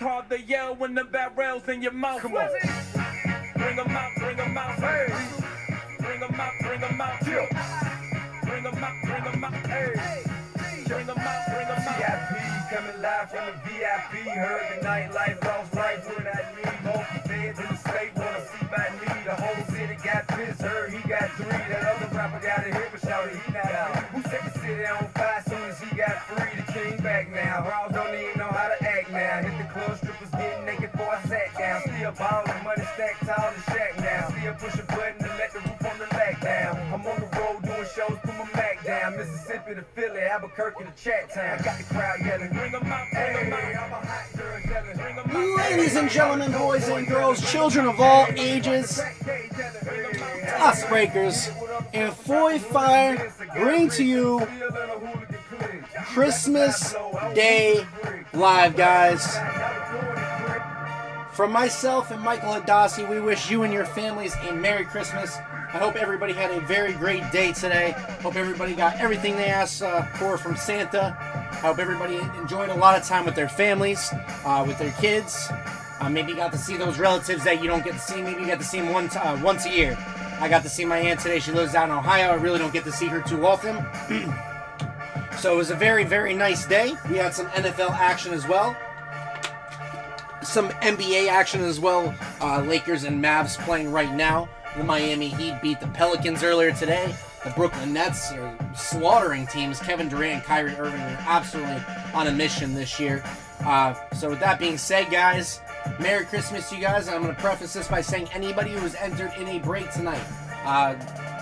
them out. It's hard to yell when the barrel's in your mouth. Come on. Bring them out, bring them out. Hey. Bring them out, bring them out. Bring them out, bring them out. Hey. Bring them out, bring them out. VIP coming live from the VIP. Heard the nightlife, Ladies and gentlemen, boys and girls, children of all ages, DasBreakers, and Foy Fire bring to you Christmas Day Live, guys. From myself and Michael Hadassi, we wish you and your families a Merry Christmas. I hope everybody had a very great day today. Hope everybody got everything they asked uh, for from Santa. I hope everybody enjoyed a lot of time with their families, uh, with their kids. Uh, maybe got to see those relatives that you don't get to see. Maybe you got to see them one t- uh, once a year. I got to see my aunt today. She lives down in Ohio. I really don't get to see her too often. so it was a very, very nice day. We had some NFL action as well some NBA action as well. Uh, Lakers and Mavs playing right now. The Miami Heat beat the Pelicans earlier today. The Brooklyn Nets are slaughtering teams. Kevin Durant and Kyrie Irving are absolutely on a mission this year. Uh, so with that being said, guys, Merry Christmas to you guys. I'm going to preface this by saying anybody who has entered in a break tonight, uh,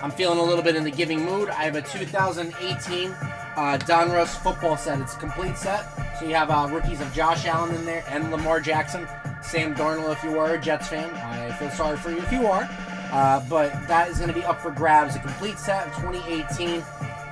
I'm feeling a little bit in the giving mood. I have a 2018 uh, Donruss football set. It's a complete set. So you have uh, rookies of Josh Allen in there and Lamar Jackson. Sam Darnold, if you are a Jets fan. I feel sorry for you if you are. Uh, but that is going to be up for grabs. A complete set of 2018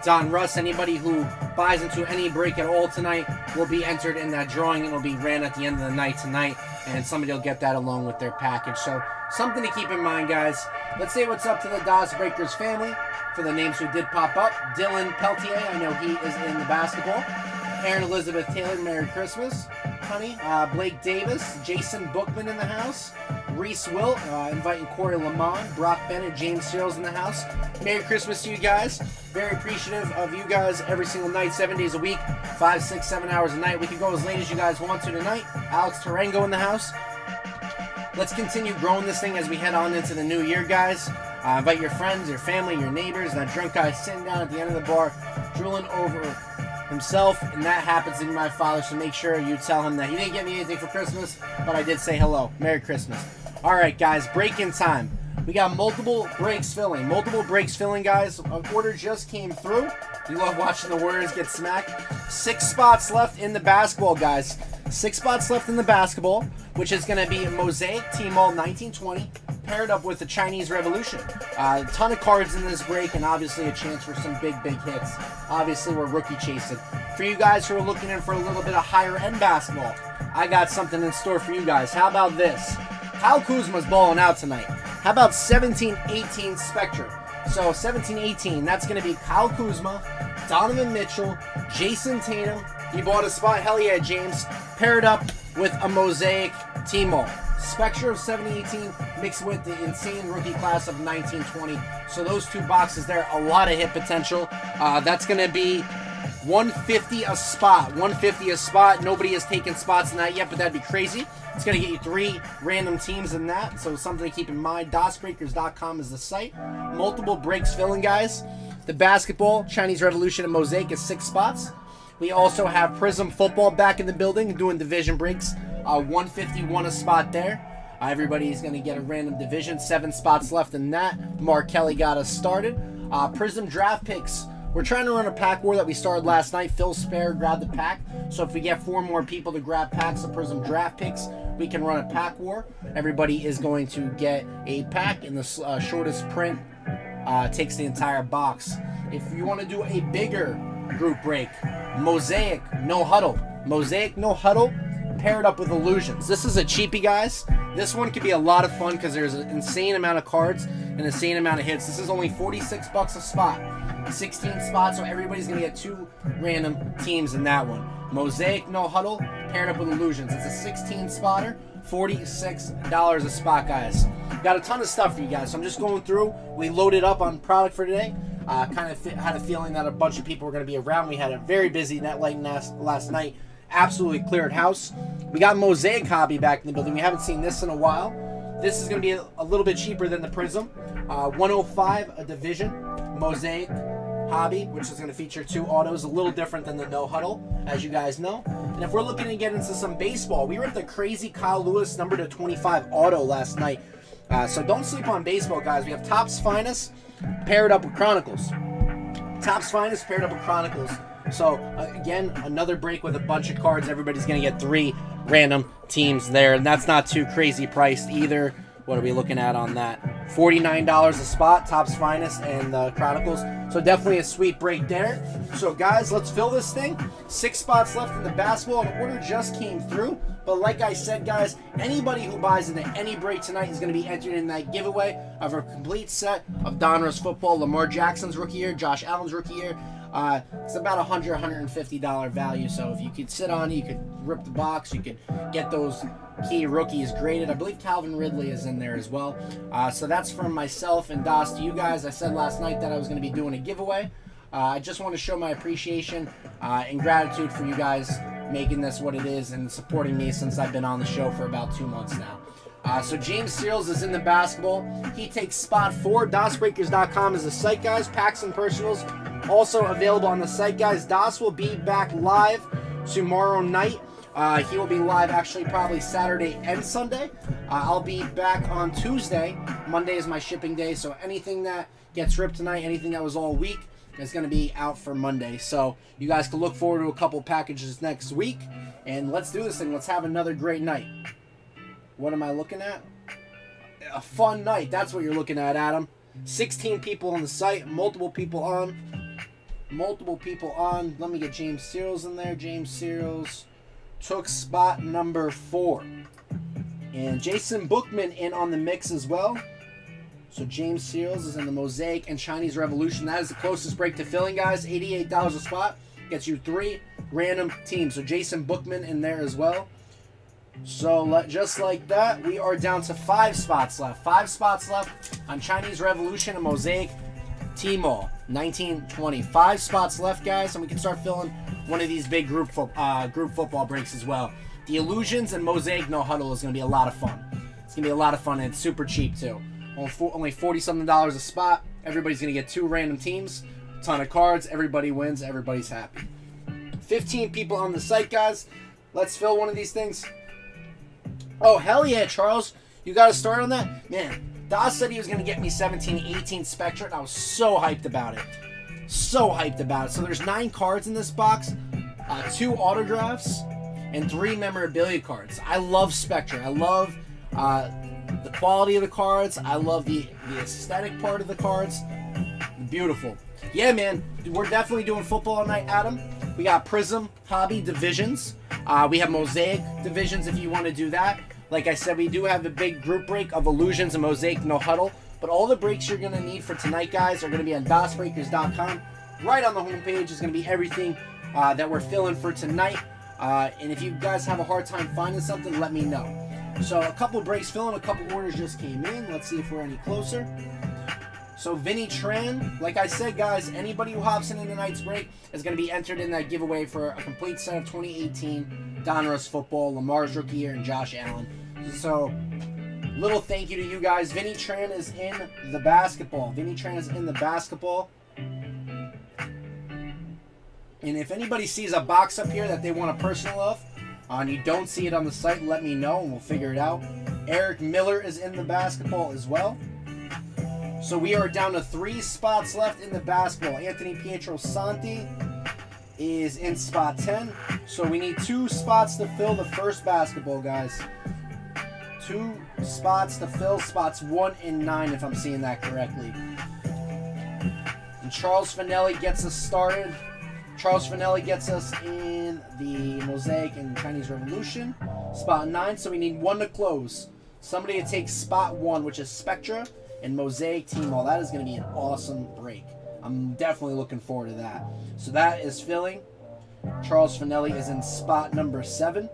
Donruss. Anybody who buys into any break at all tonight will be entered in that drawing. It'll be ran at the end of the night tonight, and somebody will get that along with their package. So something to keep in mind, guys. Let's say what's up to the DasBreakers family. For the names who did pop up, Dylan Peltier, I know he is in the basketball. Aaron Elizabeth Taylor, Merry Christmas, honey. Uh, Blake Davis, Jason Bookman in the house. Reese Wilt, uh, inviting Corey Lamont, Brock Bennett, James Searles in the house. Merry Christmas to you guys. Very appreciative of you guys every single night, seven days a week, five, six, seven hours a night. We can go as late as you guys want to tonight. Alex Tarango in the house. Let's continue growing this thing as we head on into the new year, guys. Uh, invite your friends, your family, your neighbors. That drunk guy sitting down at the end of the bar, drooling over himself, and that happens to be my father. So make sure you tell him that he didn't get me anything for Christmas, but I did say hello. Merry Christmas. All right, guys, break in time. We got multiple breaks filling. Multiple breaks filling, guys. An order just came through. You love watching the Warriors get smacked. Six spots left in the basketball, guys. Six spots left in the basketball, which is going to be Mosaic T-Mall 1920 paired up with the Chinese Revolution. Uh, a ton of cards in this break, and obviously a chance for some big, big hits. Obviously, we're rookie chasing. For you guys who are looking in for a little bit of higher end basketball, I got something in store for you guys. How about this? Kyle Kuzma's balling out tonight. How about 17-18 Spectrum? So 17-18, that's going to be Kyle Kuzma, Donovan Mitchell, Jayson Tatum. He bought a spot. Hell yeah, James. Paired up with a Mosaic team all. Spectra of 7018 mixed with the insane rookie class of 1920. So those two boxes there, a lot of hit potential. Uh, that's going to be 150 a spot. 150 a spot. Nobody has taken spots in that yet, but that'd be crazy. It's going to get you three random teams in that, so something to keep in mind. DasBreakers.com is the site. Multiple breaks filling, guys. The basketball, Chinese Revolution, and Mosaic is six spots. We also have Prizm Football back in the building doing division breaks. Uh, 151 a spot there. Uh, everybody's going to get a random division. Seven spots left in that. Mark Kelly got us started. Uh, Prizm draft picks. We're trying to run a pack war that we started last night. Phil Spare grabbed the pack. So if we get four more people to grab packs of Prizm draft picks, we can run a pack war. Everybody is going to get a pack, and the uh, shortest print uh, takes the entire box. If you want to do a bigger group break, Mosaic, no huddle. Mosaic, no huddle, paired up with Illusions. This is a cheapie, guys. This one could be a lot of fun because there's an insane amount of cards and an insane amount of hits. This is only 46 bucks a spot. 16 spots, so everybody's going to get two random teams in that one. Mosaic, no huddle, paired up with Illusions. It's a 16 spotter, $46 a spot, guys. Got a ton of stuff for you guys, so I'm just going through. We loaded up on product for today. Uh, kind of had a feeling that a bunch of people were going to be around. We had a very busy net light last, last night. Absolutely cleared house. We got Mosaic Hobby back in the building. We haven't seen this in a while. This is going to be a, a, little bit cheaper than the Prizm. Uh, 105 a division. Mosaic Hobby, which is going to feature two autos, a little different than the no huddle, as you guys know. And if we're looking to get into some baseball, we were at the crazy Kyle Lewis number to 25 auto last night. Uh, so don't sleep on baseball, guys. We have Topps Finest paired up with Chronicles. Topps Finest paired up with Chronicles. So uh, again, another break with a bunch of cards. Everybody's going to get three random teams there, and that's not too crazy priced either. What are we looking at on that? $49 a spot, Topps Finest and the Chronicles. So definitely a sweet break there. So guys, let's fill this thing. Six spots left in the basketball. An order just came through. But like I said, guys, anybody who buys into any break tonight is going to be entered in that giveaway of a complete set of Donruss football, Lamar Jackson's rookie year, Josh Allen's rookie year. Uh, it's about a hundred, hundred and fifty dollar value. So if you could sit on it, you could rip the box. You could get those key rookies graded. I believe Calvin Ridley is in there as well. Uh, so that's from myself and Das to you guys. I said last night that I was going to be doing a giveaway. Uh, I just want to show my appreciation uh, and gratitude for you guys making this what it is and supporting me since I've been on the show for about two months now. Uh, so James Seals is in the basketball. He takes spot four. DasBreakers.com is the site, guys. Packs and personals also available on the site, guys. Das will be back live tomorrow night. Uh, he will be live actually probably Saturday and Sunday. Uh, I'll be back on Tuesday. Monday is my shipping day, so anything that gets ripped tonight, anything that was all week, is going to be out for Monday. So you guys can look forward to a couple packages next week. And let's do this thing. Let's have another great night. What am I looking at? A fun night. That's what you're looking at, Adam. 16 people on the site, multiple people on. Multiple people on. Let me get James Seals in there. James Seals took spot number four. And Jason Bookman in on the mix as well. So James Seals is in the Mosaic and Chinese Revolution. That is the closest break to filling, guys. $88 a spot. Gets you three random teams. So Jason Bookman in there as well. So just like that, we are down to five spots left. Five spots left on Chinese Revolution and Mosaic T-Mall 1920. Five spots left, guys, and we can start filling one of these big group fo uh, group football breaks as well. The Illusions and Mosaic No Huddle is going to be a lot of fun. It's going to be a lot of fun, and it's super cheap, too. Only 40 something dollars a spot. Everybody's going to get two random teams, ton of cards. Everybody wins. Everybody's happy. 15 people on the site, guys. Let's fill one of these things. Oh, hell yeah, Charles. You got to start on that? Man, Das said he was going to get me 17, 18 Spectra, and I was so hyped about it. So hyped about it. So there's nine cards in this box, uh, two autographs, and three memorabilia cards. I love Spectra. I love uh, the quality of the cards. I love the, the aesthetic part of the cards. Beautiful. Yeah, man, we're definitely doing football night, Adam. We got Prizm Hobby Divisions. Uh, we have Mosaic Divisions if you want to do that. Like I said, we do have a big group break of Illusions and Mosaic No Huddle. But all the breaks you're going to need for tonight, guys, are going to be on DasBreakers.com. Right on the homepage is going to be everything uh, that we're filling for tonight. Uh, and if you guys have a hard time finding something, let me know. So a couple breaks filling, a couple orders just came in. Let's see if we're any closer. So Vinny Tran, like I said, guys, anybody who hops in in tonight's break is going to be entered in that giveaway for a complete set of 2018 Donruss football, Lamar's rookie year, and Josh Allen. So little thank you to you guys. Vinny Tran is in the basketball. Vinny Tran is in the basketball. And if anybody sees a box up here that they want a personal of, uh, and you don't see it on the site, let me know and we'll figure it out. Eric Miller is in the basketball as well. So we are down to three spots left in the basketball. Anthony Pietro Santi is in spot 10. So we need two spots to fill the first basketball, guys. Two spots to fill spots 1 and 9, if I'm seeing that correctly. And Charles Finelli gets us started. Charles Finelli gets us in the Mosaic and Chinese Revolution. Spot 9, so we need one to close. Somebody to take spot 1, which is Spectra and Mosaic Team. Well, that is going to be an awesome break. I'm definitely looking forward to that. So that is filling. Charles Finelli is in spot number seven.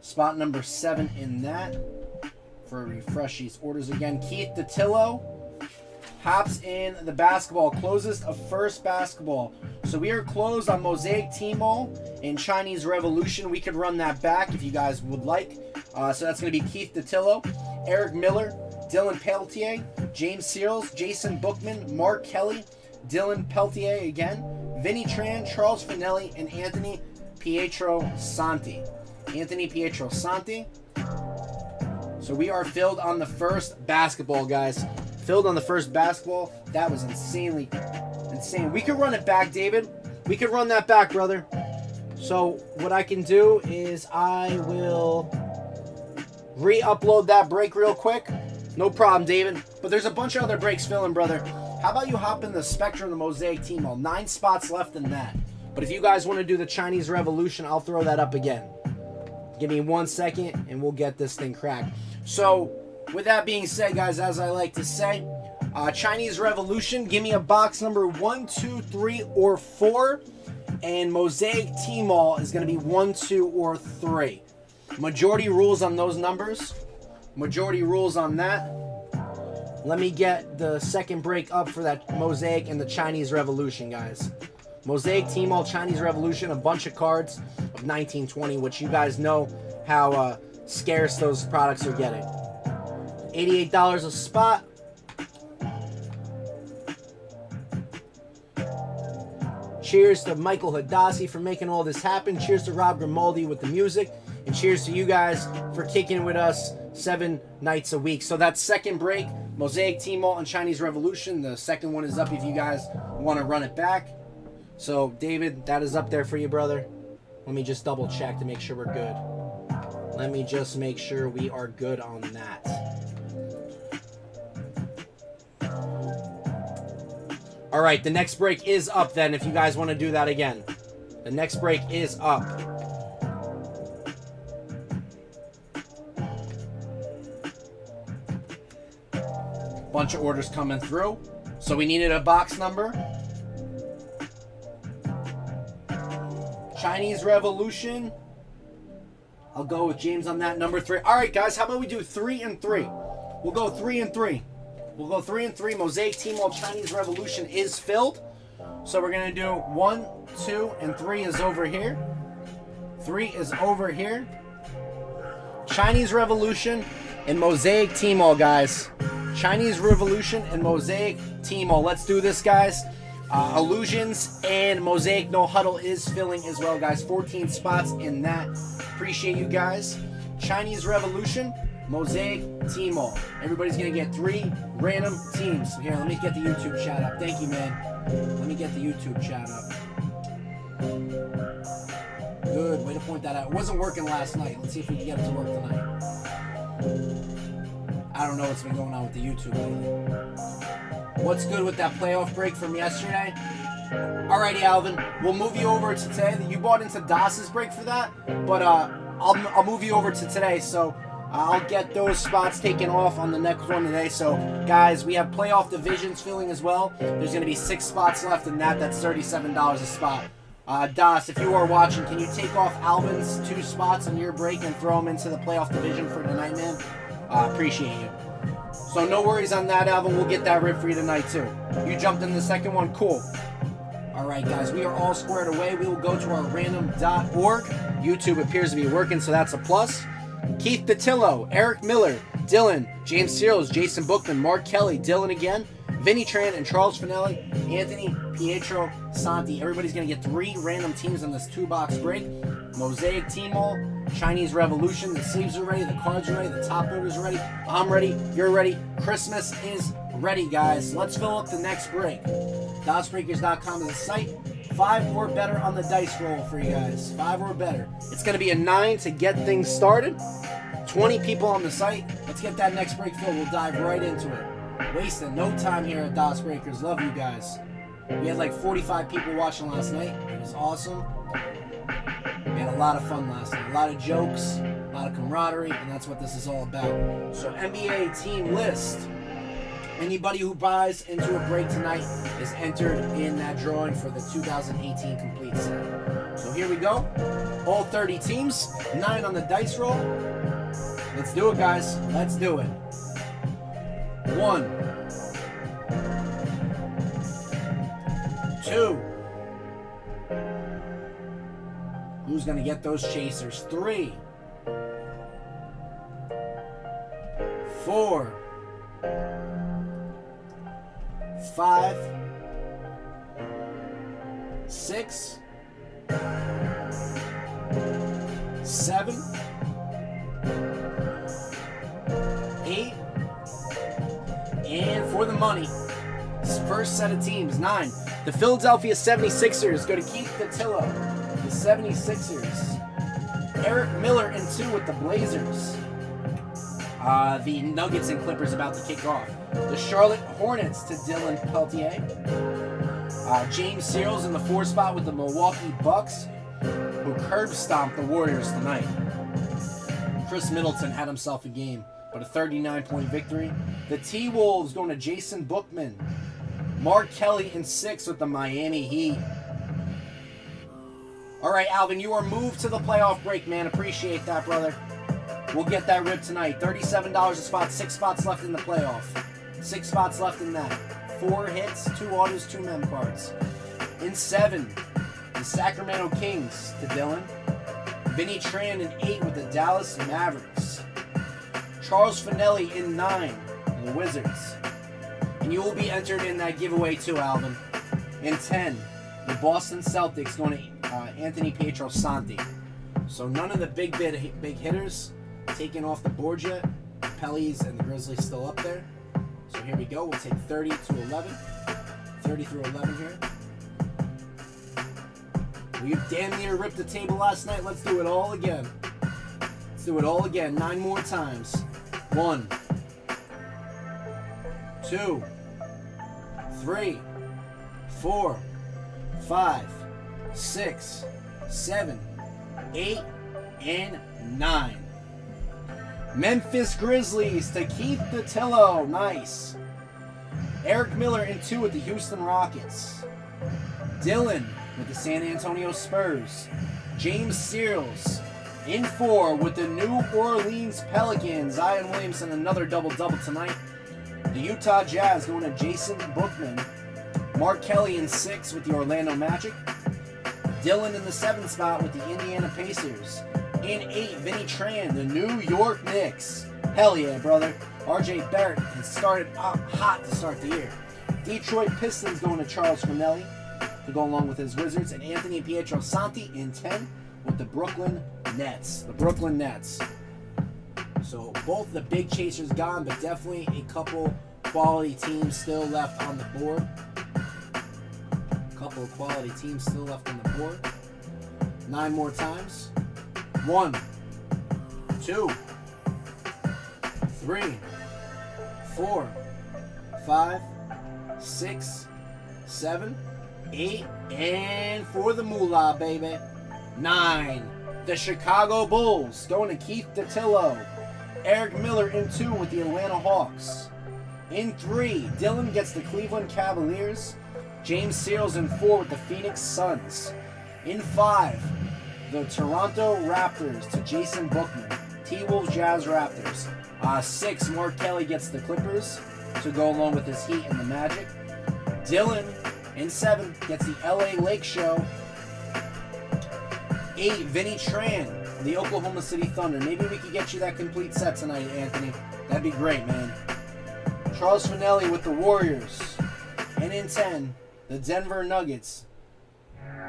Spot number seven in that. For refresh these orders again. Keith DeTillo hops in the basketball. Closest of first basketball. So we are closed on Mosaic T-Mall and Chinese Revolution. We could run that back if you guys would like. Uh, so that's going to be Keith DeTillo, Eric Miller, Dylan Peltier, James Seals, Jason Bookman, Mark Kelly, Dylan Peltier again, Vinny Tran, Charles Finelli, and Anthony Pietro Santi. Anthony Pietro Santi. So we are filled on the first basketball, guys. Filled on the first basketball. That was insanely insane. We could run it back, David. We could run that back, brother. So what I can do is I will re-upload that break real quick. No problem, David. But there's a bunch of other breaks filling, brother. How about you hop in the Spectrum, the Mosaic team? All nine spots left in that. But if you guys want to do the Chinese Revolution, I'll throw that up again. Give me one second, and we'll get this thing cracked. So, with that being said, guys, as I like to say, uh, Chinese Revolution, give me a box number one, two, three, or four. And Mosaic T-Mall is going to be one, two, or three. Majority rules on those numbers. Majority rules on that. Let me get the second break up for that Mosaic and the Chinese Revolution, guys. Mosaic T-Mall Chinese Revolution, a bunch of cards of 1920, which you guys know how uh, scarce those products are getting. $88 a spot. Cheers to Michael Hadassi for making all this happen. Cheers to Rob Grimaldi with the music. And cheers to you guys for kicking with us seven nights a week. So that second break, Mosaic T-Mall and Chinese Revolution. The second one is up if you guys want to run it back. So, David, that is up there for you, brother. Let me just double check to make sure we're good. Let me just make sure we are good on that. All right, the next break is up then if you guys want to do that again. The next break is up. Bunch of orders coming through. So we needed a box number. Chinese Revolution. I'll go with James on that number three. All right, guys, how about we do three and three? We'll go three and three. We'll go three and three. Mosaic T-Mall Chinese Revolution is filled. So we're going to do one, two, and three is over here. Three is over here. Chinese Revolution and Mosaic T-Mall, guys. Chinese Revolution and Mosaic T-Mall. Let's do this, guys. Uh, Illusions and Mosaic No Huddle is filling as well, guys. 14 spots in that. Appreciate you guys. Chinese Revolution, Mosaic T-Mall. Everybody's going to get three random teams. Here, let me get the YouTube chat up. Thank you, man. Let me get the YouTube chat up. Good. Way to point that out. It wasn't working last night. Let's see if we can get it to work tonight. I don't know what's been going on with the YouTube lately. What's good with that playoff break from yesterday? Alrighty, Alvin. We'll move you over to today. You bought into Das's break for that, but uh, I'll, I'll move you over to today. So I'll get those spots taken off on the next one today. So, guys, we have playoff divisions filling as well. There's going to be six spots left in that. That's $37 a spot. Uh, Das, if you are watching, can you take off Alvin's two spots on your break and throw them into the playoff division for tonight, man? Uh, appreciate you. So no worries on that, Alvin. We'll get that rip for you tonight, too. You jumped in the second one. Cool. All right, guys, we are all squared away. We will go to our random.org. YouTube appears to be working, so that's a plus. Keith Patillo, Eric Miller, Dylan, James Searles, Jason Bookman, Mark Kelly, Dylan again, Vinny Tran, and Charles Finelli, Anthony Pietro Santi. Everybody's going to get three random teams on this two box break. Mosaic T-Mall, Chinese Revolution. The sleeves are ready, the cards are ready, the top loaders are ready. I'm ready, you're ready. Christmas is ready, guys. Let's fill up the next break. DasBreakers.com is the site. Five or better on the dice roll for you guys. Five or better. It's going to be a nine to get things started. 20 people on the site. Let's get that next break filled. We'll dive right into it. Wasting no time here at DasBreakers. Love you guys. We had like 45 people watching last night. It was awesome. We had a lot of fun last night. A lot of jokes, a lot of camaraderie, and that's what this is all about. So NBA team list. Anybody who buys into a break tonight is entered in that drawing for the 2018 complete set. So here we go. All 30 teams, nine on the dice roll. Let's do it, guys. Let's do it. One, two. Who's gonna get those chasers? Three, four, five, six, seven, eight, and for the money, this first set of teams, nine. The Philadelphia 76ers go to Keith Cotillo. The 76ers. Eric Miller in two with the Blazers. Uh, the Nuggets and Clippers about to kick off. The Charlotte Hornets to Dylan Peltier. Uh, James Searles in the four spot with the Milwaukee Bucks, who curb stomped the Warriors tonight. Khris Middleton had himself a game, but a 39 point victory. The T Wolves going to Jason Bookman. Mark Kelly in six with the Miami Heat. All right, Alvin, you are moved to the playoff break, man. Appreciate that, brother. We'll get that rip tonight. $37 a spot, six spots left in the playoff. Six spots left in that. Four hits, two autos, two mem cards. In seven, the Sacramento Kings to Dylan. Vinny Tran in eight with the Dallas Mavericks. Charles Finelli in nine, the Wizards. And you will be entered in that giveaway too, Alvin. In 10, the Boston Celtics going to uh, Anthony Pietro Santi. So none of the big bid, big hitters taken off the board yet. Pelly's and the Grizzlies still up there. So here we go. We'll take 30 to 11. 30 through 11 here. We damn near ripped the table last night. Let's do it all again. Let's do it all again. Nine more times. One, two, three, four, five, six, seven, eight, and nine. Memphis Grizzlies to Keith Datillo. Nice. Eric Miller in two with the Houston Rockets. Dylan with the San Antonio Spurs. James Searles in four with the New Orleans Pelicans. Zion Williamson, another double double tonight. The Utah Jazz going to Jason Bookman. Mark Kelly in six with the Orlando Magic. Dylan in the seventh spot with the Indiana Pacers. In eight, Vinny Tran, the New York Knicks. Hell yeah, brother. RJ Barrett has started hot to start the year. Detroit Pistons going to Charles Finelli to go along with his Wizards. And Anthony Pietro Santi in 10 with the Brooklyn Nets. The Brooklyn Nets. So both the big chasers gone, but definitely a couple quality teams still left on the board. A couple of quality teams still left on the board. Nine more times. One, two, three, four, five, six, seven, eight, and for the moolah, baby, nine. The Chicago Bulls going to Keith Datillo. Eric Miller in two with the Atlanta Hawks. In three, Dylan gets the Cleveland Cavaliers. James Searles in four with the Phoenix Suns. In five, the Toronto Raptors to Jason Bookman. T-Wolves Jazz Raptors. Uh, six, Mark Kelly gets the Clippers to go along with his Heat and the Magic. Dylan in seven gets the LA Lake Show. Eight, Vinny Tran, the Oklahoma City Thunder. Maybe we could get you that complete set tonight, Anthony. That'd be great, man. Charles Finelli with the Warriors. And in 10, the Denver Nuggets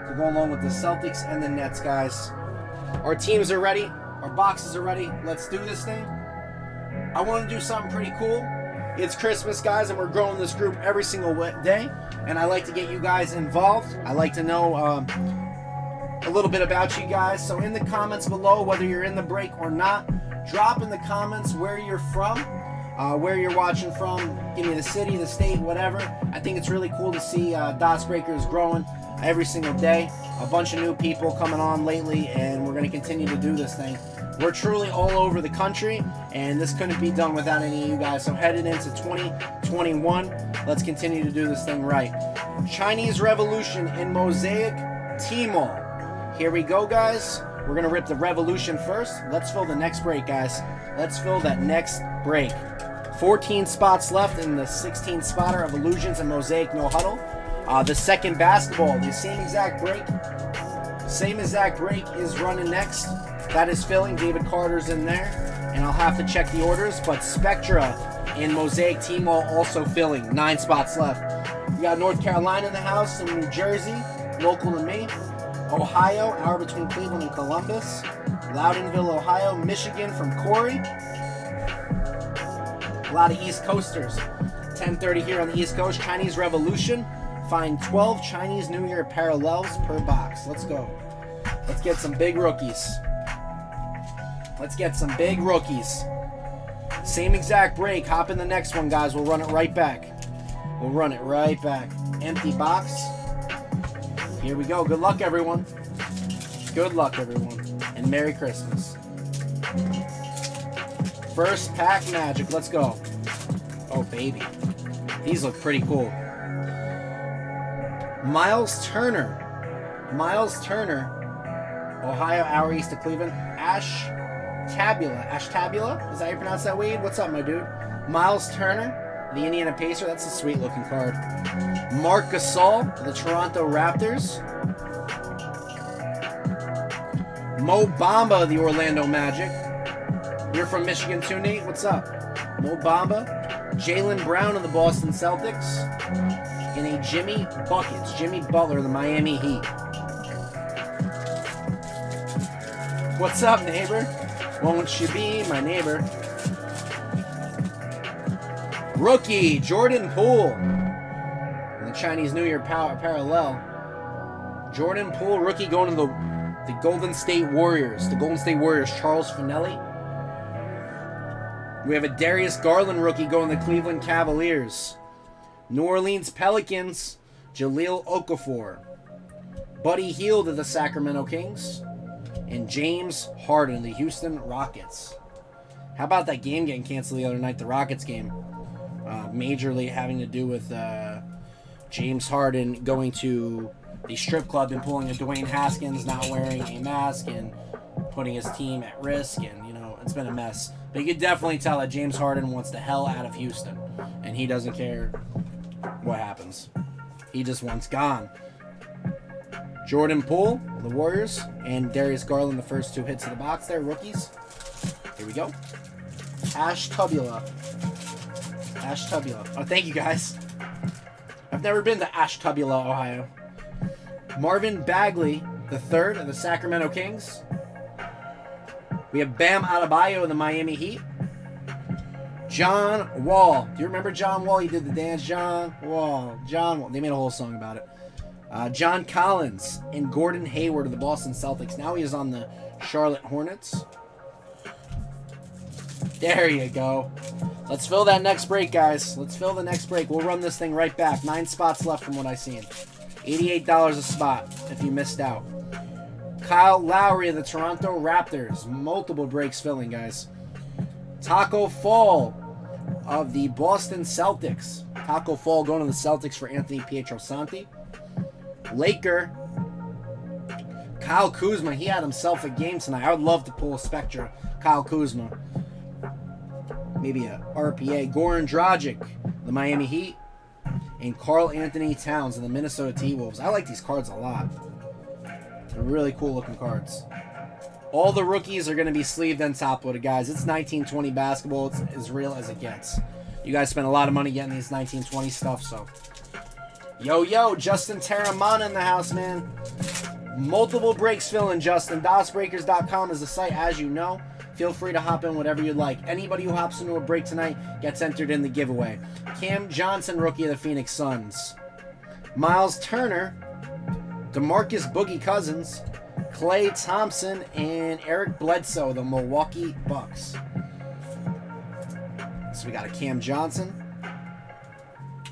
to go along with the Celtics and the Nets, guys. Our teams are ready. Our boxes are ready. Let's do this thing. I want to do something pretty cool. It's Christmas, guys, and we're growing this group every single day. And I like to get you guys involved. I like to know um, a little bit about you guys. So in the comments below, whether you're in the break or not, drop in the comments where you're from. uh, where you're watching from. Give me the city, the state, whatever. I think it's really cool to see uh, DasBreakers growing every single day. A bunch of new people coming on lately, and we're going to continue to do this thing. We're truly all over the country, and this couldn't be done without any of you guys. So headed into 2021, let's continue to do this thing right. Chinese Revolution in Mosaic T-Mall. Here we go, guys. We're going to rip the Revolution first. Let's fill the next break, guys. Let's fill that next break. 14 spots left in the 16 spotter of Illusions and Mosaic No Huddle. Uh, the second basketball, the same exact break. Same exact break is running next. That is filling. David Carter's in there. And I'll have to check the orders. But Spectra and Mosaic T-Mall also filling. Nine spots left. We got North Carolina in the house and New Jersey, local to me. Ohio, hour between Cleveland and Columbus. Loudonville, Ohio. Michigan from Corey. A lot of East Coasters. 10:30 here on the East Coast. Chinese Revolution. Find 12 Chinese New Year parallels per box. Let's go. Let's get some big rookies. Let's get some big rookies. Same exact break. Hop in the next one, guys. We'll run it right back. We'll run it right back. Empty box. Here we go. Good luck, everyone. Good luck, everyone. And Merry Christmas. First pack magic. Let's go. Oh, baby. These look pretty cool. Miles Turner. Miles Turner. Ohio, hour east of Cleveland. Ash Tabula. Ashtabula? Is that how you pronounce that, Wade? What's up, my dude? Miles Turner, the Indiana Pacer. That's a sweet looking card. Marc Gasol, the Toronto Raptors. Mo Bamba, the Orlando Magic. You're from Michigan too, Nate. What's up? Mo Bamba. Jaylen Brown of the Boston Celtics. And a Jimmy Buckets. Jimmy Butler, the Miami Heat. What's up, neighbor? Won't you be my neighbor? Rookie, Jordan Poole. In the Chinese New Year power parallel. Jordan Poole, rookie going to the, the Golden State Warriors. The Golden State Warriors, Charles Finelli. We have a Darius Garland rookie going to the Cleveland Cavaliers. New Orleans Pelicans, Jahlil Okafor. Buddy Hield of the Sacramento Kings. And James Harden, the Houston Rockets. How about that game getting canceled the other night, the Rockets game? Uh, majorly having to do with uh, James Harden going to the strip club and pulling a Dwayne Haskins not wearing a mask and putting his team at risk. And, you know, it's been a mess. But you could definitely tell that James Harden wants the hell out of Houston. And he doesn't care what happens. He just wants gone. Jordan Poole, the Warriors, and Darius Garland, the first two hits of the box there, rookies. Here we go. Ashtabula. Ashtabula. Oh, thank you guys. I've never been to Ashtabula, Ohio. Marvin Bagley, the third of the Sacramento Kings. We have Bam Adebayo of the Miami Heat. John Wall. Do you remember John Wall? He did the dance. John Wall. John Wall. They made a whole song about it. Uh, John Collins and Gordon Hayward of the Boston Celtics. Now he is on the Charlotte Hornets. There you go. Let's fill that next break, guys. Let's fill the next break. We'll run this thing right back. Nine spots left from what I've seen. $88 a spot if you missed out. Kyle Lowry of the Toronto Raptors. Multiple breaks filling, guys. Taco Fall of the Boston Celtics. Taco Fall going to the Celtics for Anthony Pietrosanti. Laker. Kyle Kuzma. He had himself a game tonight. I would love to pull a Spectra. Kyle Kuzma. Maybe a RPA. Goran Dragic, the Miami Heat. And Karl-Anthony Towns of the Minnesota T-Wolves. I like these cards a lot. They're really cool looking cards. All the rookies are going to be sleeved and top loaded, guys. It's 1920 basketball. It's as real as it gets. You guys spend a lot of money getting these 1920 stuff, so. Yo, yo, Justin Terramana in the house, man. Multiple breaks filling, Justin. DasBreakers.com is the site, as you know. Feel free to hop in whatever you'd like. Anybody who hops into a break tonight gets entered in the giveaway. Cam Johnson, rookie of the Phoenix Suns. Miles Turner, DeMarcus Boogie Cousins, Klay Thompson, and Eric Bledsoe, the Milwaukee Bucks. So we got a Cam Johnson.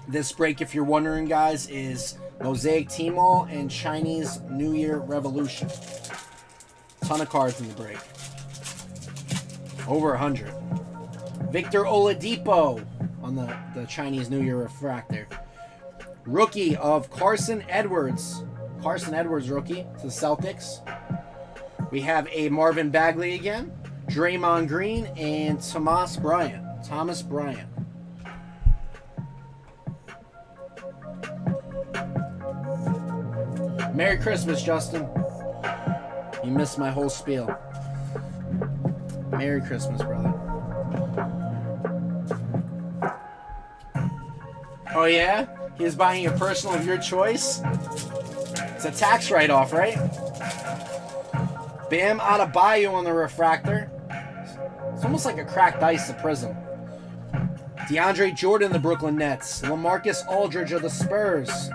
This break, if you're wondering, guys, is Mosaic Tmall and Chinese New Year Revolution. Ton of cards in the break. Over 100. Victor Oladipo on the, the Chinese New Year refractor. Rookie of Carson Edwards. Carson Edwards rookie to the Celtics. We have a Marvin Bagley again, Draymond Green, and Thomas Bryant. Thomas Bryant. Merry Christmas, Justin. You missed my whole spiel. Merry Christmas, brother. Oh, yeah? He buying a personal of your choice? It's a tax write off, right? Bam Adebayo on the refractor. It's almost like a cracked ice, the Prizm. DeAndre Jordan, the Brooklyn Nets. LaMarcus Aldridge of the Spurs.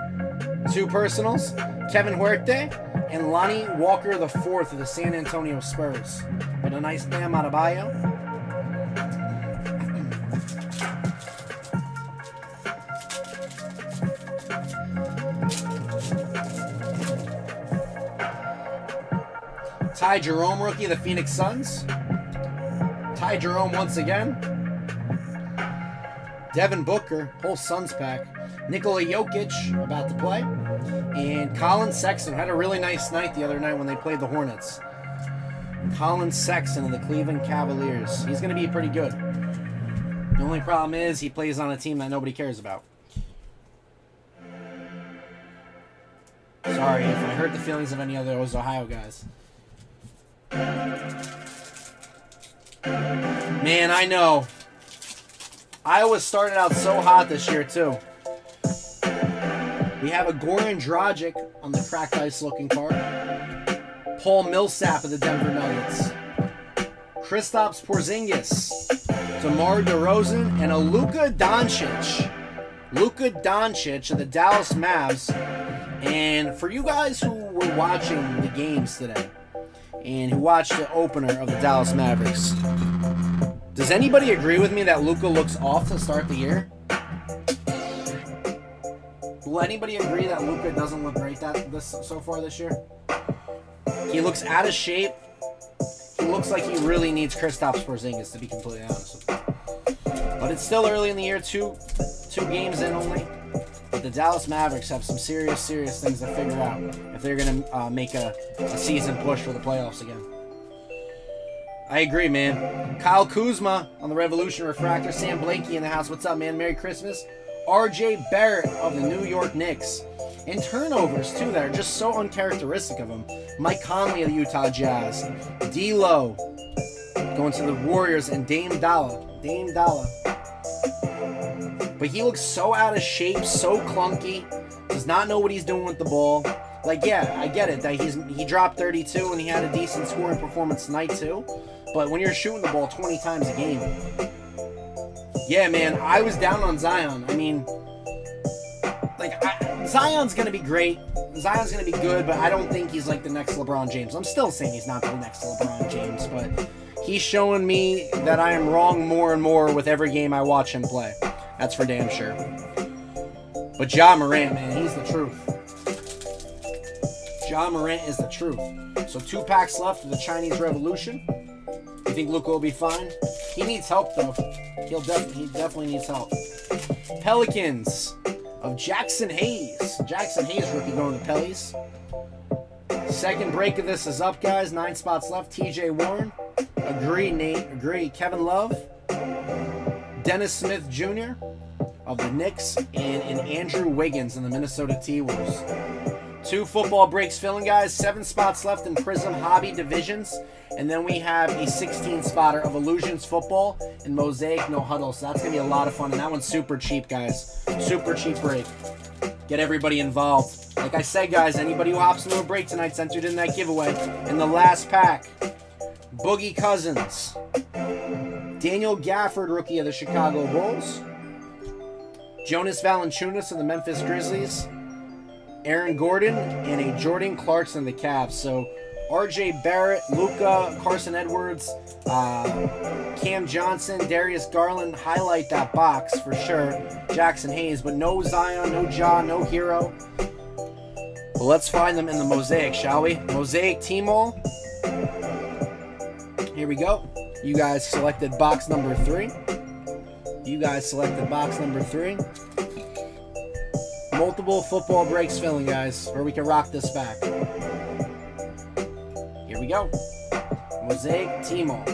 Two personals. Kevin Huerter and Lonnie Walker the fourth of the San Antonio Spurs. A nice Bam bio. Ty Jerome, rookie of the Phoenix Suns. Ty Jerome once again. Devin Booker, whole Suns pack. Nikola Jokic about to play. And Collin Sexton had a really nice night the other night when they played the Hornets. Collin Sexton of the Cleveland Cavaliers. He's going to be pretty good. The only problem is he plays on a team that nobody cares about. Sorry if I hurt the feelings of any of those Ohio guys. Man, I know. Iowa started out so hot this year, too. We have a Goran Dragic on the cracked ice looking card. Paul Millsap of the Denver Nuggets. Kristaps Porzingis. DeMar DeRozan and a Luka Doncic. Luka Doncic of the Dallas Mavs. And for you guys who were watching the games today, and who watched the opener of the Dallas Mavericks. Does anybody agree with me that Luka looks off to start the year? Will anybody agree that Luka doesn't look great that this so far this year? He looks out of shape. He looks like he really needs Kristaps Porzingis to be completely honest. But it's still early in the year, two two games in only. But the Dallas Mavericks have some serious, serious things to figure out if they're going to uh, make a, a season push for the playoffs again. I agree, man. Kyle Kuzma on the Revolution Refractor. Sam Blakey in the house. What's up, man? Merry Christmas. RJ Barrett of the New York Knicks. And turnovers, too, that are just so uncharacteristic of him. Mike Conley of the Utah Jazz. D'Lo going to the Warriors. And Dame Dolla. Dame Dolla but he looks so out of shape, so clunky. Does not know what he's doing with the ball. Like, yeah, I get it that he's he dropped 32 and he had a decent scoring performance tonight too. But when you're shooting the ball 20 times a game, yeah, man, I was down on Zion. I mean, like I, Zion's gonna be great. Zion's gonna be good, but I don't think he's like the next LeBron James. I'm still saying he's not the next LeBron James, but he's showing me that I am wrong more and more with every game I watch him play. That's for damn sure. But Ja Morant, man, he's the truth. Ja Morant is the truth. So two packs left of the Chinese Revolution. You think Luka will be fine? He needs help though. He'll def- he definitely needs help. Pelicans of Jaxson Hayes. Jaxson Hayes rookie going to Pellies. Second break of this is up, guys. Nine spots left. TJ Warren. Agree, Nate. Agree. Kevin Love. Dennis Smith Jr. of the Knicks, and, and Andrew Wiggins in the Minnesota T Wolves. Two football breaks filling, guys. Seven spots left in Prizm Hobby Divisions. And then we have a 16 spotter of Illusions Football and Mosaic No Huddle. So that's going to be a lot of fun. And that one's super cheap, guys. Super cheap break. Get everybody involved. Like I said, guys, anybody who hops into a break tonight's entered in that giveaway. In the last pack, Boogie Cousins. Daniel Gafford, rookie of the Chicago Bulls. Jonas Valanciunas of the Memphis Grizzlies. Aaron Gordon and a Jordan Clarkson of the Cavs. So RJ Barrett, Luka, Carson Edwards, uh, Cam Johnson, Darius Garland. Highlight that box for sure. Jaxson Hayes, but no Zion, no Ja, no Hero. Well, let's find them in the mosaic, shall we? Mosaic team all. Here we go. You guys selected box number three. You guys selected box number three. Multiple football breaks filling, guys, or we can rock this back. Go. Mosaic T-Mall.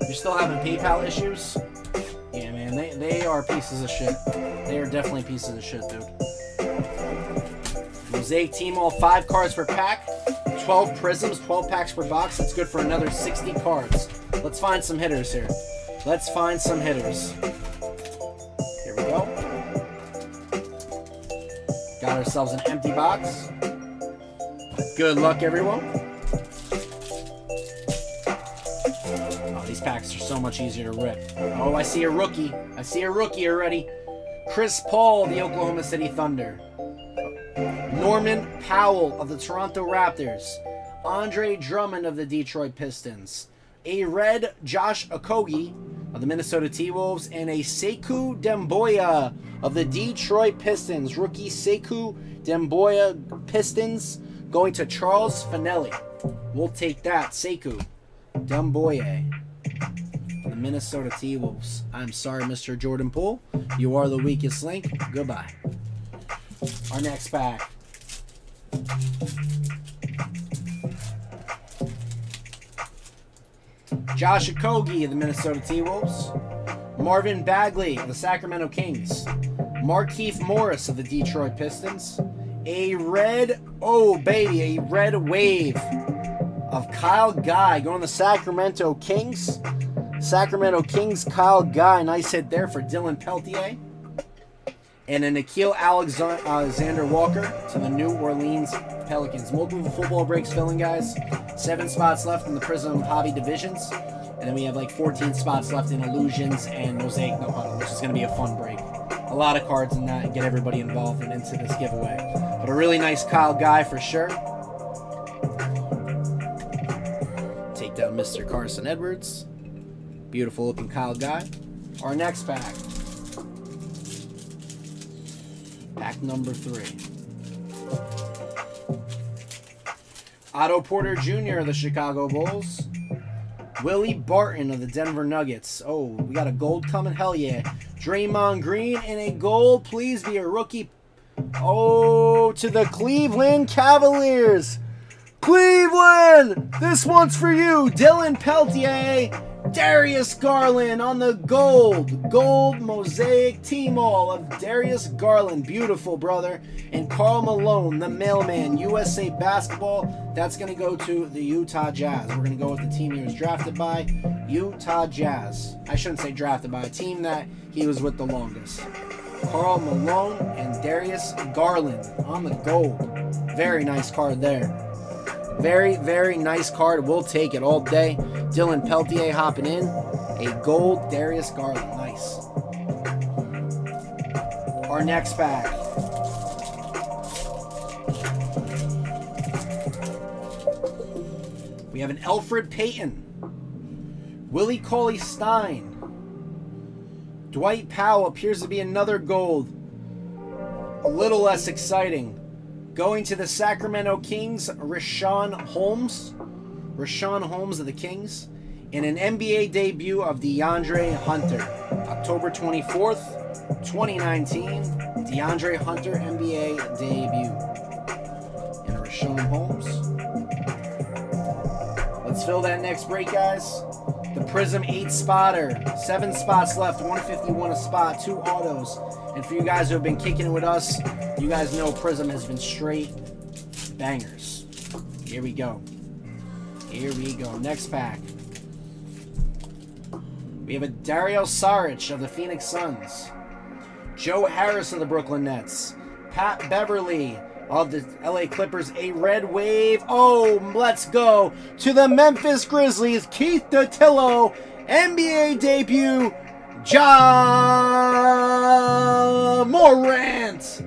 You're still having PayPal issues? Yeah, man, they, they are pieces of shit. They are definitely pieces of shit, dude. Mosaic T-Mall, five cards per pack. 12 prisms, 12 packs per box. That's good for another 60 cards. Let's find some hitters here. Let's find some hitters. Here we go. Got ourselves an empty box. Good luck, everyone. Packs are so much easier to rip. Oh, I see a rookie. I see a rookie already. Chris Paul, the Oklahoma City Thunder. Norman Powell of the Toronto Raptors. Andre Drummond of the Detroit Pistons. A red Josh Okogie of the Minnesota T-Wolves. And a Sekou Doumbouya of the Detroit Pistons. Rookie Sekou Doumbouya Pistons going to Charles Finelli. We'll take that. Sekou Doumbouya the Minnesota T-Wolves. I'm sorry, Mr. Jordan Poole. You are the weakest link. Goodbye. Our next pack. Josh Okogie of the Minnesota T-Wolves. Marvin Bagley of the Sacramento Kings. Markieff Morris of the Detroit Pistons. A red, oh baby, a red wave of Kyle Guy going to the Sacramento Kings. Sacramento Kings, Kyle Guy. Nice hit there for Dylan Peltier. And a Nikhil Alexander Walker to the New Orleans Pelicans. Multiple football breaks filling, guys. Seven spots left in the Prizm Hobby divisions. And then we have like 14 spots left in Illusions and Mosaic No Huddle, which is going to be a fun break. A lot of cards in that and get everybody involved and into this giveaway. But a really nice Kyle Guy for sure. Down uh, Mr. Carson Edwards. Beautiful looking Kyle Guy. Our next pack. Pack number three. Otto Porter Jr. of the Chicago Bulls. Willie Barton of the Denver Nuggets. Oh, we got a gold coming. Hell yeah. Draymond Green and a gold. Please be a rookie. Oh, to the Cleveland Cavaliers. Cleveland! This one's for you. Dylan Peltier. Darius Garland on the gold. Gold mosaic team all of Darius Garland. Beautiful, brother. And Karl Malone, the mailman, USA Basketball. That's going to go to the Utah Jazz. We're going to go with the team he was drafted by. Utah Jazz. I shouldn't say drafted by. A team that he was with the longest. Karl Malone and Darius Garland on the gold. Very nice card there. Very, very nice card. We'll take it all day. Dylan Peltier hopping in. A gold Darius Garland. Nice. Our next pack. We have an Elfrid Payton. Willie Cauley Stein. Dwight Powell appears to be another gold. A little less exciting. Going to the Sacramento Kings, Richaun Holmes. Richaun Holmes of the Kings. In an NBA debut of DeAndre Hunter. October 24th, 2019. DeAndre Hunter NBA debut. And Richaun Holmes. Let's fill that next break, guys. The Prizm 8 spotter. Seven spots left. 151 a spot. Two autos. And for you guys who have been kicking it with us, you guys know Prizm has been straight bangers. Here we go. Here we go. Next pack. We have a Dario Saric of the Phoenix Suns. Joe Harris of the Brooklyn Nets. Pat Beverley of the LA Clippers. A red wave. Oh, let's go to the Memphis Grizzlies. Keith Dotillo, NBA debut. Ja Morant.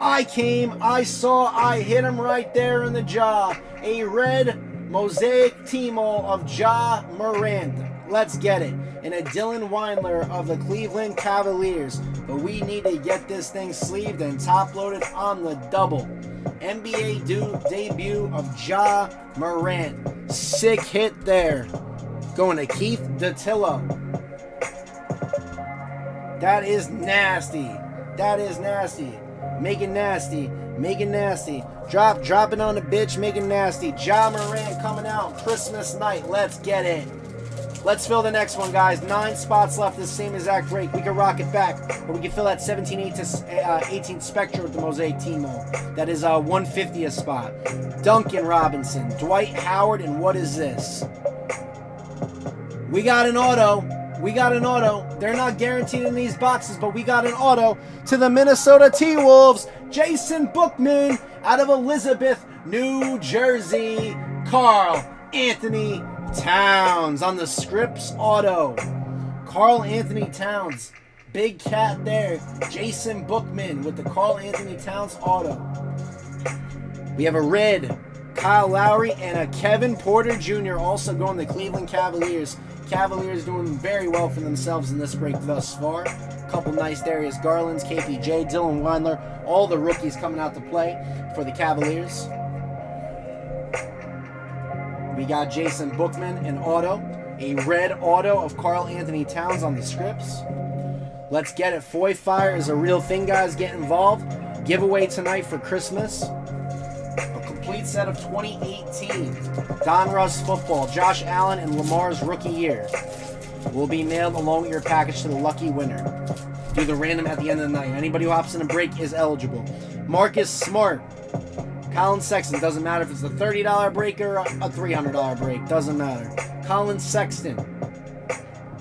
I came, I saw, I hit him right there in the jaw. A red mosaic T-Mall of Ja Morant. Let's get it. And a Dylan Windler of the Cleveland Cavaliers. But we need to get this thing sleeved and top loaded on the double. NBA do debut of Ja Morant. Sick hit there. Going to Keith Datillo. That is nasty. That is nasty. Make it nasty. Make it nasty. Drop, dropping on the bitch, making nasty. Ja Morant coming out Christmas night. Let's get it. Let's fill the next one, guys. Nine spots left, the same exact break. We can rock it back, or we can fill that 17 18, uh, 18 Spectra with the Mosaic T-Mall. That is a 150th spot. Duncan Robinson, Dwight Howard, and what is this? We got an auto. We got an auto. They're not guaranteed in these boxes, but we got an auto to the Minnesota T Wolves. Jason Bookman out of Elizabeth, New Jersey. Carl Anthony Towns on the Scripts Auto. Karl-Anthony Towns. Big cat there. Jason Bookman with the Karl-Anthony Towns Auto. We have a red Kyle Lowry and a Kevin Porter Jr. also going to Cleveland Cavaliers. Cavaliers doing very well for themselves in this break thus far. A couple nice Darius Garlands, KPJ, Dylan Windler, all the rookies coming out to play for the Cavaliers. We got Jason Bookman, an auto. A red auto of Karl-Anthony Towns on the scripts. Let's get it. Foy Fire is a real thing, guys. Get involved. Giveaway tonight for Christmas. A complete set of 2018 Donruss football, Josh Allen and Lamar's rookie year will be mailed along with your package to the lucky winner. Do the random at the end of the night. Anybody who hops in a break is eligible. Marcus Smart, Collin Sexton, doesn't matter if it's a $30 break or a $300 break, doesn't matter. Collin Sexton,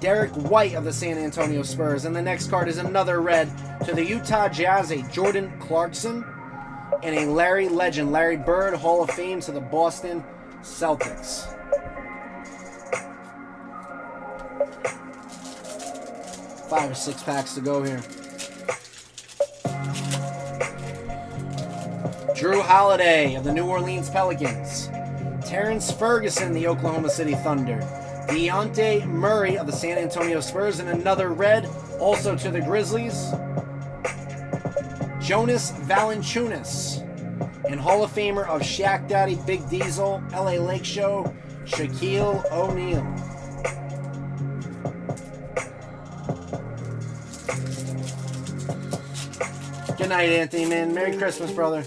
Derrick White of the San Antonio Spurs, and the next card is another red to the Utah Jazz, a Jordan Clarkson, and a Larry Legend, Larry Bird, Hall of Fame to the Boston Celtics. Five or six packs to go here. Jrue Holiday of the New Orleans Pelicans. Terrence Ferguson, the Oklahoma City Thunder. Dejounte Murray of the San Antonio Spurs, and another red, also to the Grizzlies. Jonas Valanciunas, and Hall of Famer of Shaq Daddy, Big Diesel, LA Lake Show, Shaquille O'Neal. Good night, Anthony, man. Merry Christmas, brother.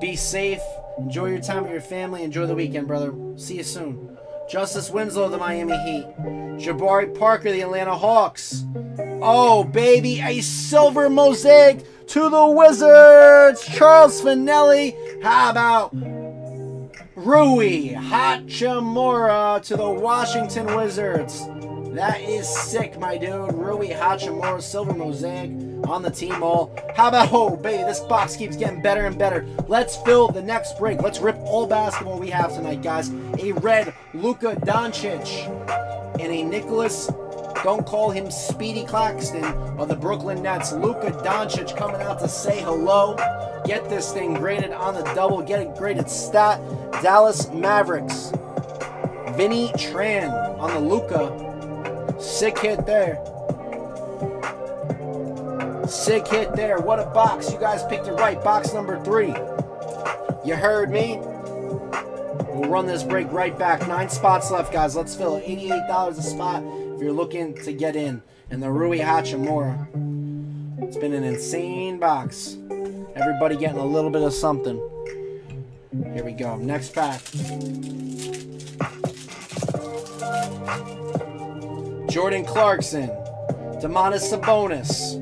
Be safe. Enjoy your time with your family. Enjoy the weekend, brother. See you soon. Justice Winslow the Miami Heat. Jabari Parker, the Atlanta Hawks. Oh, baby, a silver mosaic to the Wizards. Charles Finelli. How about Rui Hachimura to the Washington Wizards? That is sick, my dude. Rui Hachimura, silver mosaic on the team all. How about, oh, baby, this box keeps getting better and better. Let's fill the next break. Let's rip all basketball we have tonight, guys. A red Luka Doncic and a Nicholas, don't call him Speedy Claxton, of the Brooklyn Nets. Luka Doncic coming out to say hello. Get this thing graded on the double. Get it graded stat. Dallas Mavericks. Vinny Tran on the Luka. Sick hit there. Sick hit there. What a box. You guys picked it right. Box number three. You heard me? We'll run this break right back. Nine spots left, guys. Let's fill it. $88 a spot if you're looking to get in. And the Rui Hachimura. It's been an insane box. Everybody getting a little bit of something. Here we go. Next pack. Jordan Clarkson. Domantas Sabonis.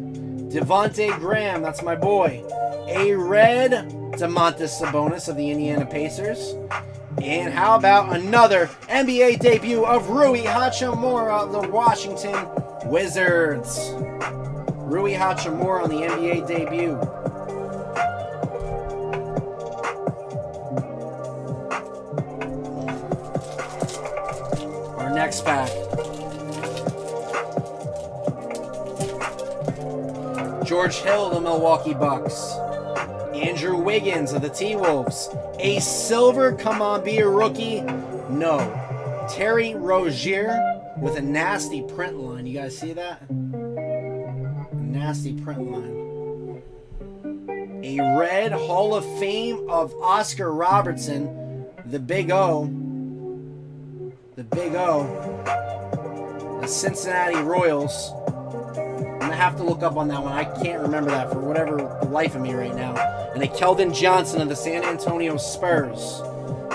Devonte Graham, that's my boy. A red Domantas Sabonis of the Indiana Pacers. And how about another NBA debut of Rui Hachimura of the Washington Wizards? Rui Hachimura on the NBA debut. Our next pack. George Hill of the Milwaukee Bucks. Andrew Wiggins of the T Wolves. A silver come on be a rookie? No. Terry Rozier with a nasty print line. You guys see that? Nasty print line. A red Hall of Fame of Oscar Robertson, the Big O. The Big O. The Cincinnati Royals. I'm gonna have to look up on that one. I can't remember that for whatever the life of me right now. And a Keldon Johnson of the San Antonio Spurs.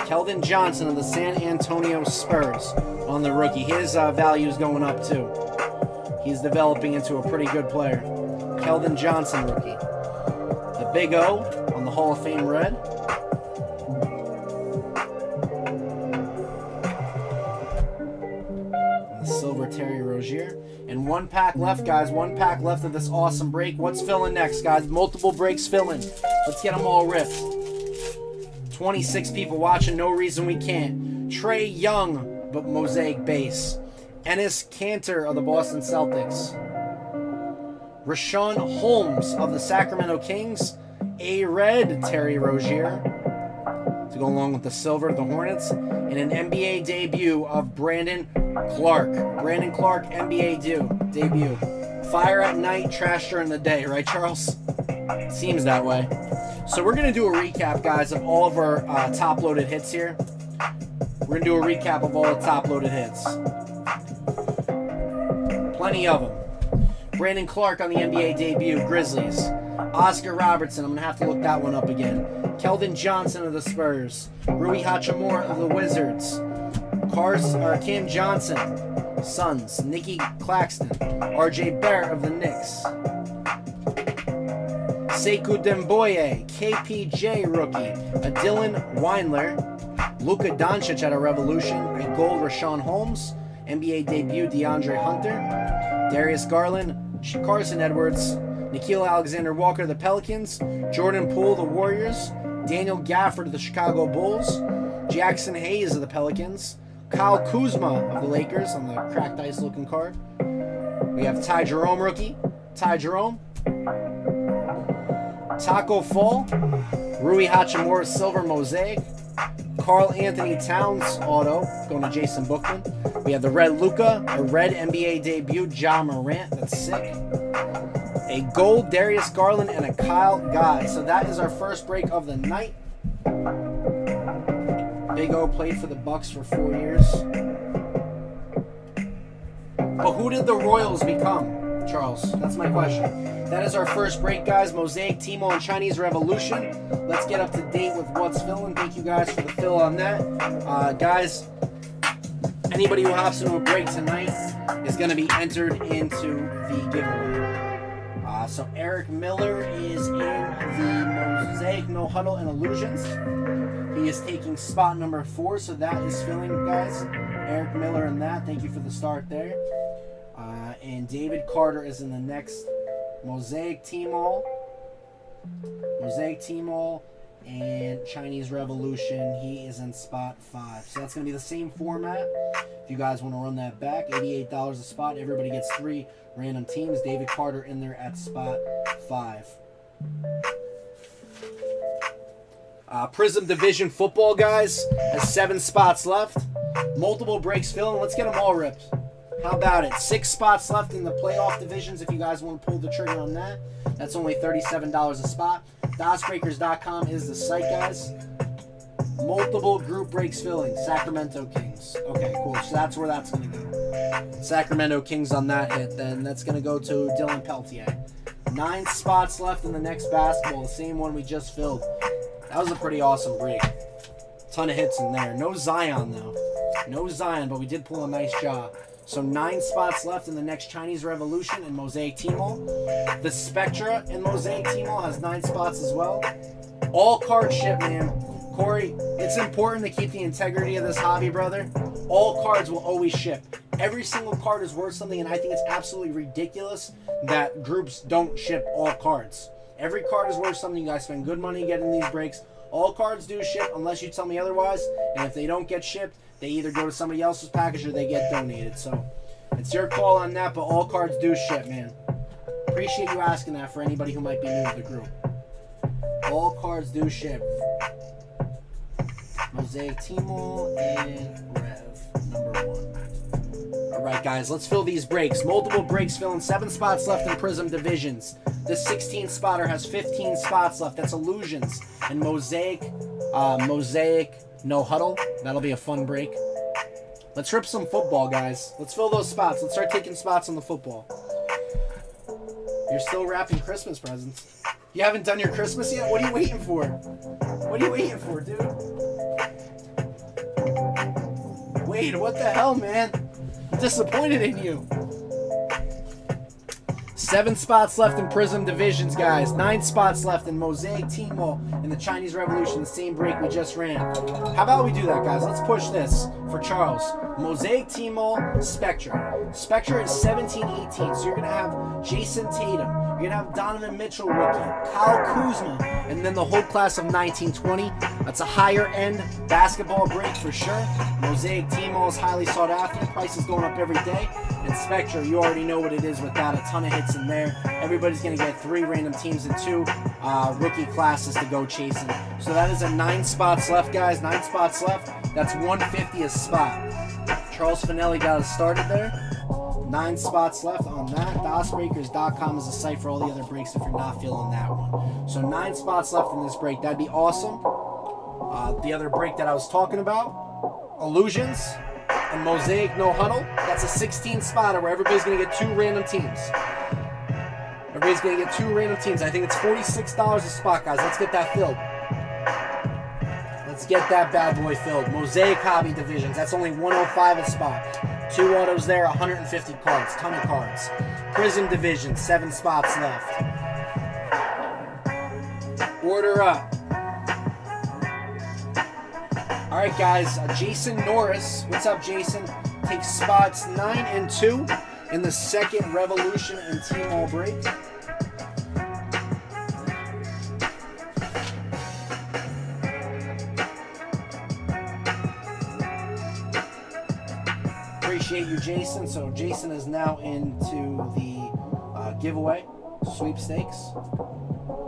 Keldon Johnson of the San Antonio Spurs on the rookie. His uh, value is going up too. He's developing into a pretty good player. Keldon Johnson rookie. The Big O on the Hall of Fame red. The silver Terry Rozier. And one pack left, guys. One pack left of this awesome break. What's filling next, guys? Multiple breaks filling. Let's get them all ripped. 26 people watching. No reason we can't. Trae Young, but Mosaic base. Enes Kanter of the Boston Celtics. Richaun Holmes of the Sacramento Kings. A red Terry Rozier to go along with the silver, the Hornets, and an NBA debut of Brandon Clarke. Brandon Clarke, NBA due, debut. Fire at night, trash during the day, right, Charles? Seems that way. So we're gonna do a recap, guys, of all of our uh, top-loaded hits here. We're gonna do a recap of all the top-loaded hits. Plenty of them. Brandon Clarke on the NBA debut, Grizzlies. Oscar Robertson, I'm going to have to look that one up again. Keldon Johnson of the Spurs. Rui Hachimura of the Wizards. Cars, or Cam Johnson, Suns. Nicky Claxton. RJ Barrett of the Knicks. Sekou Doumbouya, KPJ rookie. A Dylan Windler. Luka Doncic at a Revolution. A gold Richaun Holmes. NBA debut DeAndre Hunter. Darius Garland. Carson Edwards. Nickeil Alexander-Walker, of the Pelicans. Jordan Poole, of the Warriors. Daniel Gafford of the Chicago Bulls. Jaxson Hayes of the Pelicans. Kyle Kuzma of the Lakers on the cracked ice looking card. We have Ty Jerome rookie. Ty Jerome. Tacko Fall. Rui Hachimura Silver Mosaic. Karl-Anthony Towns auto going to Jason Bookman. We have the red Luka, a red NBA debut, Ja Morant. That's sick. A gold Darius Garland and a Kyle Guy. So that is our first break of the night. Big O played for the Bucks for four years. But who did the Royals become, Charles? That's my question. That is our first break, guys. Mosaic, T-Mall, and Chinese Revolution. Let's get up to date with what's filling. Thank you guys for the fill on that. Uh, guys, anybody who hops into a break tonight is going to be entered into the giveaway. Uh, so Eric Miller is in the Mosaic No Huddle and Illusions. He is taking spot number four, so that is filling, guys. Eric Miller in that. Thank you for the start there. Uh, and David Carter is in the next Mosaic Team All. Mosaic Team All and Chinese Revolution. He is in spot five. So that's going to be the same format. If you guys want to run that back, $88 a spot. Everybody gets three random teams. David Carter in there at spot five. Uh, Prizm Division football, guys, has seven spots left. Multiple breaks filling. Let's get them all ripped. How about it? Six spots left in the playoff divisions if you guys want to pull the trigger on that. That's only $37 a spot. DasBreakers.com is the site, guys. Multiple group breaks filling. Sacramento Kings. Okay, cool. So that's where that's going to go. Sacramento Kings on that hit. Then that's going to go to Dylan Peltier. Nine spots left in the next basketball. The same one we just filled. That was a pretty awesome break. Ton of hits in there. No Zion, though. No Zion, but we did pull a nice job. So nine spots left in the next Chinese Revolution and Mosaic Team The Spectra in Mosaic Team has nine spots as well. All card ship, man. Corey, it's important to keep the integrity of this hobby, brother. All cards will always ship. Every single card is worth something, and I think it's absolutely ridiculous that groups don't ship all cards. Every card is worth something. You guys spend good money getting these breaks. All cards do ship unless you tell me otherwise. And if they don't get shipped, they either go to somebody else's package or they get donated. So it's your call on that, but all cards do ship, man. Appreciate you asking that for anybody who might be new to the group. All cards do ship. Mosaic T-Mall and Rev, number one. All right, guys, let's fill these breaks. Multiple breaks filling seven spots left in Prizm Divisions. This 16 spotter has 15 spots left. That's Illusions and Mosaic, uh, Mosaic No Huddle. That'll be a fun break. Let's rip some football, guys. Let's fill those spots. Let's start taking spots on the football. You're still wrapping Christmas presents. You haven't done your Christmas yet? What are you waiting for? What are you waiting for, dude? Wade, what the hell, man? I'm disappointed in you. Seven spots left in Prizm Divisions, guys. Nine spots left in Mosaic T-Mall in the Chinese Revolution, the same break we just ran. How about we do that, guys? Let's push this for Charles. Mosaic T-Mall Spectra. Spectra is 17 18, so you're going to have Jayson Tatum. You're going to have Donovan Mitchell rookie, Kyle Kuzma, and then the whole class of 1920. That's a higher end basketball break for sure. Mosaic T-Mall is highly sought after. Price is going up every day. And Spectra, you already know what it is with that. A ton of hits in there. Everybody's going to get three random teams and two uh, rookie classes to go chasing. So that is a nine spots left, guys. Nine spots left. That's 150 a spot. Charles Finelli got us started there. Nine spots left on that. DasBreakers.com is a site for all the other breaks if you're not feeling that one. So nine spots left in this break. That'd be awesome. Uh, the other break that I was talking about, Illusions and Mosaic No Huddle. That's a 16 spotter where everybody's going to get two random teams. Everybody's going to get two random teams. I think it's $46 a spot, guys. Let's get that filled. Let's get that bad boy filled. Mosaic Hobby Divisions. That's only 105 a spot. Two autos there, 150 cards. Ton of cards. Prizm Division, seven spots left. Order up. All right, guys. Uh, Jason Norris. What's up, Jason? Takes spots 9 and 2 in the second Revolution and Team All break. Appreciate you, Jason. So, Jason is now into the uh, giveaway sweepstakes.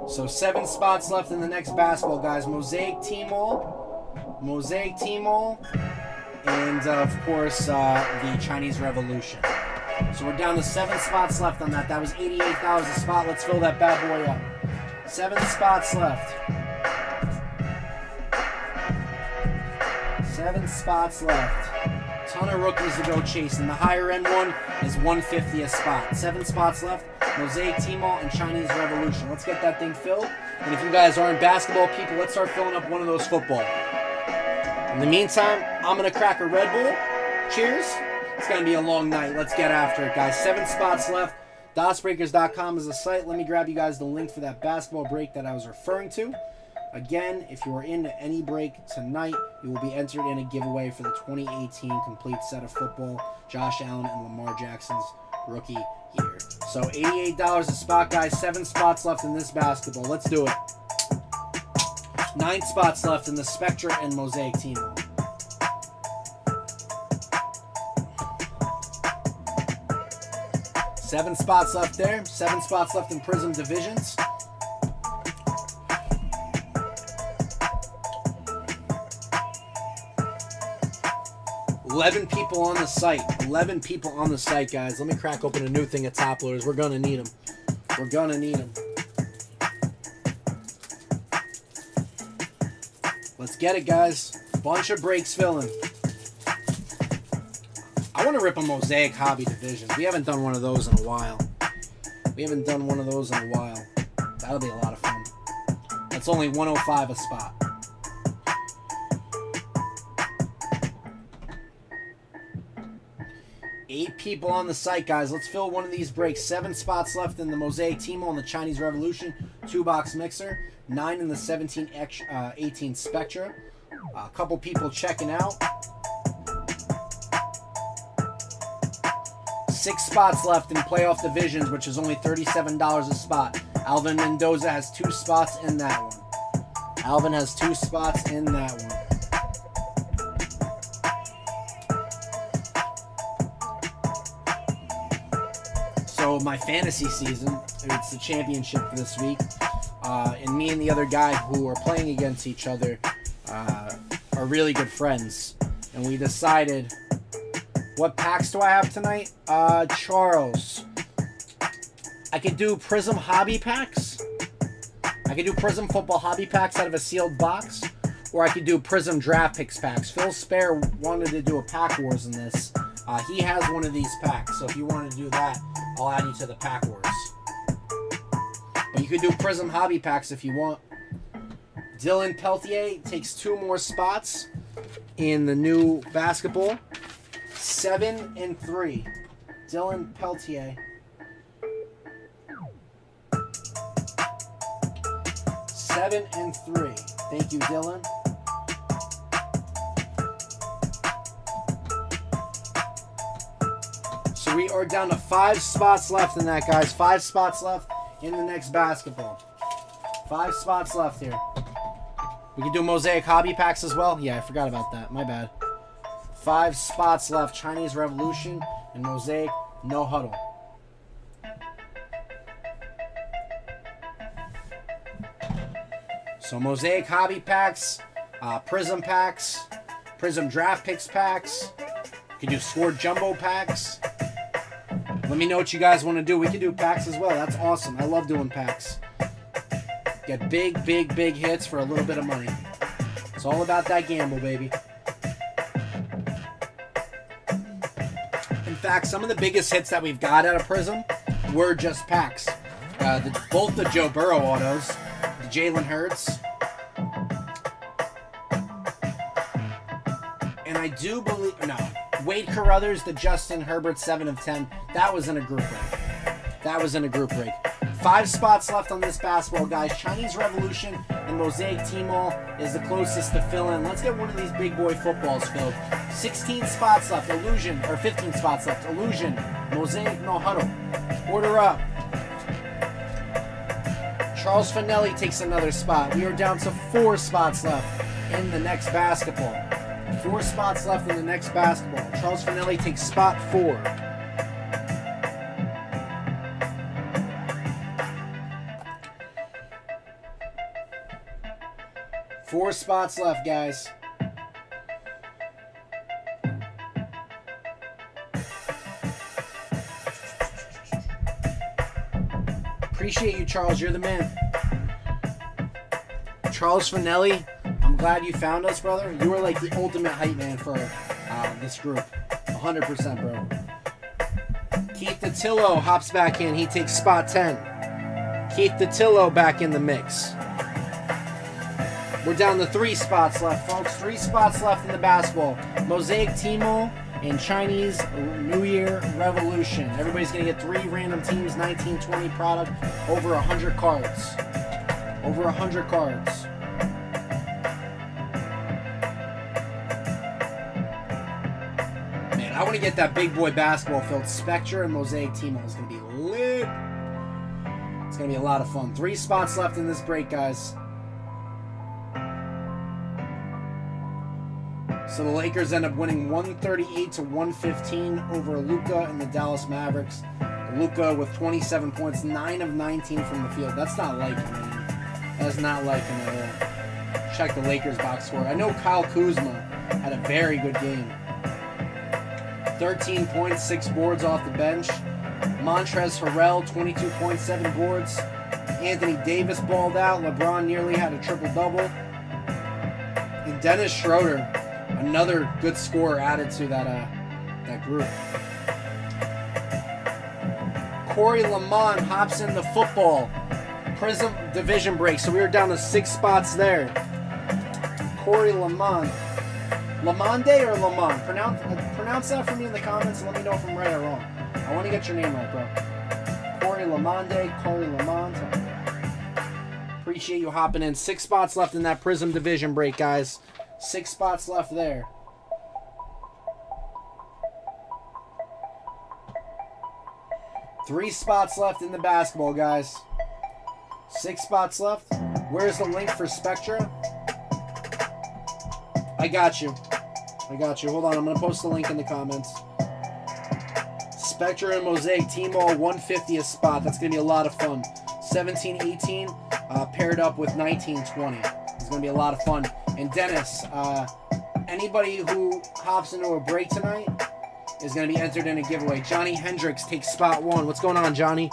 So, seven spots left in the next basketball, guys. Mosaic Team All. Mosaic All, and uh, of course uh, the Chinese Revolution. So we're down to seven spots left on that. That was eighty-eight dollars spot. Let's fill that bad boy up. Seven spots left. Seven spots left. Ton of rookies to go chasing. The higher end one is 150th spot. Seven spots left. Mosaic Tmall and Chinese Revolution. Let's get that thing filled. And if you guys aren't basketball people, let's start filling up one of those football. In the meantime, I'm going to crack a Red Bull. Cheers. It's going to be a long night. Let's get after it, guys. Seven spots left. DasBreakers.com is the site. Let me grab you guys the link for that basketball break that I was referring to. Again, if you are in any break tonight, you will be entered in a giveaway for the 2018 complete set of football, Josh Allen and Lamar Jackson's rookie year. So $88 a spot, guys. Seven spots left in this basketball. Let's do it. Nine spots left in the Spectra and Mosaic team. Seven spots left there. Seven spots left in Prizm Divisions. Eleven people on the site. Eleven people on the site, guys. Let me crack open a new thing of top loaders. We're gonna need them. We're gonna need them. Let's get it, guys. Bunch of breaks filling. I want to rip a Mosaic Hobby Division. We haven't done one of those in a while. We haven't done one of those in a while. That'll be a lot of fun. That's only 105 a spot. Eight people on the site, guys. Let's fill one of these breaks. Seven spots left in the Mosaic T-Mall and the Chinese Revolution two box mixer. Nine in the 17 X, uh, 18 Spectra. A couple people checking out. Six spots left in playoff divisions, which is only $37 a spot. Alvin Mendoza has two spots in that one. Alvin has two spots in that one. My fantasy season, it's the championship for this week, uh, and me and the other guy who are playing against each other uh, are really good friends, and we decided what packs do I have tonight? Uh, Charles. I could do Prizm Hobby Packs. I could do Prizm Football Hobby Packs out of a sealed box. Or I could do Prizm Draft Picks packs. Phil Spare wanted to do a Pack Wars in this. Uh, he has one of these packs, so if you want to do that, I'll add you to the Pack Wars. But you could do Prizm Hobby Packs if you want. Dylan Peltier takes two more spots in the new basketball. Seven and three. Dylan Peltier. Seven and three. Thank you, Dylan. We are down to five spots left in that, guys. Five spots left in the next basketball. Five spots left here. We can do mosaic hobby packs as well. Yeah, I forgot about that. My bad. Five spots left. Chinese Revolution and Mosaic No Huddle. So Mosaic Hobby Packs, uh, Prizm Packs, Prizm Draft Picks Packs. You can do Sword Jumbo Packs. Let me know what you guys want to do. We can do packs as well. That's awesome. I love doing packs. Get big, big, big hits for a little bit of money. It's all about that gamble, baby. In fact, some of the biggest hits that we've got out of Prizm were just packs. Uh, the, both the Joe Burrow autos, the Jalen Hurts, and I do believe no Wade Carruthers, the Justin Herbert seven of ten. That was in a group break. That was in a group break. Five spots left on this basketball, guys. Chinese Revolution and Mosaic Teamall is the closest to fill in. Let's get one of these big boy footballs filled. 16 spots left. Illusion, or 15 spots left. Illusion, Mosaic No Huddle. Order up. Charles Finelli takes another spot. We are down to four spots left in the next basketball. Four spots left in the next basketball. Charles Finelli takes spot four. Four spots left, guys. Appreciate you, Charles. You're the man. Charles Finelli, glad you found us, brother. You are like the ultimate hype man for uh, this group. 100%, bro. Keith Datillo hops back in. He takes spot 10. Keith Datillo back in the mix. We're down to three spots left, folks. Three spots left in the basketball. Mosaic T-Mall and Chinese New Year Revolution. Everybody's going to get three random teams, 1920 product, over 100 cards. Over 100 cards. I want to get that big boy basketball filled. Spectra and Mosaic T-Mall is going to be lit. It's going to be a lot of fun. Three spots left in this break, guys. So the Lakers end up winning 138 to 115 over Luka and the Dallas Mavericks. Luka with 27 points, 9 of 19 from the field. That's not like him. That's not like him at all. Check the Lakers box score. I know Kyle Kuzma had a very good game. 13 points, 6 boards off the bench. Montrezl Harrell, 22.7 boards. Anthony Davis balled out. LeBron nearly had a triple double. And Dennis Schroeder, another good scorer added to that uh, that group. Corey Lamont hops in the football. Prizm division break. So we were down to six spots there. Corey Lamont. Lamonde or Lamont? Pronounce pronounce that for me in the comments and let me know if I'm right or wrong. I want to get your name right, bro. Corey Lamonde, Corey Lamont. Appreciate you hopping in. Six spots left in that Prizm division break, guys. Six spots left there. Three spots left in the basketball, guys. Six spots left. Where's the link for Spectra? I got you. I got you. Hold on. I'm going to post the link in the comments. Spectra and Mosaic Team All 150th spot. That's going to be a lot of fun. 17 18 uh, paired up with 19 20. It's going to be a lot of fun. And Dennis, uh, anybody who hops into a break tonight is going to be entered in a giveaway. Johnny Hendricks takes spot one. What's going on, Johnny?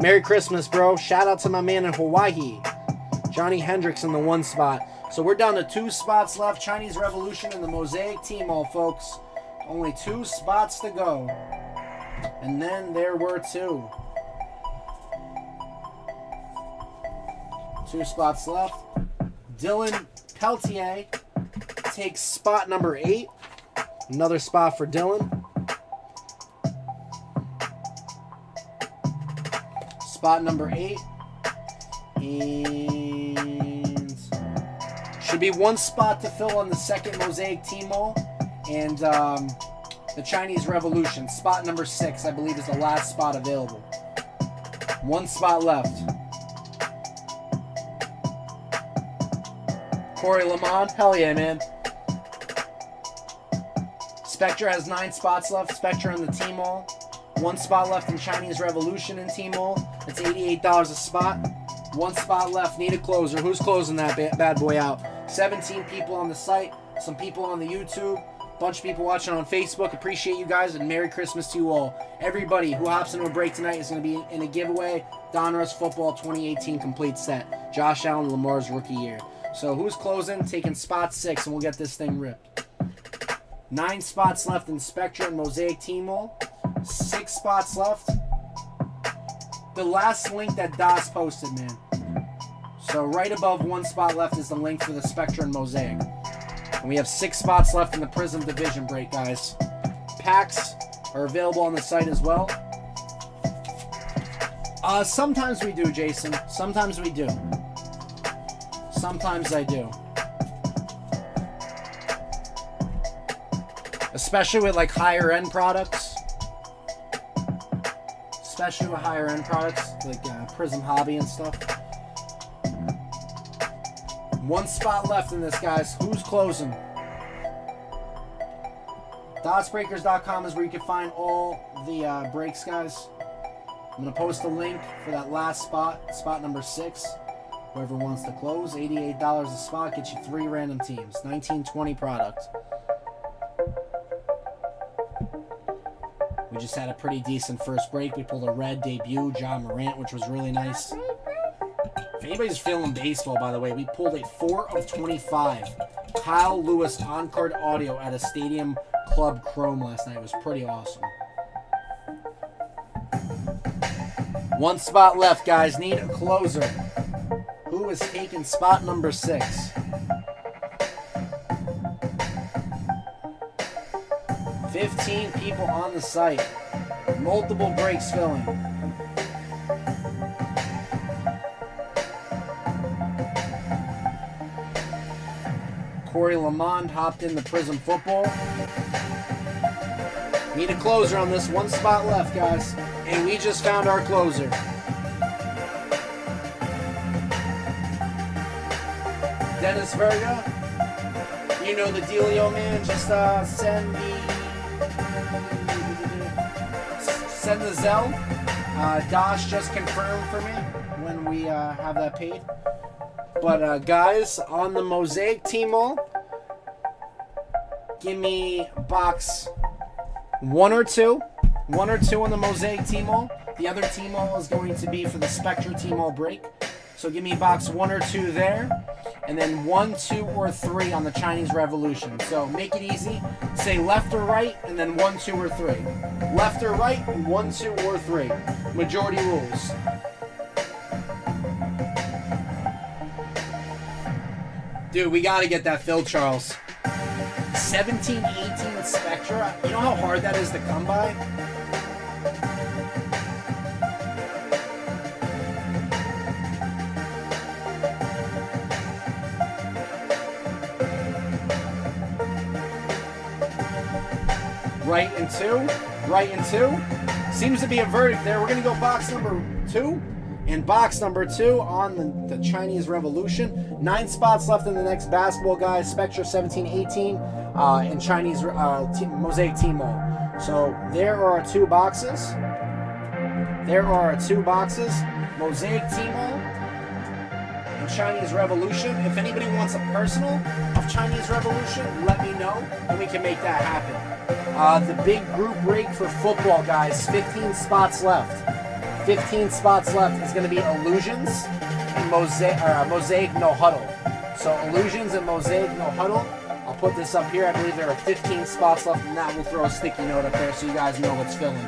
Merry Christmas, bro. Shout out to my man in Hawaii. Johnny Hendricks in the one spot. So we're down to two spots left. Chinese Revolution and the Mosaic Team all, folks. Only two spots to go. And then there were two. Two spots left. Dylan Peltier takes spot number eight. Another spot for Dylan. Spot number eight. And be one spot to fill on the second Mosaic All. And um, the Chinese Revolution. Spot number six, I believe, is the last spot available. One spot left. Corey Lamont, hell yeah, man. Spectra has nine spots left. Spectra on the Team All. One spot left in Chinese Revolution in Team All. That's $88 a spot. One spot left. Need a closer. Who's closing that ba- bad boy out? 17 people on the site. Some people on the YouTube. Bunch of people watching on Facebook. Appreciate you guys and Merry Christmas to you all. Everybody who hops into a break tonight is going to be in a giveaway. Donruss Football 2018 complete set. Josh Allen Lamar's rookie year. So who's closing? Taking spot six, and we'll get this thing ripped. Nine spots left in Spectra and Mosaic Team All. Six spots left. The last link that Das posted, man. So right above one spot left is the link for the Spectra and Mosaic. And we have six spots left in the Prizm Division break, guys. Packs are available on the site as well. Uh, sometimes we do, Jason. Sometimes we do. Sometimes I do. Especially with like higher end products. Especially with higher end products like uh, Prizm Hobby and stuff. One spot left in this, guys. Who's closing? DasBreakers.com is where you can find all the uh, breaks, guys. I'm going to post a link for that last spot, spot number six. Whoever wants to close, $88 a spot gets you three random teams. 1920 product. We just had a pretty decent first break. We pulled a red debut, Ja Morant, which was really nice. If anybody's feeling baseball, by the way, we pulled a 4 of 25 Kyle Lewis on-card audio at a Stadium Club Chrome last night. It was pretty awesome. One spot left, guys. Need a closer. Who is taking spot number six? Fifteen people on the site. Multiple breaks filling. Corey Lamond hopped in the Prizm football. Need a closer on this. One spot left, guys. And we just found our closer. Dennis Verga. You know the dealio, man. Just uh, send the send the Zelle. Uh, Das just confirmed for me when we uh, have that paid. But uh, guys, on the Mosaic T-Mall, give me box one or two. One or two on the Mosaic T-Mall. The other team all is going to be for the Spectra team all break. So give me box one or two there. And then one, two, or three on the Chinese Revolution. So make it easy. Say left or right, and then one, two, or three. Left or right, one, two, or three. Majority rules. Dude, we gotta get that Phil Charles. 17, 18 Spectra. You know how hard that is to come by? Right and two. Right and two. Seems to be a verdict there. We're going to go box number two. And box number two on the, the Chinese Revolution. Nine spots left in the next basketball, guys. Spectra 17 18 uh, and Chinese uh, team, Mosaic All. So there are two boxes. There are two boxes. Mosaic T-Mall and Chinese Revolution. If anybody wants a personal of Chinese Revolution, let me know and we can make that happen. Uh, the big group break for football, guys. 15 spots left. 15 spots left is going to be Illusions and Mosaic, uh, Mosaic No Huddle. So Illusions and Mosaic No Huddle. I'll put this up here. I believe there are 15 spots left, and that will throw a sticky note up there so you guys know what's filling.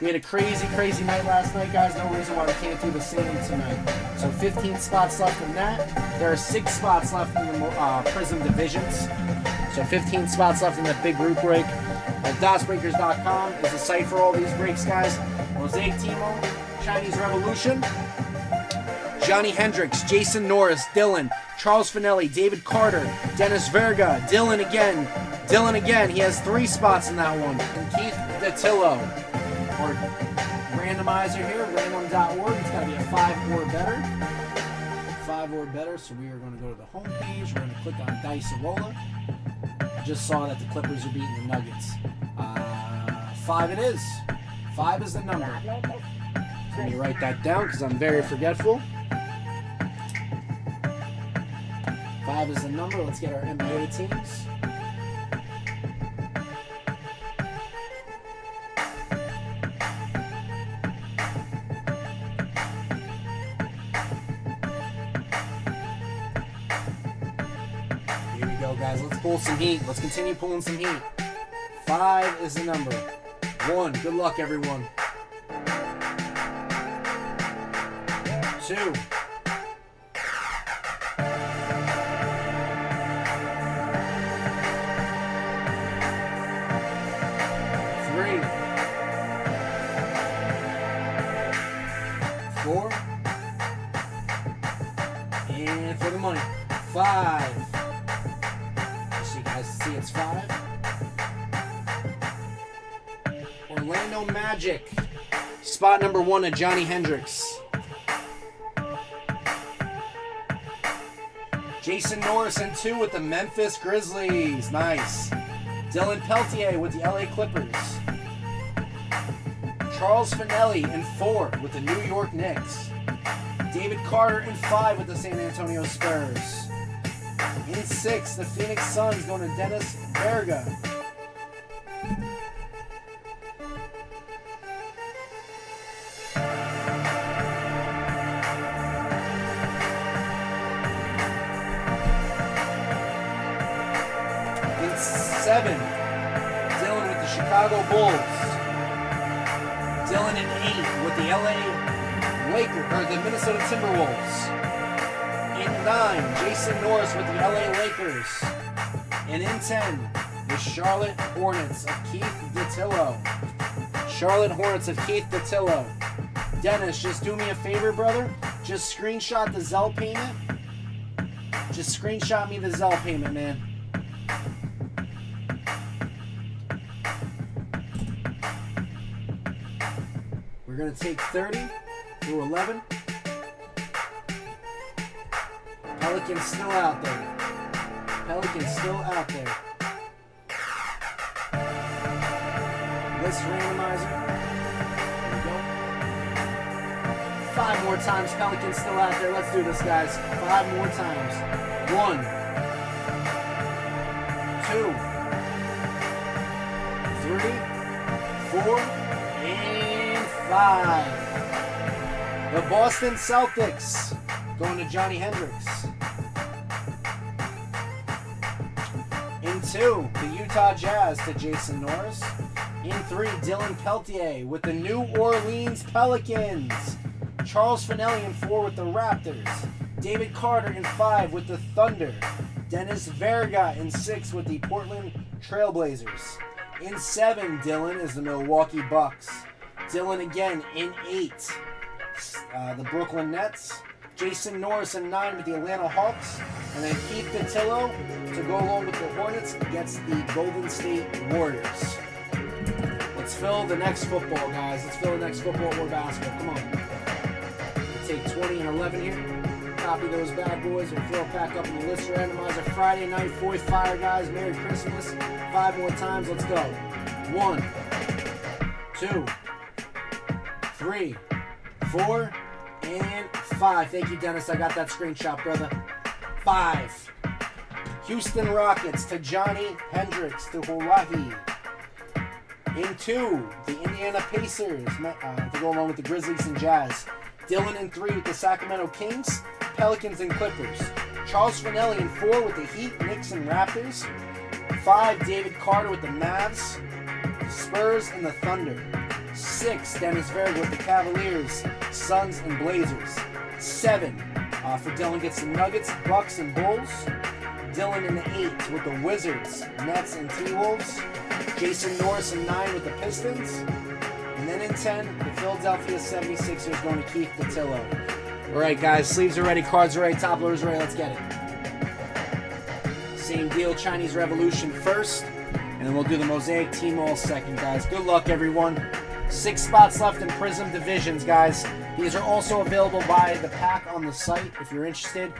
We had a crazy, crazy night last night, guys. No reason why we can't do the same tonight. So 15 spots left in that. There are six spots left in the uh, Prizm divisions. So 15 spots left in the big group break. Uh, DasBreakers.com is the site for all these breaks, guys. Mosaic T-Mall, Chinese Revolution, Johnny Hendricks, Jason Norris, Dylan, Charles Finelli, David Carter, Dennis Verga, Dylan again, Dylan again. He has three spots in that one. And Keith Datillo, or randomizer here, random.org. It's got to be a five or better. Five or better. So we are going to go to the home page. We're going to click on Dice Rolla. Just saw that the Clippers are beating the Nuggets. Uh, five it is. Five is the number. Let me write that down because I'm very forgetful. Five is the number. Let's get our NBA teams. Here we go, guys. Let's pull some heat. Let's continue pulling some heat. Five is the number. One. Good luck, everyone. Two. Three. Four. And for the money. Five. So you guys see it's five. Orlando Magic. Spot number one at Johnny Hendricks. Jason Norris in two with the Memphis Grizzlies. Nice. Dylan Peltier with the LA Clippers. Charles Finelli in four with the New York Knicks. David Carter in five with the San Antonio Spurs. In six, the Phoenix Suns going to Dennis Verga. Jason Norris with the LA Lakers. And in ten, the Charlotte Hornets of Keith Datillo. Charlotte Hornets of Keith Datillo. Dennis, just do me a favor, brother. Just screenshot the Zelle payment. Just screenshot me the Zelle payment, man. We're gonna take 30 through 11. Pelican's still out there. Pelican's still out there. List randomizer. There we go. Five more times. Pelican's still out there. Let's do this, guys. Five more times. One. Two. Three. Four. And five. The Boston Celtics going to Johnny Hendricks. Two, the Utah Jazz to Jason Norris. In three, Dylan Peltier with the New Orleans Pelicans. Charles Finelli in four with the Raptors. David Carter in five with the Thunder. Dennis Verga in six with the Portland Trailblazers. In seven, Dylan is the Milwaukee Bucks. Dylan again in eight, uh, the Brooklyn Nets. Jason Norris in nine with the Atlanta Hawks. And then Keith Datillo to go along with the Hornets against the Golden State Warriors. Let's fill the next football, guys. Let's fill the next football or basketball. Come on. Take 20 and 11 here. copy those bad boys. We'll throw it back up in the lister randomizer. Friday night, Foy Fire, guys. Merry Christmas. Five more times. Let's go. One, two, three, four, and five. Thank you, Dennis. I got that screenshot, brother. Five. Houston Rockets to Johnny Hendricks to Hawaii. In two, the Indiana Pacers uh, to go along with the Grizzlies and Jazz. Dylan in three with the Sacramento Kings, Pelicans and Clippers. Charles Finelli in four with the Heat, Knicks and Raptors. Five, David Carter with the Mavs, Spurs and the Thunder. Six, Dennis Verg with the Cavaliers, Suns and Blazers. Seven, uh, for Dylan gets the Nuggets, Bucks and Bulls. Dylan in the eight with the Wizards, Nets and T-Wolves. Jason Norris in nine with the Pistons. And then in 10, the Philadelphia 76ers going to Keith Patillo. All right, guys, sleeves are ready, cards are ready, top loaders ready. Let's get it. Same deal, Chinese Revolution first, and then we'll do the Mosaic T-Mall second, guys. Good luck, everyone. Six spots left in Prizm Divisions, guys. These are also available by the pack on the site if you're interested.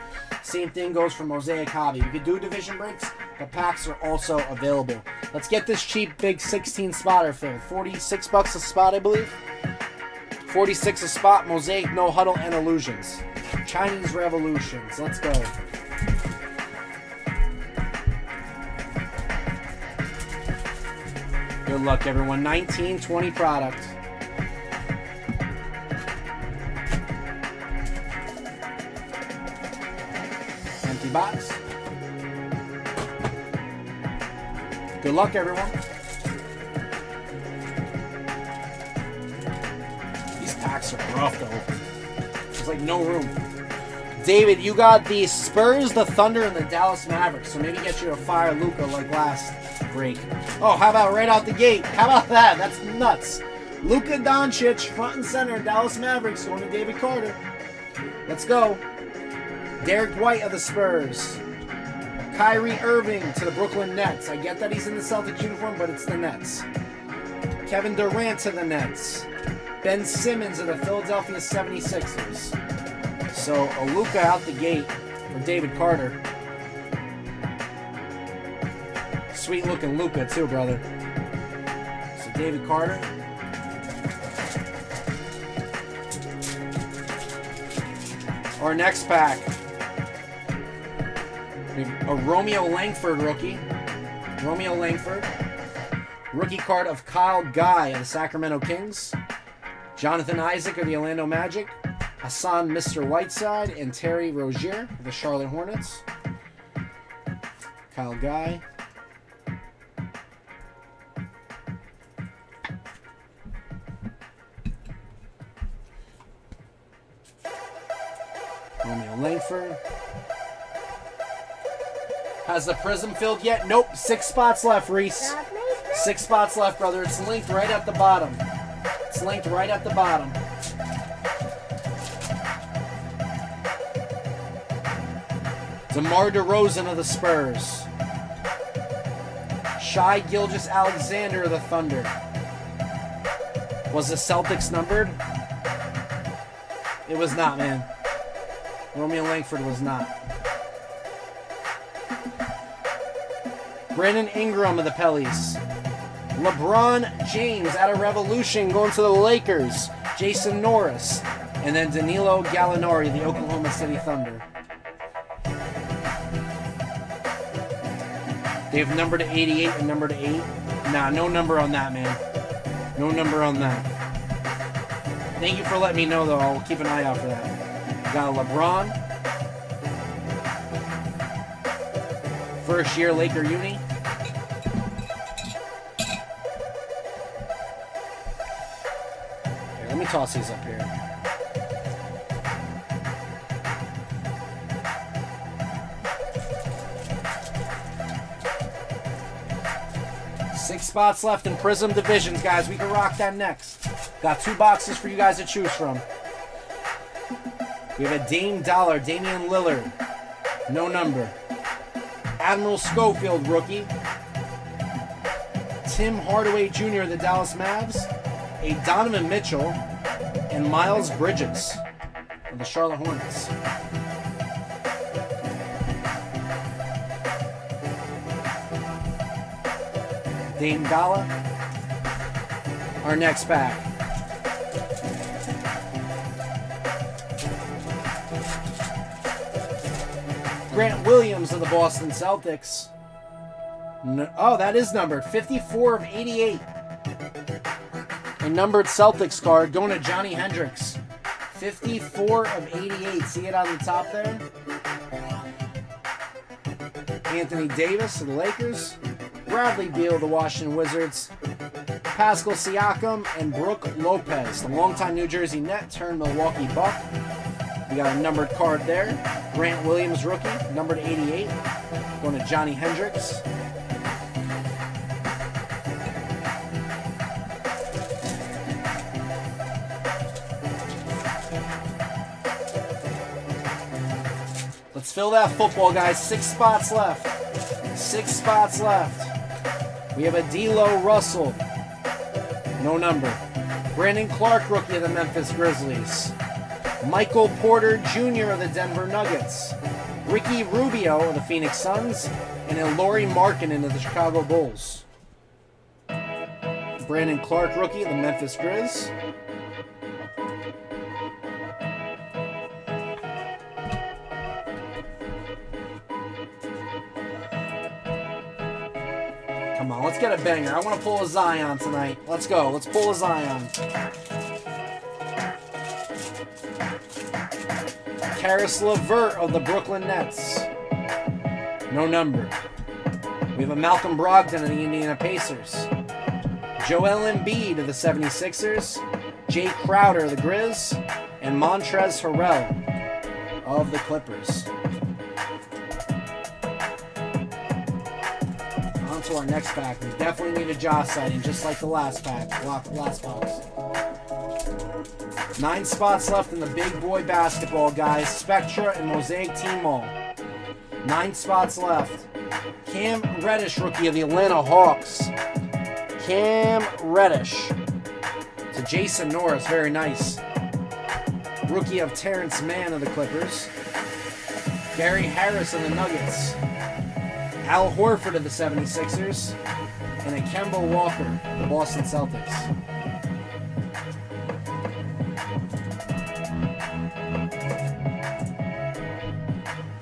Same thing goes for Mosaic Hobby. You can do division breaks, the packs are also available. Let's get this cheap big 16 spotter filled. 46 bucks a spot, I believe. 46 a spot, Mosaic, No Huddle, and Illusions. Chinese Revolutions. Let's go. Good luck, everyone. 19, 20 products. Empty box. Good luck, everyone. These packs are rough to open. There's like no room. David, you got the Spurs, the Thunder, and the Dallas Mavericks. So maybe get you a fire Luka like last break. Oh, how about right out the gate? How about that? That's nuts. Luka Doncic, front and center, Dallas Mavericks, going to David Carter. Let's go. Derrick White of the Spurs. Kyrie Irving to the Brooklyn Nets. I get that he's in the Celtics uniform, but it's the Nets. Kevin Durant to the Nets. Ben Simmons of the Philadelphia 76ers. So a Luka out the gate for David Carter. Sweet looking Luka too, brother. So David Carter. Our next pack. A Romeo Langford rookie. Romeo Langford. Rookie card of Kyle Guy of the Sacramento Kings. Jonathan Isaac of the Orlando Magic. Hassan Mr. Whiteside and Terry Rozier of the Charlotte Hornets. Kyle Guy. Romeo Langford. Has the Prizm filled yet? Nope. Six spots left, Reese. Six spots left, brother. It's linked right at the bottom. It's linked right at the bottom. DeMar DeRozan of the Spurs. Shai Gilgeous-Alexander of the Thunder. Was the Celtics numbered? It was not, man. Romeo Langford was not. Brandon Ingram of the Pellies. LeBron James out of Revolution going to the Lakers. Jason Norris. And then Danilo Gallinari, the Oklahoma City Thunder. They have number to 88 and number to 8. Nah, no number on that, man. No number on that. Thank you for letting me know, though. I'll keep an eye out for that. Got LeBron. First year Laker uni. Here, let me toss these up here. Spots left in Prizm Divisions, guys. We can rock that next. Got two boxes for you guys to choose from. We have a Dame Dolla, Damian Lillard. No number. Admiral Schofield, rookie. Tim Hardaway Jr. of the Dallas Mavs. A Donovan Mitchell. And Miles Bridges of the Charlotte Hornets. Dame Gala. Our next pack. Grant Williams of the Boston Celtics. No, oh, that is numbered. 54 of 88. A numbered Celtics card going to Johnny Hendricks. 54 of 88. See it on the top there? Anthony Davis of the Lakers. Bradley Beal the Washington Wizards. Pascal Siakam and Brooke Lopez, the longtime New Jersey Net turned Milwaukee Buck. We got a numbered card there. Grant Williams, rookie, numbered 88. Going to Johnny Hendricks. Let's fill that football, guys. Six spots left. Six spots left. We have a D'Lo Russell. No number. Brandon Clarke, rookie of the Memphis Grizzlies. Michael Porter Jr. of the Denver Nuggets. Ricky Rubio of the Phoenix Suns. And Lauri Markkanen of the Chicago Bulls. Brandon Clarke, rookie of the Memphis Grizz. On, let's get a banger. I want to pull a Zion tonight. Let's go. Let's pull a Zion. Caris LeVert of the Brooklyn Nets. No number. We have a Malcolm Brogdon of the Indiana Pacers. Joel Embiid of the 76ers. Jae Crowder of the Grizz. And Montrezl Harrell of the Clippers. To our next pack. We definitely need a Josh sighting, just like the last pack. Last box. Nine spots left in the big boy basketball, guys. Spectra and Mosaic T-Mall. Nine spots left. Cam Reddish, rookie of the Atlanta Hawks. Cam Reddish. To Jason Norris, very nice. Rookie of Terrence Mann of the Clippers. Gary Harris of the Nuggets. Al Horford of the 76ers. And a Kemba Walker, the Boston Celtics.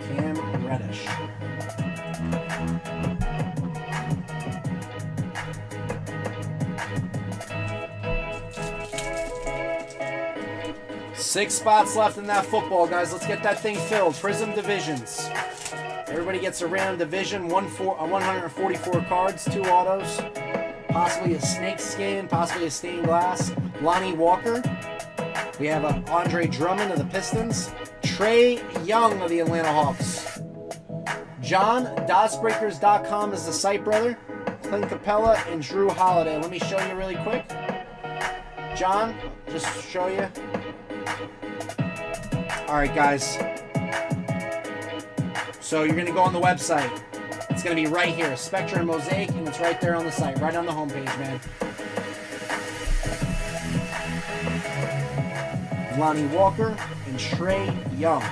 Cam Reddish. Six spots left in that football, guys. Let's get that thing filled. Prizm divisions. Everybody gets a random division. One four, uh, 144 cards, two autos, possibly a snake skin, possibly a stained glass. Lonnie Walker. We have uh, Andre Drummond of the Pistons. Trae Young of the Atlanta Hawks. John, DasBreakers.com is the site, brother. Clint Capela and Jrue Holiday. Let me show you really quick. John, just show you. All right, guys. So you're going to go on the website. It's going to be right here, Spectra and Mosaic, and it's right there on the site, right on the homepage, man. Lonnie Walker and Trae Young.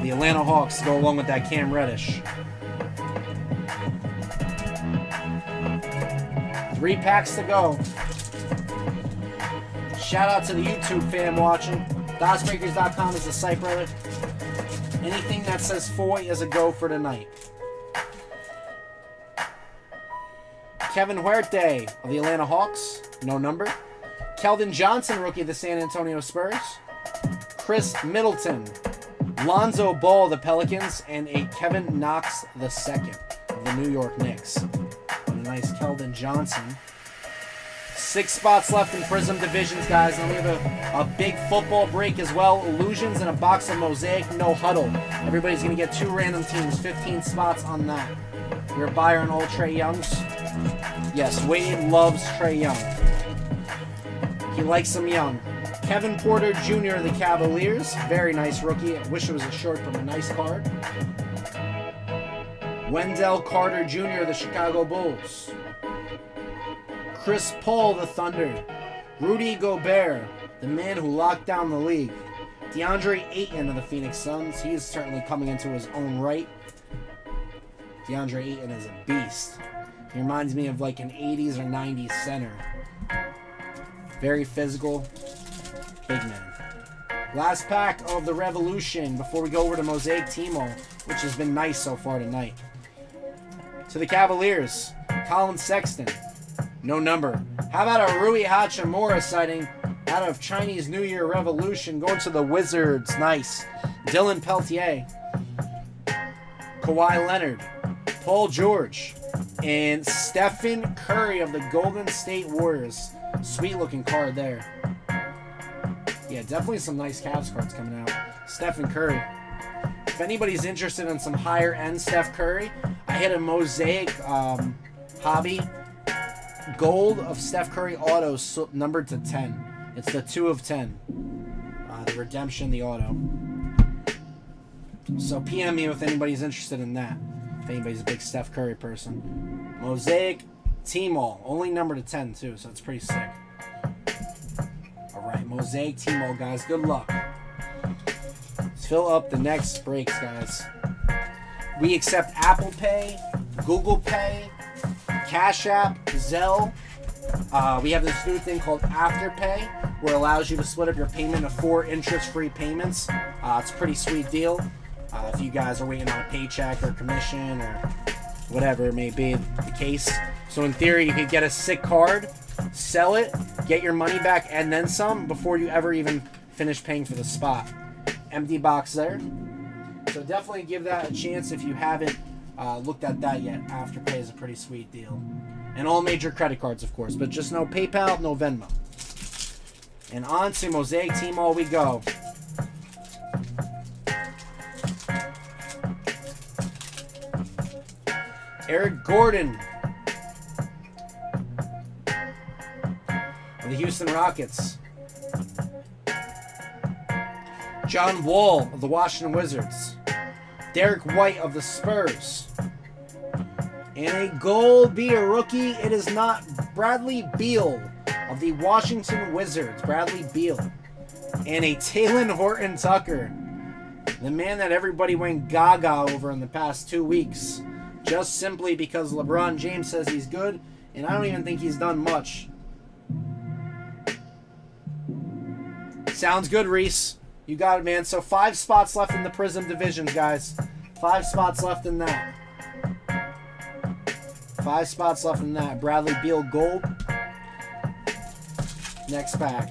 The Atlanta Hawks go along with that Cam Reddish. Three packs to go. Shout out to the YouTube fam watching. DasBreakers.com is the site, brother. Anything that says Foy is a go for tonight. Kevin Huerter of the Atlanta Hawks, no number. Keldon Johnson, rookie of the San Antonio Spurs. Khris Middleton. Lonzo Ball the Pelicans. And a Kevin Knox II of the New York Knicks. What a nice Keldon Johnson. Six spots left in Prizm Divisions, guys. And we have a, a big football break as well. Illusions and a box of Mosaic, no huddle. Everybody's going to get two random teams, 15 spots on that. You're a buyer on all Trae Youngs? Yes, Wade loves Trae Young. He likes him young. Kevin Porter Jr. of the Cavaliers. Very nice rookie. I wish it was a short from a nice card. Wendell Carter Jr. of the Chicago Bulls. Chris Paul, the Thunder. Rudy Gobert, the man who locked down the league. DeAndre Ayton of the Phoenix Suns. He is certainly coming into his own right. DeAndre Ayton is a beast. He reminds me of like an 80s or 90s center. Very physical, big man. Last pack of the Revolution before we go over to Mosaic T-Mall, which has been nice so far tonight. To the Cavaliers, Collin Sexton, no number. How about a Rui Hachimura sighting out of Chinese New Year Revolution going to the Wizards? Nice. Dylan Peltier, Kawhi Leonard, Paul George, and Stephen Curry of the Golden State Warriors. Sweet looking card there. Yeah, definitely some nice Cavs cards coming out. Stephen Curry. If anybody's interested in some higher end Steph Curry, I hit a mosaic um, hobby gold of Steph Curry autos so- numbered to 10. It's the 2 of 10. Uh, the redemption, the auto. So PM me if anybody's interested in that. If anybody's a big Steph Curry person. Mosaic T-Mall. Only number to 10 too, so it's pretty sick. Alright, Mosaic T-Mall, guys. Good luck. Let's fill up the next breaks, guys. We accept Apple Pay, Google Pay, Cash App, Zelle. Uh, we have this new thing called Afterpay, where it allows you to split up your payment into four interest-free payments. Uh, it's a pretty sweet deal. Uh, if you guys are waiting on a paycheck or commission or whatever it may be the case. So in theory, you could get a sick card, sell it, get your money back, and then some before you ever even finish paying for the spot. Empty box there. So definitely give that a chance if you haven't uh, looked at that yet. Afterpay is a pretty sweet deal. And all major credit cards, of course, but just no PayPal, no Venmo. And on to Mosaic T-Mall we go. Eric Gordon of the Houston Rockets. John Wall of the Washington Wizards. Derrick White of the Spurs. And a gold be a rookie. It is not Bradley Beal of the Washington Wizards. Bradley Beal. And a Talen Horton-Tucker. The man that everybody went gaga over in the past two weeks. Just simply because LeBron James says he's good. And I don't even think he's done much. Sounds good, Reese. You got it, man. So five spots left in the Prizm division, guys. Five spots left in that. Five spots left in that. Bradley Beal Gold. Next pack.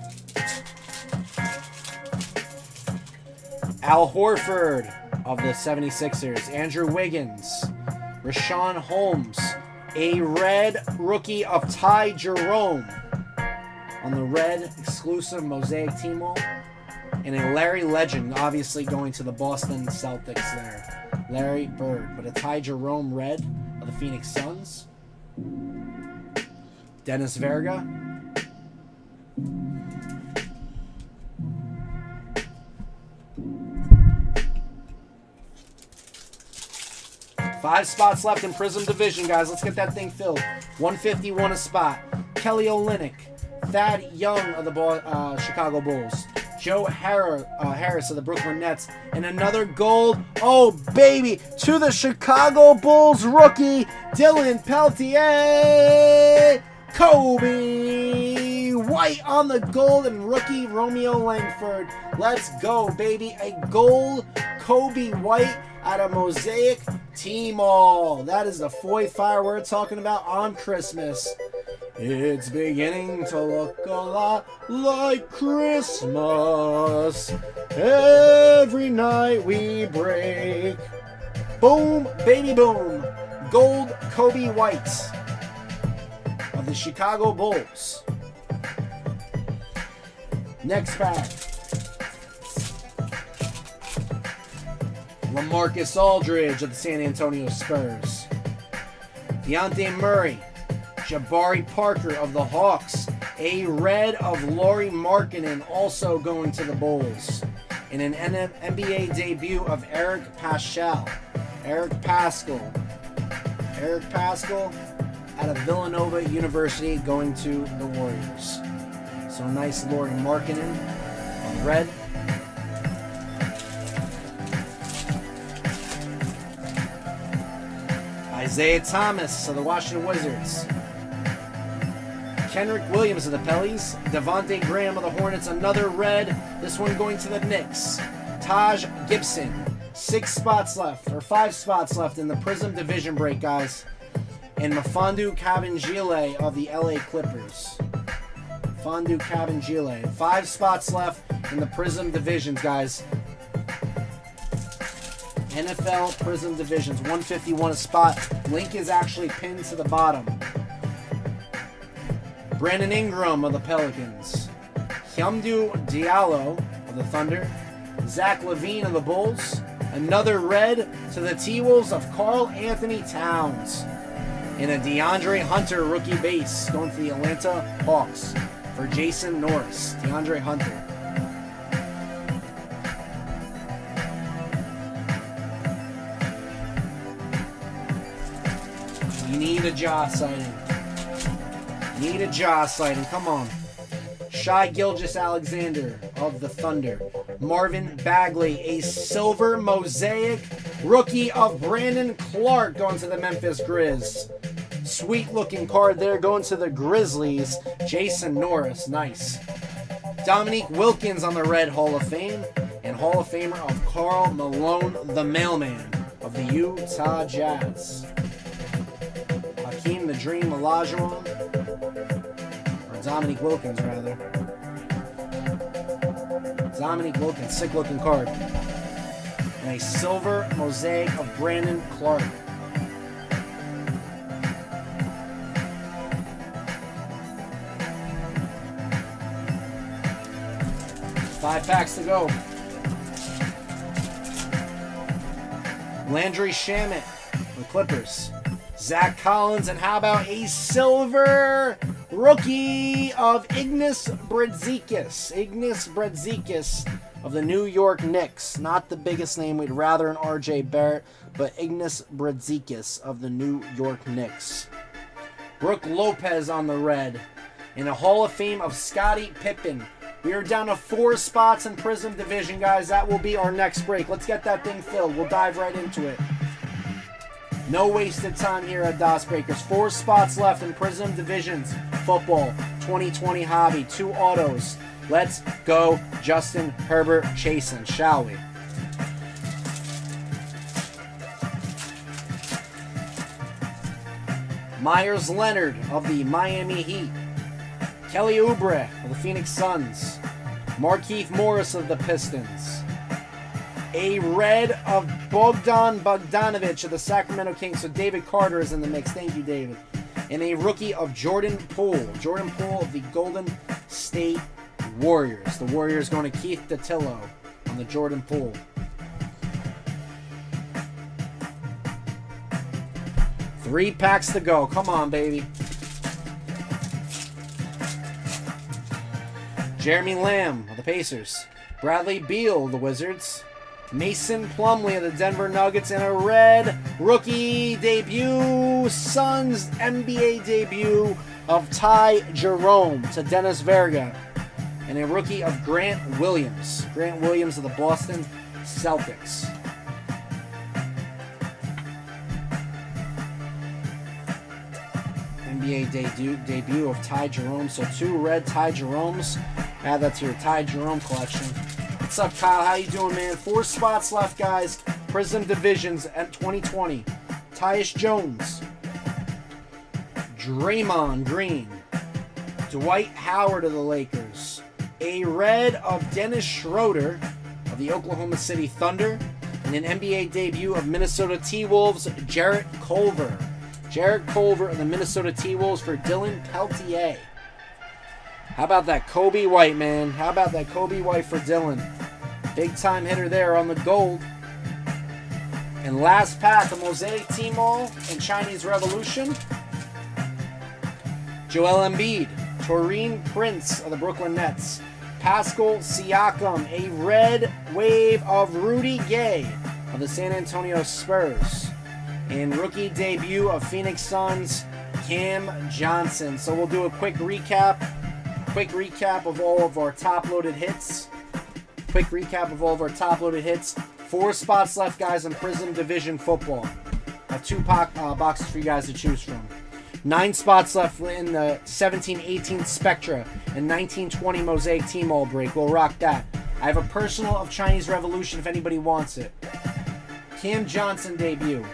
Al Horford of the 76ers. Andrew Wiggins. Richaun Holmes. A red rookie of Ty Jerome on the red exclusive Mosaic Team. And a Larry Legend, obviously going to the Boston Celtics there. Larry Bird. But a Ty Jerome red of the Phoenix Suns. Dennis Verga. Five spots left in Prizm Division, guys. Let's get that thing filled. 151 a spot. Kelly Olynyk. Thad Young of the Ball, uh, Chicago Bulls. Joe Harris, uh, Harris of the Brooklyn Nets. And another gold. Oh, baby. To the Chicago Bulls rookie, Dylan Peltier. Coby White on the gold and rookie Romeo Langford. Let's go, baby. A gold Coby White out of Mosaic T-Mall. That is the Foy fire we're talking about on Christmas. It's beginning to look a lot like Christmas. Every night we break. Boom, baby boom. Gold Coby White of the Chicago Bulls. Next pack. LaMarcus Aldridge of the San Antonio Spurs. Dejounte Murray. Jabari Parker of the Hawks. A red of Lauri Markkanen also going to the Bulls. And an NBA debut of Eric Paschall. Eric Paschall. Eric Paschall out of Villanova University going to the Warriors. So nice Lauri Markkanen on red. Isaiah Thomas of the Washington Wizards. Kenrich Williams of the Pellies. Devonte Graham of the Hornets, another red. This one going to the Knicks. Taj Gibson. Six spots left, or five spots left in the Prizm Division break, guys. And Mfiondu Kabengele of the LA Clippers. Fondu Kabengele. Five spots left in the Prizm Divisions, guys. NFL Prizm Divisions, 151 a spot. Link is actually pinned to the bottom. Brandon Ingram of the Pelicans. Hamidou Diallo of the Thunder. Zach LaVine of the Bulls. Another red to the T-Wolves of Karl-Anthony Towns. And a DeAndre Hunter rookie base going to the Atlanta Hawks for Jason Norris. DeAndre Hunter. You need a Ja sighting. Need a Ja sighting. Come on. Shai Gilgeous-Alexander of the Thunder. Marvin Bagley, a silver mosaic rookie of Brandon Clarke going to the Memphis Grizz. Sweet looking card there going to the Grizzlies. Jason Norris, nice. Dominique Wilkins on the Red Hall of Fame. And Hall of Famer of Karl Malone, the mailman of the Utah Jazz. Hakeem the Dream Olajuwon. Or Dominique Wilkins, rather. Dominique Wilkins, sick looking card. And a silver mosaic of Brandon Clarke. Five packs to go. Landry Shamet, the Clippers. Zach Collins, and how about a silver rookie of Ignas Brazdeikis? Ignas Brazdeikis of the New York Knicks. Not the biggest name. We'd rather an RJ Barrett, but Ignas Brazdeikis of the New York Knicks. Brooke Lopez on the red. In a Hall of Fame of Scottie Pippen. We are down to four spots in Prizm Division, guys. That will be our next break. Let's get that thing filled. We'll dive right into it. No wasted time here at DasBreakers. Four spots left in Prizm Divisions Football 2020 Hobby. Two autos. Let's go, Justin Herbert Chasen, shall we? Meyers Leonard of the Miami Heat. Kelly Oubre of the Phoenix Suns. Markieff Morris of the Pistons. A red of Bogdan Bogdanovich of the Sacramento Kings. So David Carter is in the mix. Thank you, David. And a rookie of Jordan Poole. Jordan Poole of the Golden State Warriors. The Warriors going to Keith Datillo on the Jordan Poole. Three packs to go. Come on, baby. Jeremy Lamb of the Pacers. Bradley Beal the Wizards. Mason Plumlee of the Denver Nuggets and a red rookie debut, Suns NBA debut of Ty Jerome to Dennis Verga. And a rookie of Grant Williams. Grant Williams of the Boston Celtics. NBA debut, debut of Ty Jerome. So two red Ty Jeromes. Add that to your Ty Jerome collection. What's up, Kyle? How you doing, man? Four spots left, guys. Prizm Divisions at 2020. Tyus Jones. Draymond Green. Dwight Howard of the Lakers. A red of Dennis Schroeder of the Oklahoma City Thunder. And an NBA debut of Minnesota T-Wolves, Jarrett Culver. Jarrett Culver of the Minnesota T-Wolves for Dylan Peltier. How about that Coby White, man? How about that Coby White for Dylan? Big time hitter there on the gold. And last pack, the Mosaic T-Mall and Chinese Revolution. Joel Embiid, Taurean Prince of the Brooklyn Nets. Pascal Siakam, a red wave of Rudy Gay of the San Antonio Spurs. And rookie debut of Phoenix Suns, Cam Johnson. So we'll do a quick recap quick recap of all of our top loaded hits. Quick recap of all of our top loaded hits. Four spots left, guys, in Prizm Division football. I have two po- uh, boxes for you guys to choose from. Nine spots left in the 17-18 Spectra and 1920 Mosaic T-Mall break. We'll rock that. I have a personal of Chinese Revolution if anybody wants it. Cam Johnson debut.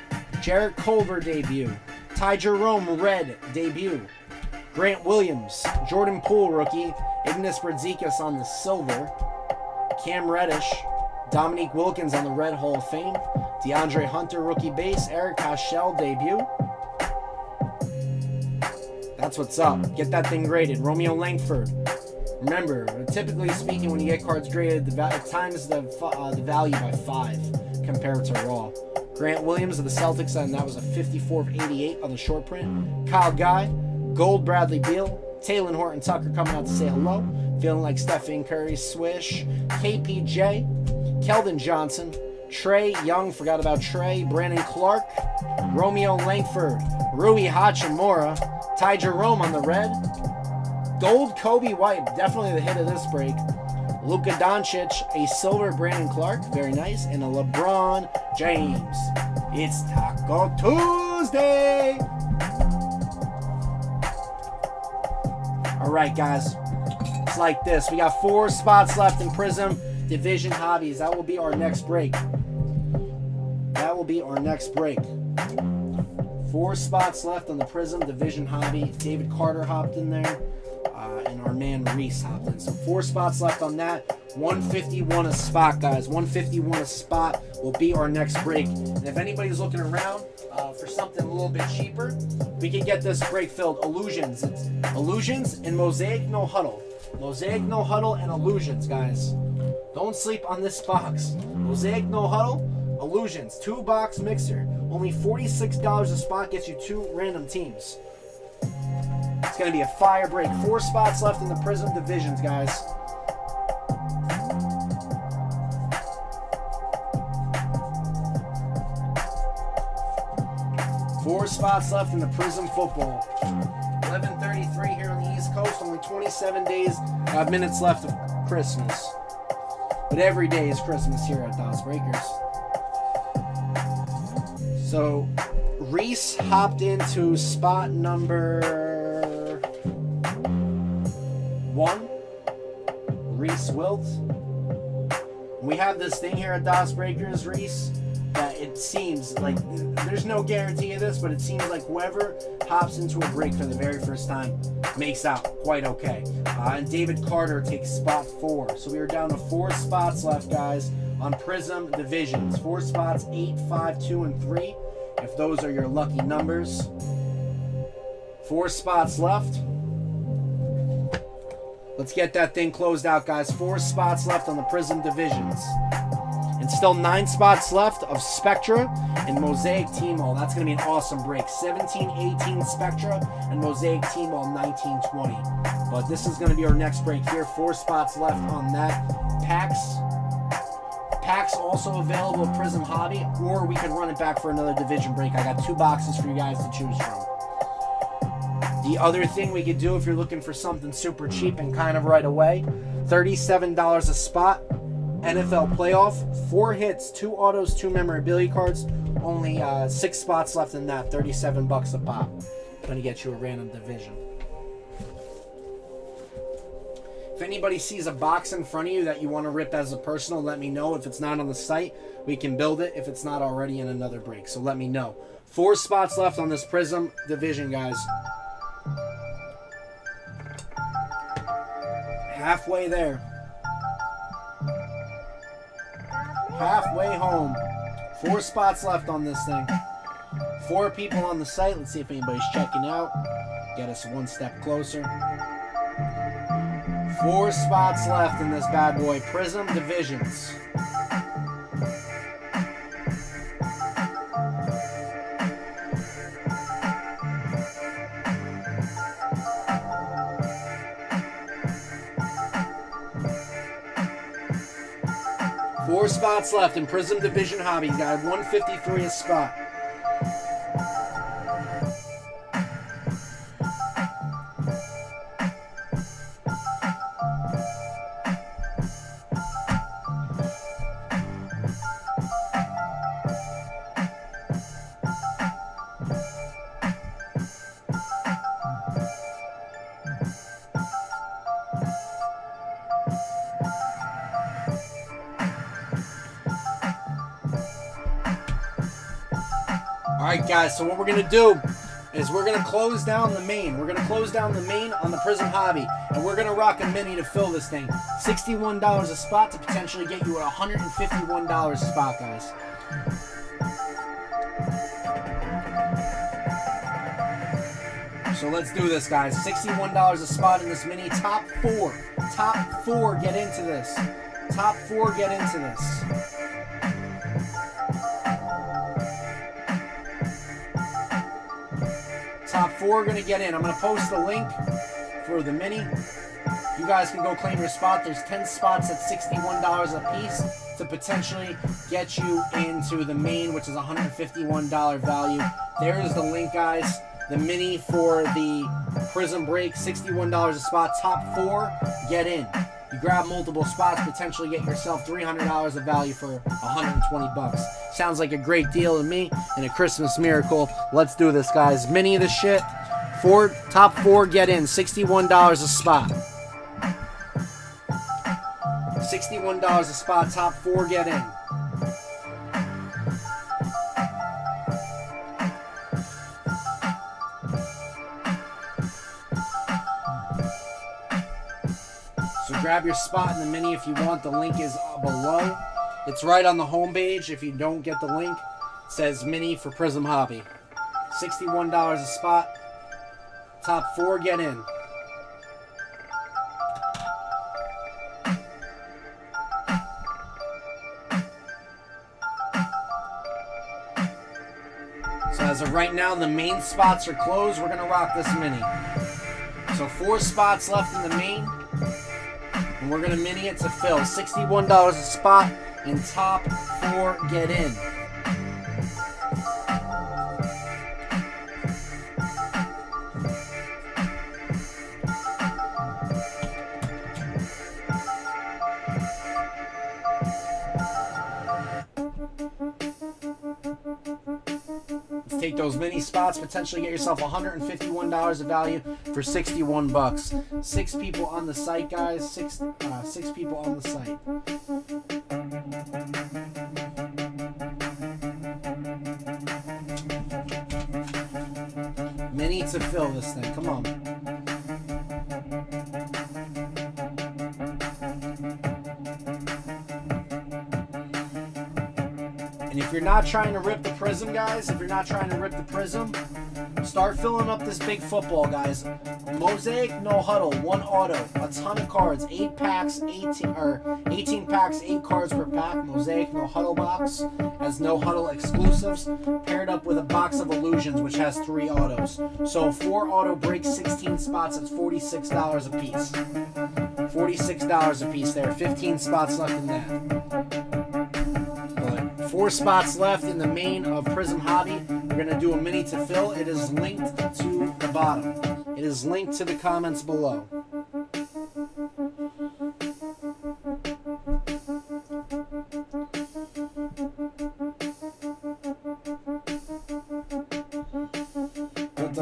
Jarrett Culver debut. Ty Jerome Red debut. Grant Williams, Jordan Poole rookie, Ignas Brazdeikis on the silver, Cam Reddish, Dominique Wilkins on the Red Hall of Fame, DeAndre Hunter rookie base, Eric Paschall debut. That's what's up. Get that thing graded. Romeo Langford. Remember, typically speaking, when you get cards graded, the va- times the uh, the value by five compared to raw. Grant Williams of the Celtics, and that was a 54 of 88 on the short print. Kyle Guy, Gold Bradley Beal, Talen Horton-Tucker coming out to say hello. Feeling like Stephen Curry swish. KPJ, Keldon Johnson, Trae Young, forgot about Trae, Brandon Clarke, Romeo Langford, Rui Hachimura, Ty Jerome on the red. Gold Coby White, definitely the hit of this break. Luka Doncic, a silver Brandon Clarke, very nice, and a LeBron James. It's Taco Tuesday. All right, guys. It's like this. We got four spots left in Prizm Division Hobbies. That will be our next break. That will be our next break. Four spots left on the Prizm Division Hobby. David Carter hopped in there. Uh, and our man Reese hopped in. So four spots left on that. 151 a spot, guys. 151 a spot will be our next break. And if anybody's looking around uh, for something a little bit cheaper, we can get this break filled. Illusions. It's Illusions and Mosaic No Huddle. Mosaic No Huddle and Illusions, guys. Don't sleep on this box. Mosaic No Huddle, Illusions, two box mixer. Only $46 a spot gets you two random teams. It's going to be a fire break. Four spots left in the Prizm divisions, guys. Four spots left in the Prizm football. 11:33 here on the East Coast. Only 27 days, uh, minutes left of Christmas. But every day is Christmas here at DasBreakers. So, Reese hopped into spot number Wilt. We have this thing here at DasBreakers, Reese, that it seems like there's no guarantee of this, but it seems like whoever hops into a break for the very first time makes out quite okay. Uh, and David Carter takes spot four. So we are down to four spots left, guys, on Prizm Divisions. Four spots, eight, five, two, and three, if those are your lucky numbers. Four spots left. Let's get that thing closed out, guys. Four spots left on the Prizm Divisions. And still nine spots left of Spectra and Mosaic T-Mall. That's going to be an awesome break. 17 18 Spectra and Mosaic T-Mall 19 20. But this is going to be our next break here. Four spots left on that. Packs. Packs also available at Prizm Hobby, or we could run it back for another division break. I got two boxes for you guys to choose from. The other thing we could do if you're looking for something super cheap and kind of right away, $37 a spot. NFL playoff, four hits, two autos, two memorabilia cards. Only uh, six spots left in that. 37 bucks a pop. Gonna get you a random division. If anybody sees a box in front of you that you want to rip as a personal, let me know. If it's not on the site, we can build it. If it's not already in another break, so let me know. Four spots left on this Prizm division, guys. Halfway there. Halfway home. Four spots left on this thing. Four people on the site. Let's see if anybody's checking out. Get us one step closer. Four spots left in this bad boy. Prizm Divisions. Spots left in Prizm Division Hobby. You got 153 a spot. Guys. So what we're gonna do is we're gonna close down the main. We're gonna close down the main on the Prizm Hobby, and we're gonna rock a mini to fill this thing. Sixty-one dollars a spot to potentially get you at one hundred and fifty-one dollars a spot, guys. So let's do this, guys. $61 a spot in this mini. Top four. Top four get into this. Top four get into this. Four are going to get in. I'm going to post the link for the mini. You guys can go claim your spot. There's 10 spots at $61 a piece to potentially get you into the main, which is $151 value. There's the link, guys. The mini for the Prizm Break, $61 a spot. Top four, get in. You grab multiple spots, potentially get yourself $300 of value for 120 bucks. Sounds like a great deal to me and a Christmas miracle. Let's do this, guys. Mini of the shit. Four top four get in. $61 a spot. $61 a spot. Top four get in. Grab your spot in the mini if you want. The link is below. It's right on the home page. If you don't get the link, it says mini for Prizm Hobby. $61 a spot. Top four get in. So as of right now, the main spots are closed. We're gonna rock this mini. So four spots left in the main. And we're gonna mini it to fill. $61 a spot and top four get in. Those mini spots, potentially get yourself $151 of value for 61 bucks. Six people on the site, guys. Six, uh, six people on the site. Many to fill this thing. Come on. You're not trying to rip the Prizm, guys, if you're not trying to rip the Prizm, start filling up this big football, guys. Mosaic, no huddle, one auto, a ton of cards, eight packs, 18 or 18 packs, eight cards per pack. Mosaic, no huddle box has no huddle exclusives, paired up with a box of illusions, which has three autos. So four auto breaks, 16 spots. It's $46 a piece. $46 a piece there. 15 spots left in that. Four spots left in the main of Prizm Hobby. We're gonna do a mini to fill. It is linked to the bottom. It is linked to the comments below. Let's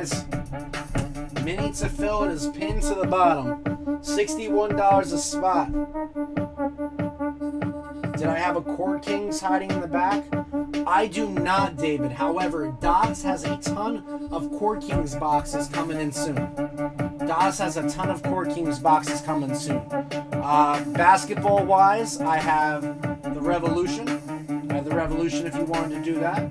guys. To fill it is pinned to the bottom. $61 a spot. Did I have a Court Kings hiding in the back? I do not, David. However, Dobbs has a ton of Court Kings boxes coming in soon. Dobbs has a ton of Court Kings boxes coming soon. Uh, basketball wise, I have the Revolution. I have the Revolution if you wanted to do that.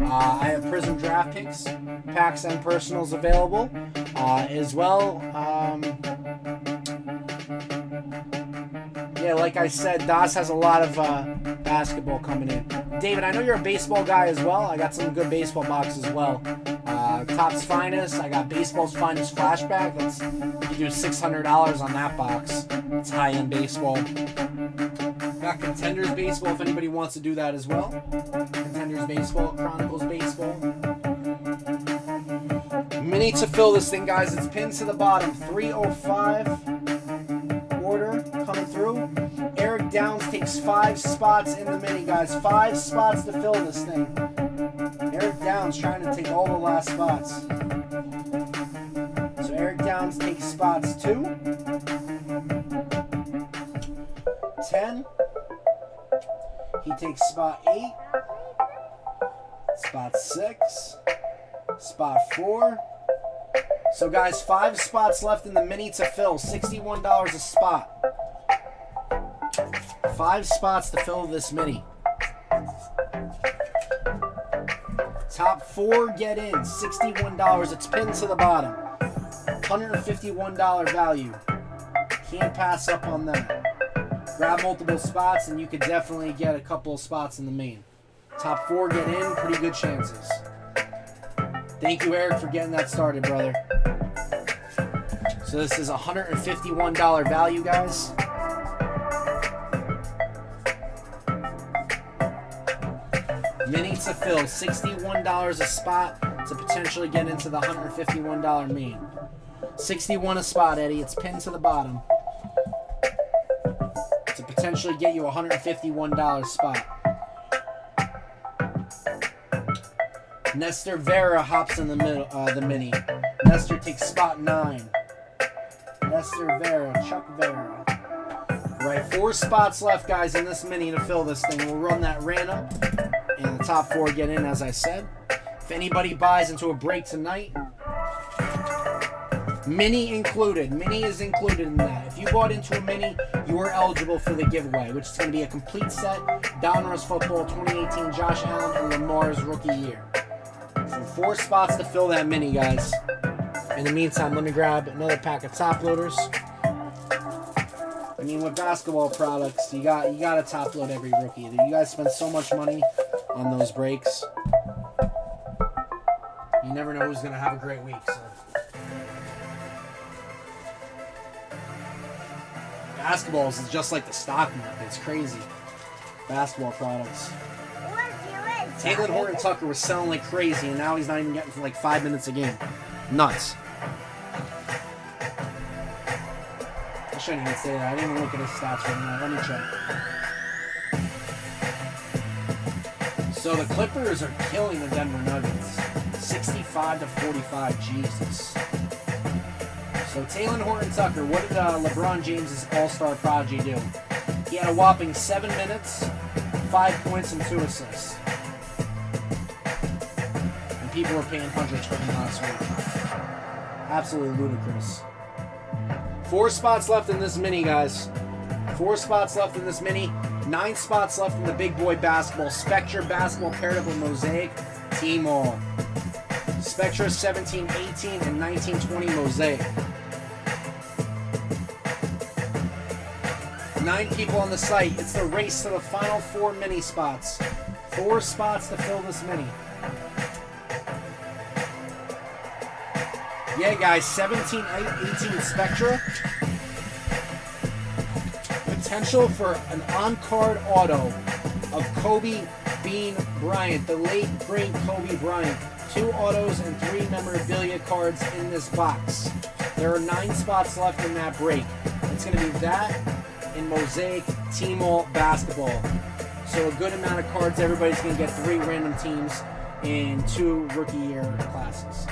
Uh, I have Prizm Draft Picks, packs, and personals available. Uh, as well, um, yeah, like I said, Das has a lot of uh, basketball coming in. David, I know you're a baseball guy as well. I got some good baseball boxes as well. Uh, Topps Finest, I got Baseball's Finest Flashback. That's you do $600 on that box. It's high-end baseball. Got Contenders Baseball if anybody wants to do that as well. Contenders Baseball, Chronicles Baseball. Mini to fill this thing, guys. It's pinned to the bottom. 305 order coming through. Eric Downs takes five spots in the mini, guys. Five spots to fill this thing. Eric Downs trying to take all the last spots. So Eric Downs takes spots two, 10. He takes spot eight, spot six, spot four. So guys, five spots left in the mini to fill. $61 a spot. Five spots to fill this mini. Top four get in. $61. It's pinned to the bottom. $151 value. Can't pass up on that. Grab multiple spots and you could definitely get a couple of spots in the main. Top four get in, pretty good chances. Thank you, Eric, for getting that started, brother. So this is $151 value, guys. Mini to fill, $61 a spot to potentially get into the $151 main. 61 a spot, Eddie. It's pinned to the bottom. To potentially get you a $151 spot. Nestor Vera hops in the middle, uh, the mini. Nestor takes spot nine. Nestor Vera, Chuck Vera. Right, four spots left, guys, in this mini to fill this thing. We'll run that random, and the top four get in, as I said. If anybody buys into a break tonight, mini included. Mini is included in that. If you bought into a mini, you are eligible for the giveaway, which is going to be a complete set. Donruss Football 2018 Josh Allen and Lamar's rookie year. Four spots to fill that mini, guys. In the meantime, let me grab another pack of top loaders. I mean, with basketball products, you got you got to top load every rookie. You guys spend so much money on those breaks. You never know who's gonna have a great week. So. Basketballs is just like the stock market. It's crazy. Basketball products. Talen Horton-Tucker was selling like crazy, and now he's not even getting like five minutes a game. Nuts. I shouldn't even say that. I didn't even look at his stats right now. Let me check. So the Clippers are killing the Denver Nuggets. 65 to 45. Jesus. So Talen Horton-Tucker, what did uh, LeBron James's All-Star prodigy do? He had a whopping seven minutes, five points, and two assists. And people were paying hundreds for him last week. Absolutely ludicrous. Four spots left in this mini, guys. Four spots left in this mini. Nine spots left in the big boy basketball. Spectra basketball paired up with Mosaic. T-Mall. Spectra 17, 18, and 19, 20 Mosaic. Nine people on the site. It's the race to the final four mini spots. Four spots to fill this mini. Yeah, guys, 17, 18 Spectra. Potential for an on-card auto of Kobe Bean Bryant, the late great Kobe Bryant. Two autos and three memorabilia cards in this box. There are nine spots left in that break. It's going to be that and Mosaic T-Mall Basketball. So a good amount of cards. Everybody's going to get three random teams in two rookie year classes.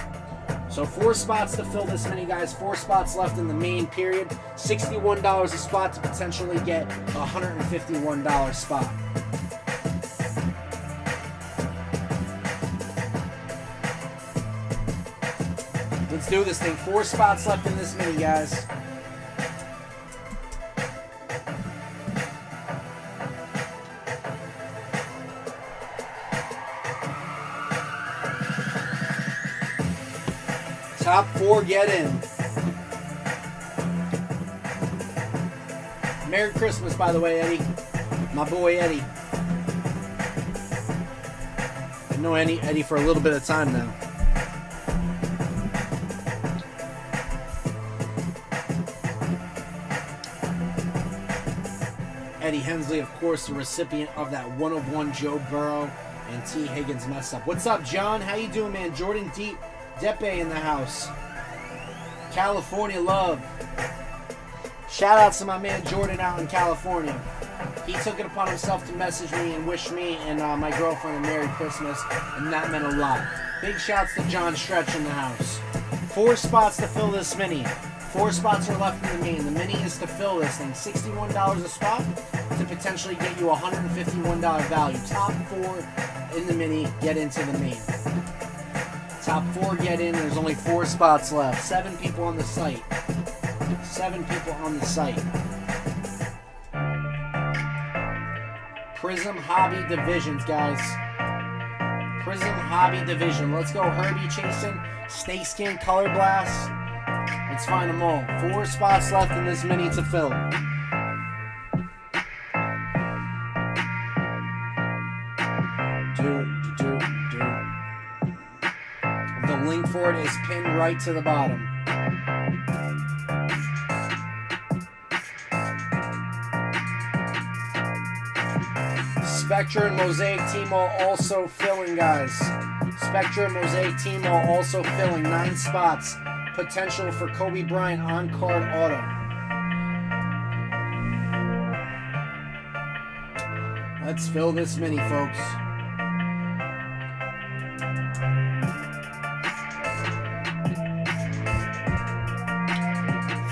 So four spots to fill this mini, guys. Four spots left in the main period. $61 a spot to potentially get a $151 spot. Let's do this thing. Four spots left in this mini, guys. Top four get in. Merry Christmas, by the way, Eddie. My boy Eddie. I know Eddie, Eddie for a little bit of time now. Eddie Hensley, of course, the recipient of that one of one Joe Burrow and Tee Higgins mess up. What's up, John? How you doing, man? Jordan Deep Depe in the house. California love. Shout out to my man Jordan out in California. He took it upon himself to message me and wish me and uh, my girlfriend a Merry Christmas, and that meant a lot. Big shouts to John Stretch in the house. Four spots to fill this mini. Four spots are left in the main. The mini is to fill this thing. $61 a spot to potentially get you $151 value. Top four in the mini get into the main. Top four get in. There's only four spots left. Seven people on the site. Seven people on the site. Prizm Hobby Divisions, guys. Prizm Hobby Division. Let's go Herbie chasing. Snakeskin Color Blast. Let's find them all. Four spots left in this mini to fill. Is pinned right to the bottom. Spectra and Mosaic T-Mall also filling, guys. Spectra and Mosaic T-Mall also filling nine spots. Potential for Kobe Bryant on card auto. Let's fill this mini, folks.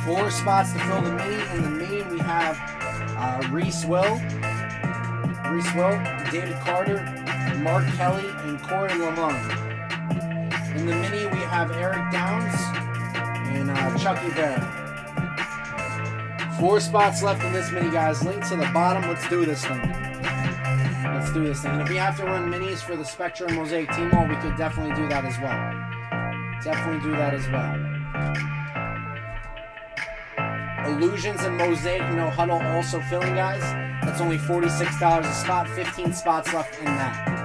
Four spots to fill the mini. In the main, we have uh, Reese Will, Reese Will, David Carter, Mark Kelly, and Corey Lamont. In the mini, we have Eric Downs and uh, Chucky Vera. Four spots left in this mini, guys. Link to the bottom. Let's do this thing. Let's do this thing. If we have to run minis for the Spectra Mosaic Team T-Mall, we could definitely do that as well. Definitely do that as well. Illusions and Mosaic No Huddle also filling, guys. That's only $46 a spot. 15 spots left in that.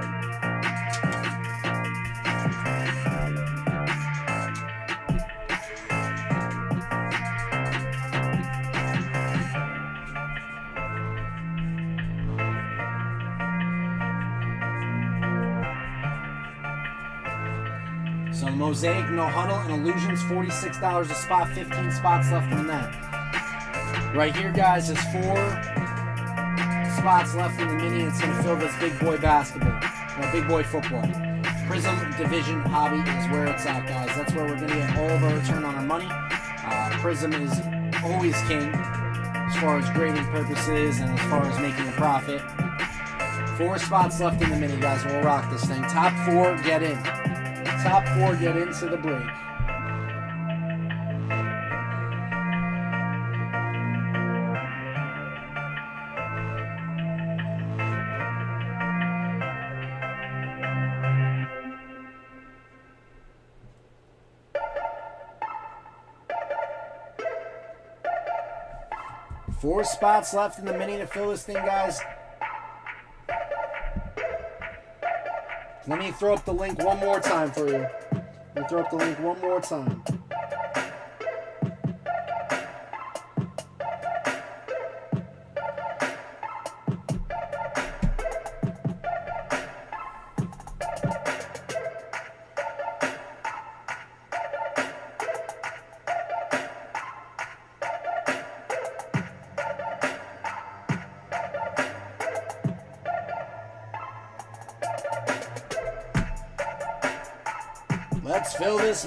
So Mosaic, No Huddle, and Illusions, $46 a spot, 15 spots left in that. Right here, guys, is four spots left in the mini. It's going to fill this big boy basketball, or big boy football. Prizm Division Hobby is where it's at, guys. That's where we're going to get all of our return on our money. Uh, Prizm is always king as far as grading purposes and as far as making a profit. Four spots left in the mini, guys. We'll rock this thing. Top four, get in. Top four, get into the break. Four spots left in the mini to fill this thing, guys. Let me throw up the link one more time for you. Let me throw up the link one more time.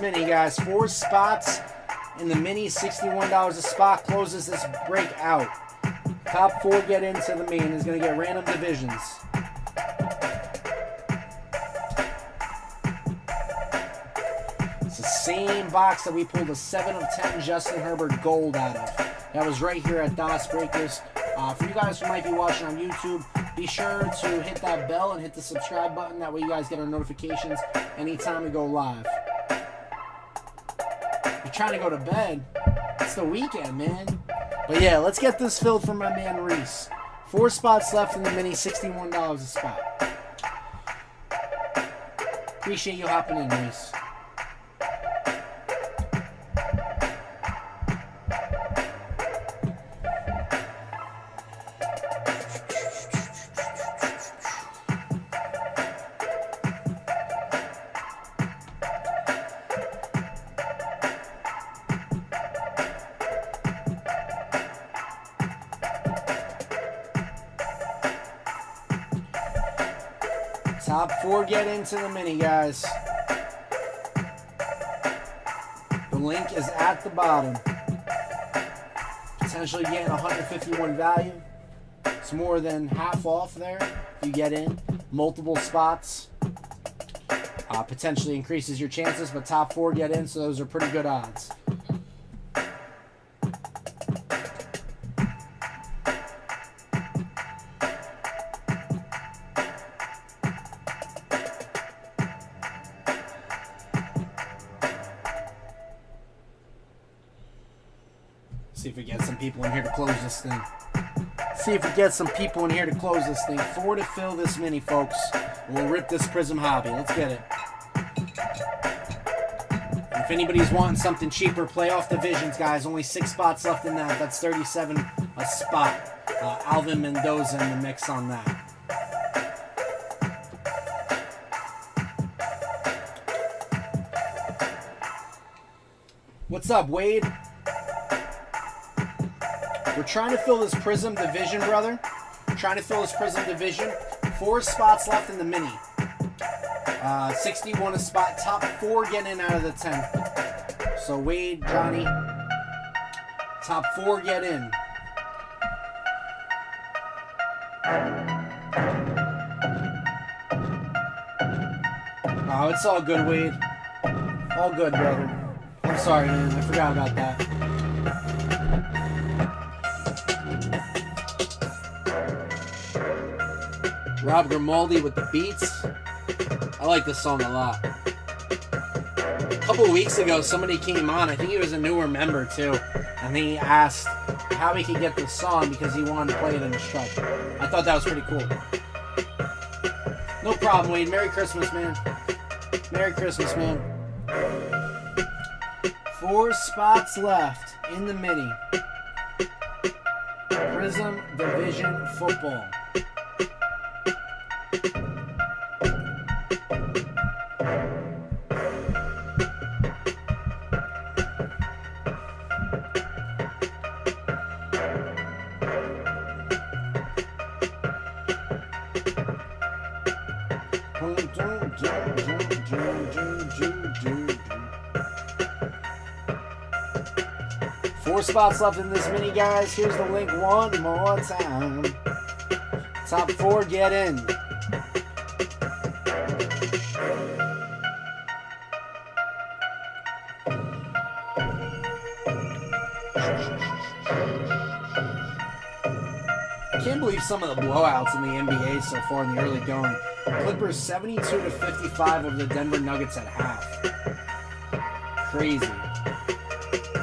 Mini, guys. Four spots in the mini, $61 a spot. Closes this break out. Top four get into the main. Is going to get random divisions. It's the same box that we pulled a 7 of 10 Justin Herbert Gold out of. That was right here at DasBreakers. Uh, for you guys who might be watching on YouTube, be sure to hit that bell and hit the subscribe button. That way you guys get our notifications anytime we go live. Trying to go to bed. It's the weekend, man. But yeah, let's get this filled for my man Reese. Four spots left in the mini, $61 a spot. Appreciate you hopping in, Reese. Four get into the mini, guys. The link is at the bottom. Potentially getting 151 value. It's more than half off there if you get in. Multiple spots. Uh, potentially increases your chances, but top four get in, so those are pretty good odds. This thing. See if we get some people in here to close this thing. Four to fill this mini, folks. We'll rip this Prizm Hobby. Let's get it. If anybody's wanting something cheaper, playoff divisions, guys. Only six spots left in that. That's 37 a spot. Uh, Alvin Mendoza in the mix on that. What's up, Wade? We're trying to fill this Prizm division, brother. We're trying to fill this Prizm division. Four spots left in the mini. Uh, 61 a spot. Top four getting in out of the 10. So Wade, Johnny. Top four get in. Oh, it's all good, Wade. All good, brother. I'm sorry, man. I forgot about that. Rob Grimaldi with the beats. I like this song a lot. A couple weeks ago, somebody came on. I think he was a newer member too, and he asked how he could get this song because he wanted to play it in the truck. I thought that was pretty cool. No problem, Wade. Merry Christmas, man. Merry Christmas, man. Four spots left in the mini. Prizm Division Football. Left in this mini, guys. Here's the link one more time. Top four get in. Can't believe some of the blowouts in the NBA so far in the early going. Clippers 72 to 55 over the Denver Nuggets at half. Crazy.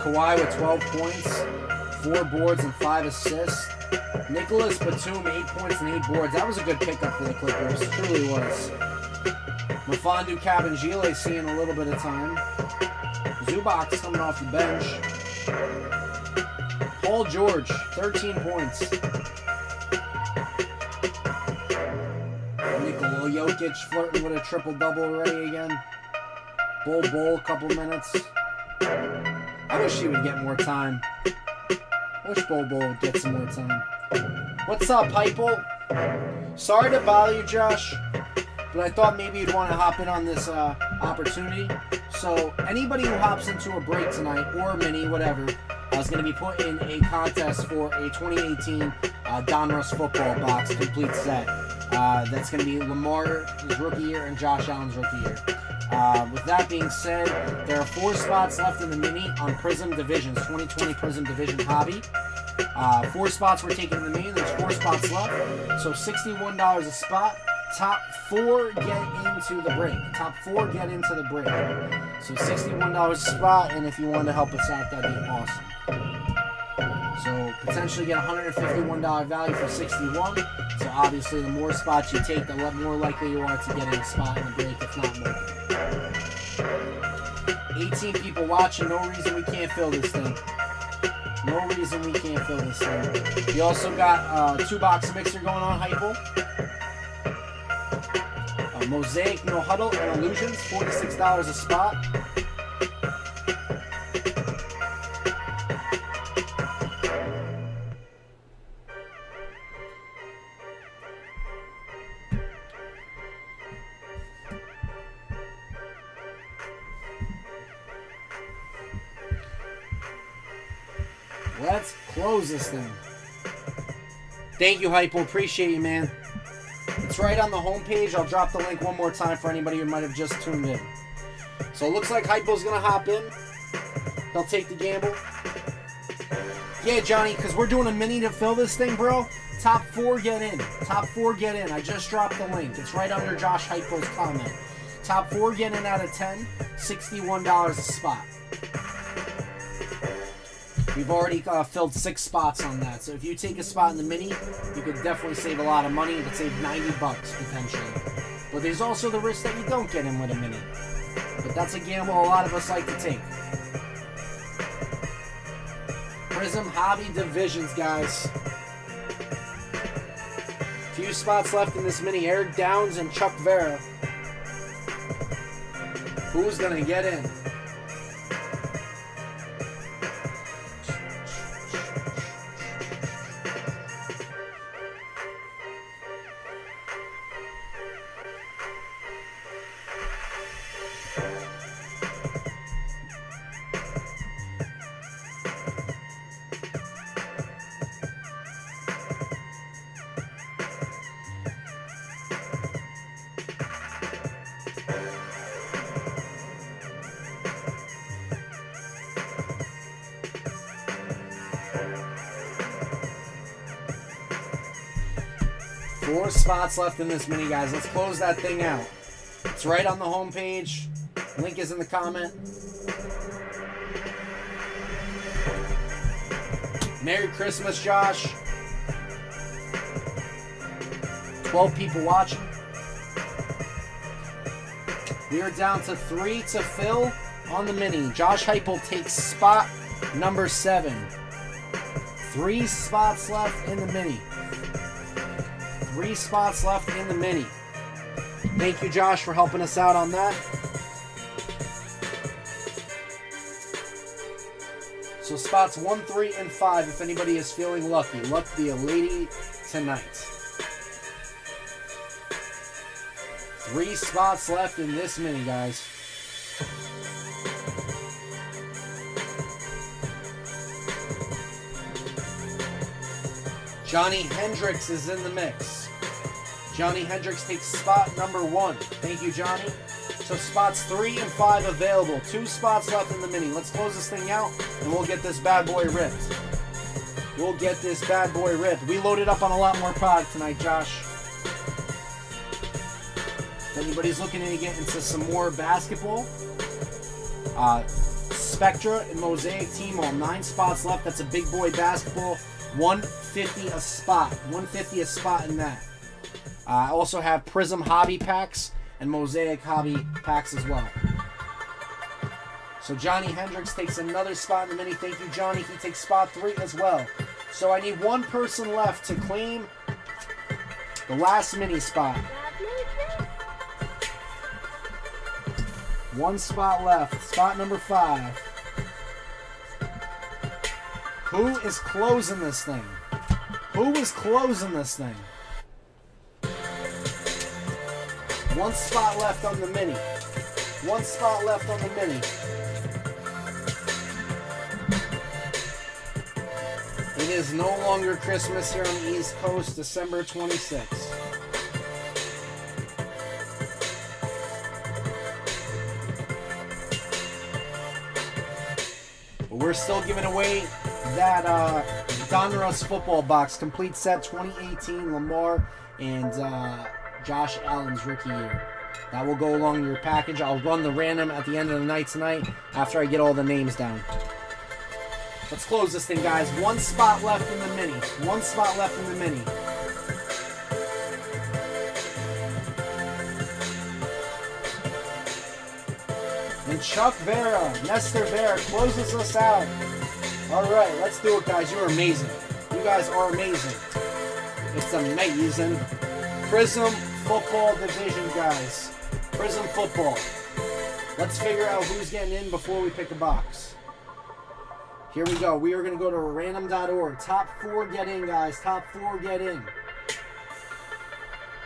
Kawhi with 12 points, 4 boards, and 5 assists. Nicolas Batum, 8 points and 8 boards. That was a good pickup for the Clippers. Truly was. Mfiondu Kabengele seeing a little bit of time. Zubac coming off the bench. Paul George, 13 points. Nikola Jokic flirting with a triple double already again. Bol Bol, couple minutes. I wish he would get more time. I wish Bol would get some more time. What's up, Heupel? Sorry to bother you, Josh, but I thought maybe you'd want to hop in on this uh, opportunity. So anybody who hops into a break tonight or mini, whatever, uh, is going to be put in a contest for a 2018 uh, Donruss football box complete set. Uh, that's going to be Lamar's rookie year and Josh Allen's rookie year. Uh, with that being said, there are four spots left in the mini on Prizm Divisions, 2020 Prizm Division Hobby. Uh, four spots were taken in the mini. There's four spots left, so $61 a spot. Top four get into the break. Top four get into the break. So $61 a spot, and if you want to help us out, that'd be awesome. So potentially get $151 value for 61. So obviously, the more spots you take, the more likely you are to get a spot in the break, if not more. 18 people watching. No reason we can't fill this thing. No reason we can't fill this thing. We also got uh, two box mixer going on, Heupel. Uh, Mosaic, No Huddle, and Illusions, $46 a spot. Let's close this thing. Thank you, Heupel. Appreciate you, man. It's right on the homepage. I'll drop the link one more time for anybody who might have just tuned in. So it looks like Heupel's going to hop in. He'll take the gamble. Yeah, Johnny, because we're doing a mini to fill this thing, bro. Top four get in. Top four get in. I just dropped the link. It's right under Josh Heupel's comment. Top four get in out of 10, $61 a spot. We've already uh, filled six spots on that. So if you take a spot in the mini, you could definitely save a lot of money. You could save 90 bucks potentially. But there's also the risk that you don't get in with a mini. But that's a gamble a lot of us like to take. Prizm Hobby Divisions, guys. Few spots left in this mini. Eric Downs and Chuck Vera. Who's going to get in? Spots left in this mini, guys. Let's close that thing out. It's right on the homepage. Link is in the comment. Merry Christmas, Josh. 12 people watching. We are down to three to fill on the mini. Josh Heupel takes spot number seven. Three spots left in the mini. Three spots left in the mini. Thank you, Josh, for helping us out on that. So spots one, three, and five, if anybody is feeling lucky. Luck be a lady tonight. Three spots left in this mini, guys. Johnny Hendricks is in the mix. Johnny Hendricks takes spot number one. Thank you, Johnny. So spots three and five available. Two spots left in the mini. Let's close this thing out and we'll get this bad boy ripped. We'll get this bad boy ripped. We loaded up on a lot more product tonight, Josh. If anybody's looking to get into some more basketball, uh, Spectra and Mosaic T-Mall nine spots left. That's a big boy basketball. 150 a spot. 150 a spot in that. Uh, I also have Prizm Hobby packs and Mosaic Hobby packs as well. So Johnny Hendricks takes another spot in the mini. Thank you, Johnny. He takes spot three as well. So I need one person left to claim the last mini spot. One spot left. Spot number five. Who is closing this thing? Who is closing this thing? One spot left on the mini. One spot left on the mini. It is no longer Christmas here on the East Coast, December 26th. But we're still giving away that uh, Donruss football box, complete set 2018 Lamar and uh, Josh Allen's rookie year. That will go along your package. I'll run the random at the end of the night tonight after I get all the names down. Let's close this thing, guys. One spot left in the mini. One spot left in the mini. And Chuck Vera, Nestor Vera closes us out. All right, let's do it, guys. You're amazing. You guys are amazing. It's amazing. Prizm Football Division, guys. Prizm Football. Let's figure out who's getting in before we pick a box. Here we go. We are going to go to random.org. Top four get in, guys. Top four get in.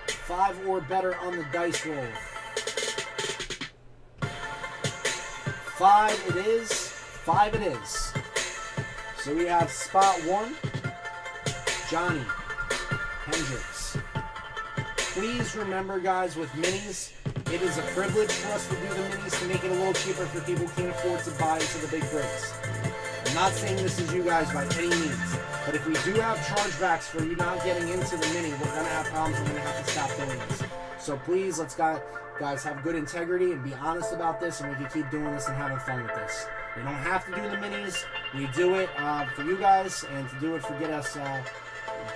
Five or better on the dice roll. Five it is. Five it is. So we have spot one, Johnny Hendricks. Please remember, guys, with minis, it is a privilege for us to do the minis to make it a little cheaper for people who can't afford to buy into the big breaks. I'm not saying this is you guys by any means, but if we do have chargebacks for you not getting into the mini, we're gonna have problems. We're gonna have to stop doing this. So please, let's guys, guys have good integrity and be honest about this, and we can keep doing this and having fun with this. We don't have to do the minis. We do it uh, for you guys and to do it for get us uh,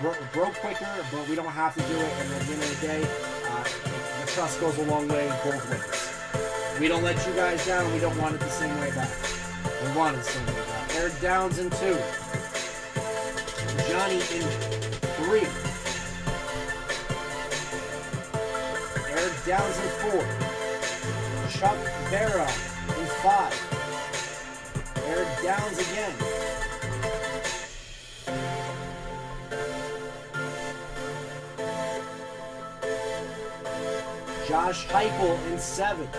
bro- broke quicker, but we don't have to do it. And at the end of the day, uh, the trust goes a long way both ways. We don't let you guys down. We don't want it the same way back. We want it the same way back. Eric Downs in two. Johnny in three. Eric Downs in four. Chuck Vera in five. Eric Downs again. Josh Heupel in seven.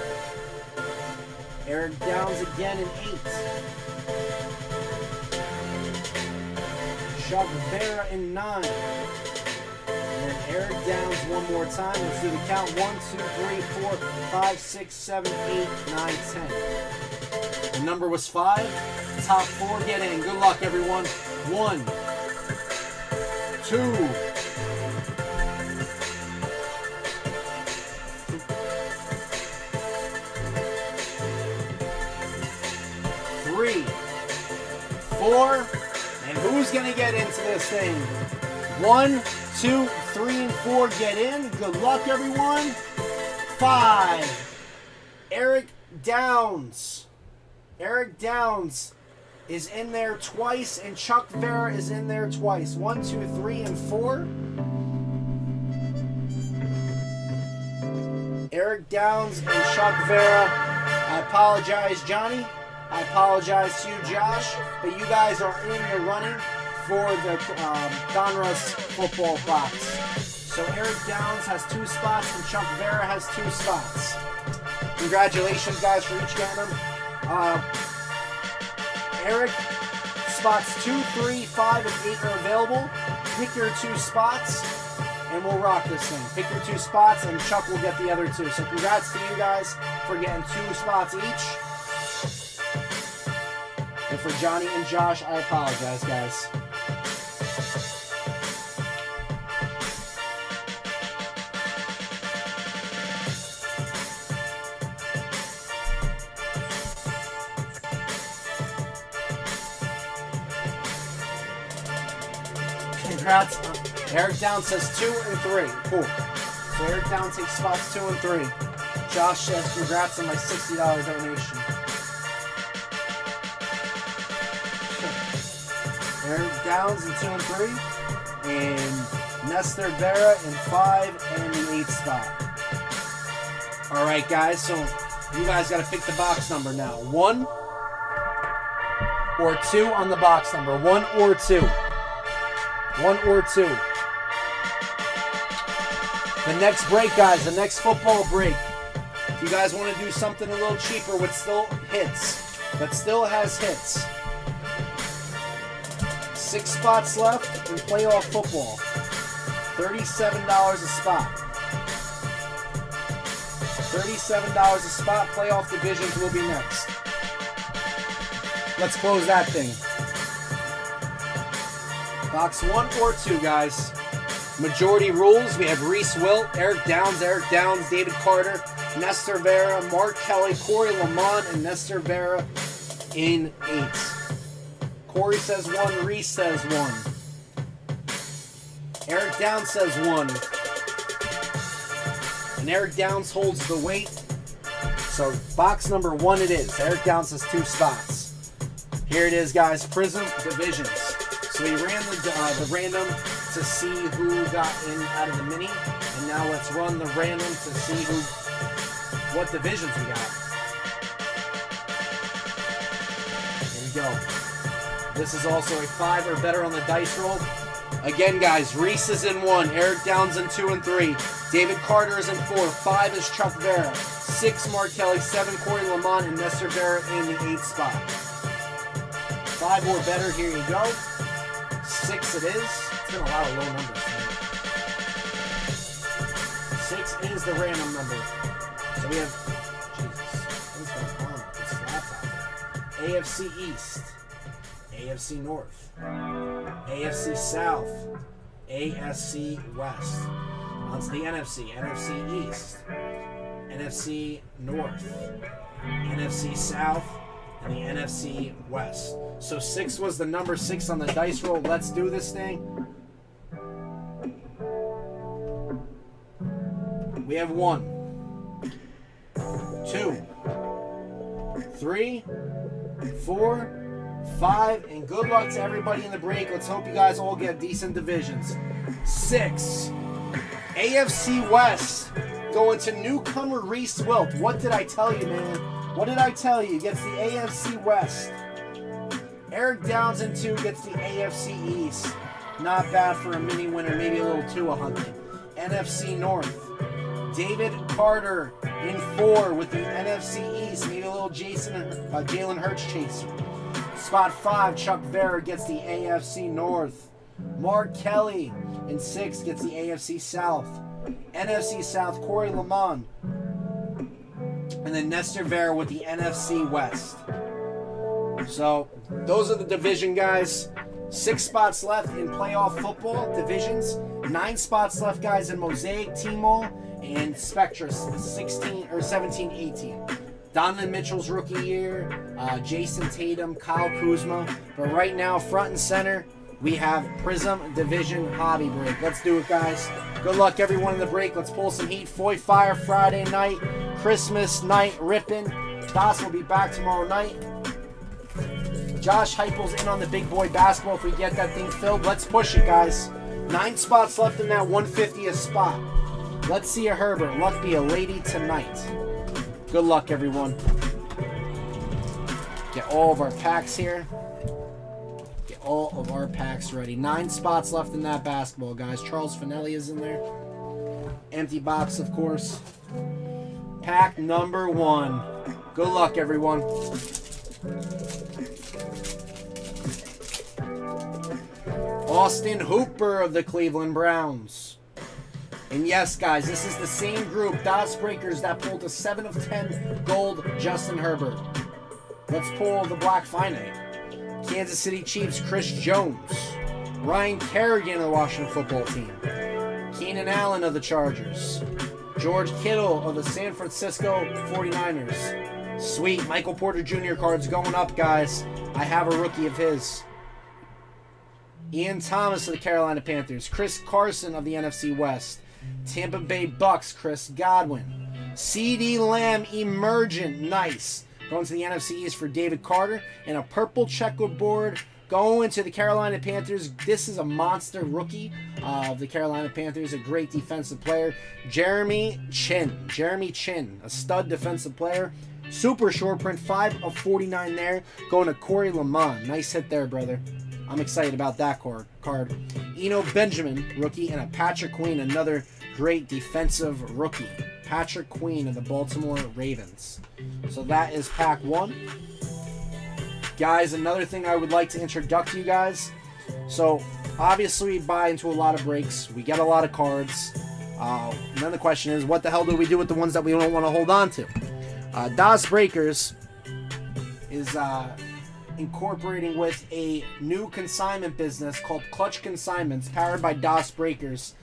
Eric Downs again in eight. Chuck Vera in nine. And Eric Downs one more time. Let's do the count. One, two, three, four, five, six, seven, eight, nine, ten. The number was five. Top four get in. Good luck, everyone. One, two, four, and who's gonna get into this thing? One, two, three, and four get in. Good luck, everyone. Five. Eric Downs. Eric Downs is in there twice, and Chuck Vera is in there twice. One, two, three, and four. Eric Downs and Chuck Vera. I apologize, Johnny. I apologize to you, Josh, but you guys are in the running for the um, Donruss football box. So Eric Downs has two spots, and Chuck Vera has two spots. Congratulations, guys, for each getting them. Uh, Eric, spots two, three, five, and eight are available. Pick your two spots, and we'll rock this thing. Pick your two spots, and Chuck will get the other two. So congrats to you guys for getting two spots each. And for Johnny and Josh, I apologize, guys. Congrats. Eric Down says two and three. Cool. So Eric Down takes spots two and three. Josh says congrats on my $60 donation. Downs in two and three. And Nestor Vera in five and the eighth spot. Alright guys, so you guys gotta pick the box number now. One or two on the box number. One or two. One or two. The next break, guys, the next football break. If you guys want to do something a little cheaper with still hits, but still has hits. Six spots left in playoff football. $37 a spot. $37 a spot. Playoff divisions will be next. Let's close that thing. Box one or two, guys. Majority rules. We have Reese Wilt, Eric Downs, Eric Downs, David Carter, Nestor Vera, Mark Kelly, Corey Lamont, and Nestor Vera in eight. Corey says one, Reese says one. Eric Downs says one. And Eric Downs holds the weight. So box number one it is. Eric Downs has two spots. Here it is, guys. Prizm Divisions. So we ran the, uh, the random to see who got in out of the mini, and now let's run the random to see who, what divisions we got. Here we go. This is also a five or better on the dice roll. Again, guys, Reese is in one, Eric Downs in two and three, David Carter is in four, five is Chuck Vera, six Mark Kelly, seven Corey Lamont, and Nestor Vera in the eighth spot. Five or better, here you go. Six it is. It's been a lot of low numbers. Six is the random number. So we have. Jesus, what's going on this laptop? AFC East, AFC North, AFC South, AFC West. On to the NFC, NFC East, NFC North, NFC South, and the NFC West. So six was the number six on the dice roll. Let's do this thing. We have one, two, three, four, five, and good luck to everybody in the break. Let's hope you guys all get decent divisions. Six, AFC West, going to newcomer Reese Wilt. What did I tell you, man? What did I tell you? Gets the AFC West. Eric Downs in two gets the AFC East. Not bad for a mini winner, maybe a little too a hundred. NFC North. David Carter in four with the NFC East. Maybe a little Jason, uh, Jalen Hurts chaser. Spot five, Chuck Vera gets the AFC North. Mark Kelly in six gets the AFC South. NFC South, Corey Lamont. And then Nestor Vera with the NFC West. So those are the division guys. Six spots left in playoff football divisions. Nine spots left, guys, in Mosaic, T-Mall, and Spectra 16 or 17, 18. Donovan Mitchell's rookie year, uh, Jayson Tatum, Kyle Kuzma. But right now, front and center, we have Prizm Division Hobby Break. Let's do it, guys. Good luck, everyone in the break. Let's pull some heat. Foy Fire Friday night, Christmas night, ripping. Das will be back tomorrow night. Josh Heupel's in on the big boy basketball. If we get that thing filled, let's push it, guys. Nine spots left in that 150th spot. Let's see a Herbert. Luck be a lady tonight. Good luck, everyone. Get all of our packs here. Get all of our packs ready. Nine spots left in that basketball, guys. Charles Finelli is in there. Empty box, of course. Pack number one. Good luck, everyone. Austin Hooper of the Cleveland Browns. And yes, guys, this is the same group, DasBreakers, that pulled a 7 of 10 gold Justin Herbert. Let's pull the Black Finite. Kansas City Chiefs, Chris Jones. Ryan Kerrigan of the Washington football team. Keenan Allen of the Chargers. George Kittle of the San Francisco 49ers. Sweet. Michael Porter Jr. cards going up, guys. I have a rookie of his. Ian Thomas of the Carolina Panthers. Chris Carson of the NFC West. Tampa Bay Bucks, Chris Godwin. CeeDee Lamb Emergent, nice. Going to the NFC East for David Carter. And a purple checkerboard going to the Carolina Panthers. This is a monster rookie of the Carolina Panthers, a great defensive player. Jeremy Chinn. Jeremy Chinn, a stud defensive player. Super short print, 5 of 49 there. Going to Corey Lamont. Nice hit there, brother. I'm excited about that card. Eno Benjamin, rookie, and a Patrick Queen, another great defensive rookie. Patrick Queen of the Baltimore Ravens. So that is pack one. Guys, another thing I would like to introduce you guys. So, obviously, we buy into a lot of breaks. We get a lot of cards. Uh, and then the question is, what the hell do we do with the ones that we don't want to hold on to? Uh, DasBreakers is uh, incorporating with a new consignment business called Clutch Consignments, powered by DasBreakers.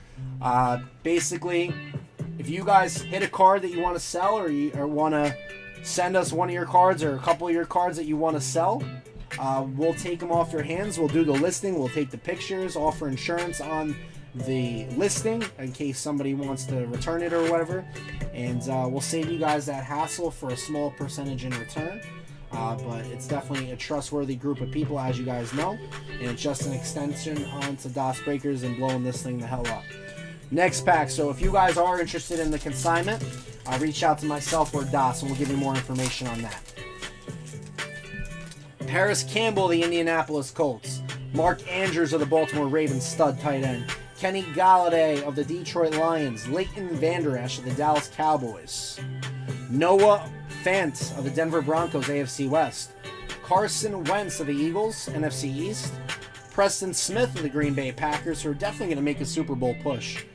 Uh, basically, if you guys hit a card that you want to sell or you or want to send us one of your cards or a couple of your cards that you want to sell, uh, we'll take them off your hands. We'll do the listing. We'll take the pictures, offer insurance on the listing in case somebody wants to return it or whatever. And uh, we'll save you guys that hassle for a small percentage in return. Uh, but it's definitely a trustworthy group of people, as you guys know. And it's just an extension onto DasBreakers and blowing this thing the hell up. Next pack. So if you guys are interested in the consignment, uh, reach out to myself or Das and we'll give you more information on that. Parris Campbell, the Indianapolis Colts. Mark Andrews of the Baltimore Ravens, stud tight end. Kenny Golladay of the Detroit Lions. Leighton Vander Esch of the Dallas Cowboys. Noah Fant of the Denver Broncos, AFC West. Carson Wentz of the Eagles, NFC East. Preston Smith of the Green Bay Packers, who are definitely going to make a Super Bowl push.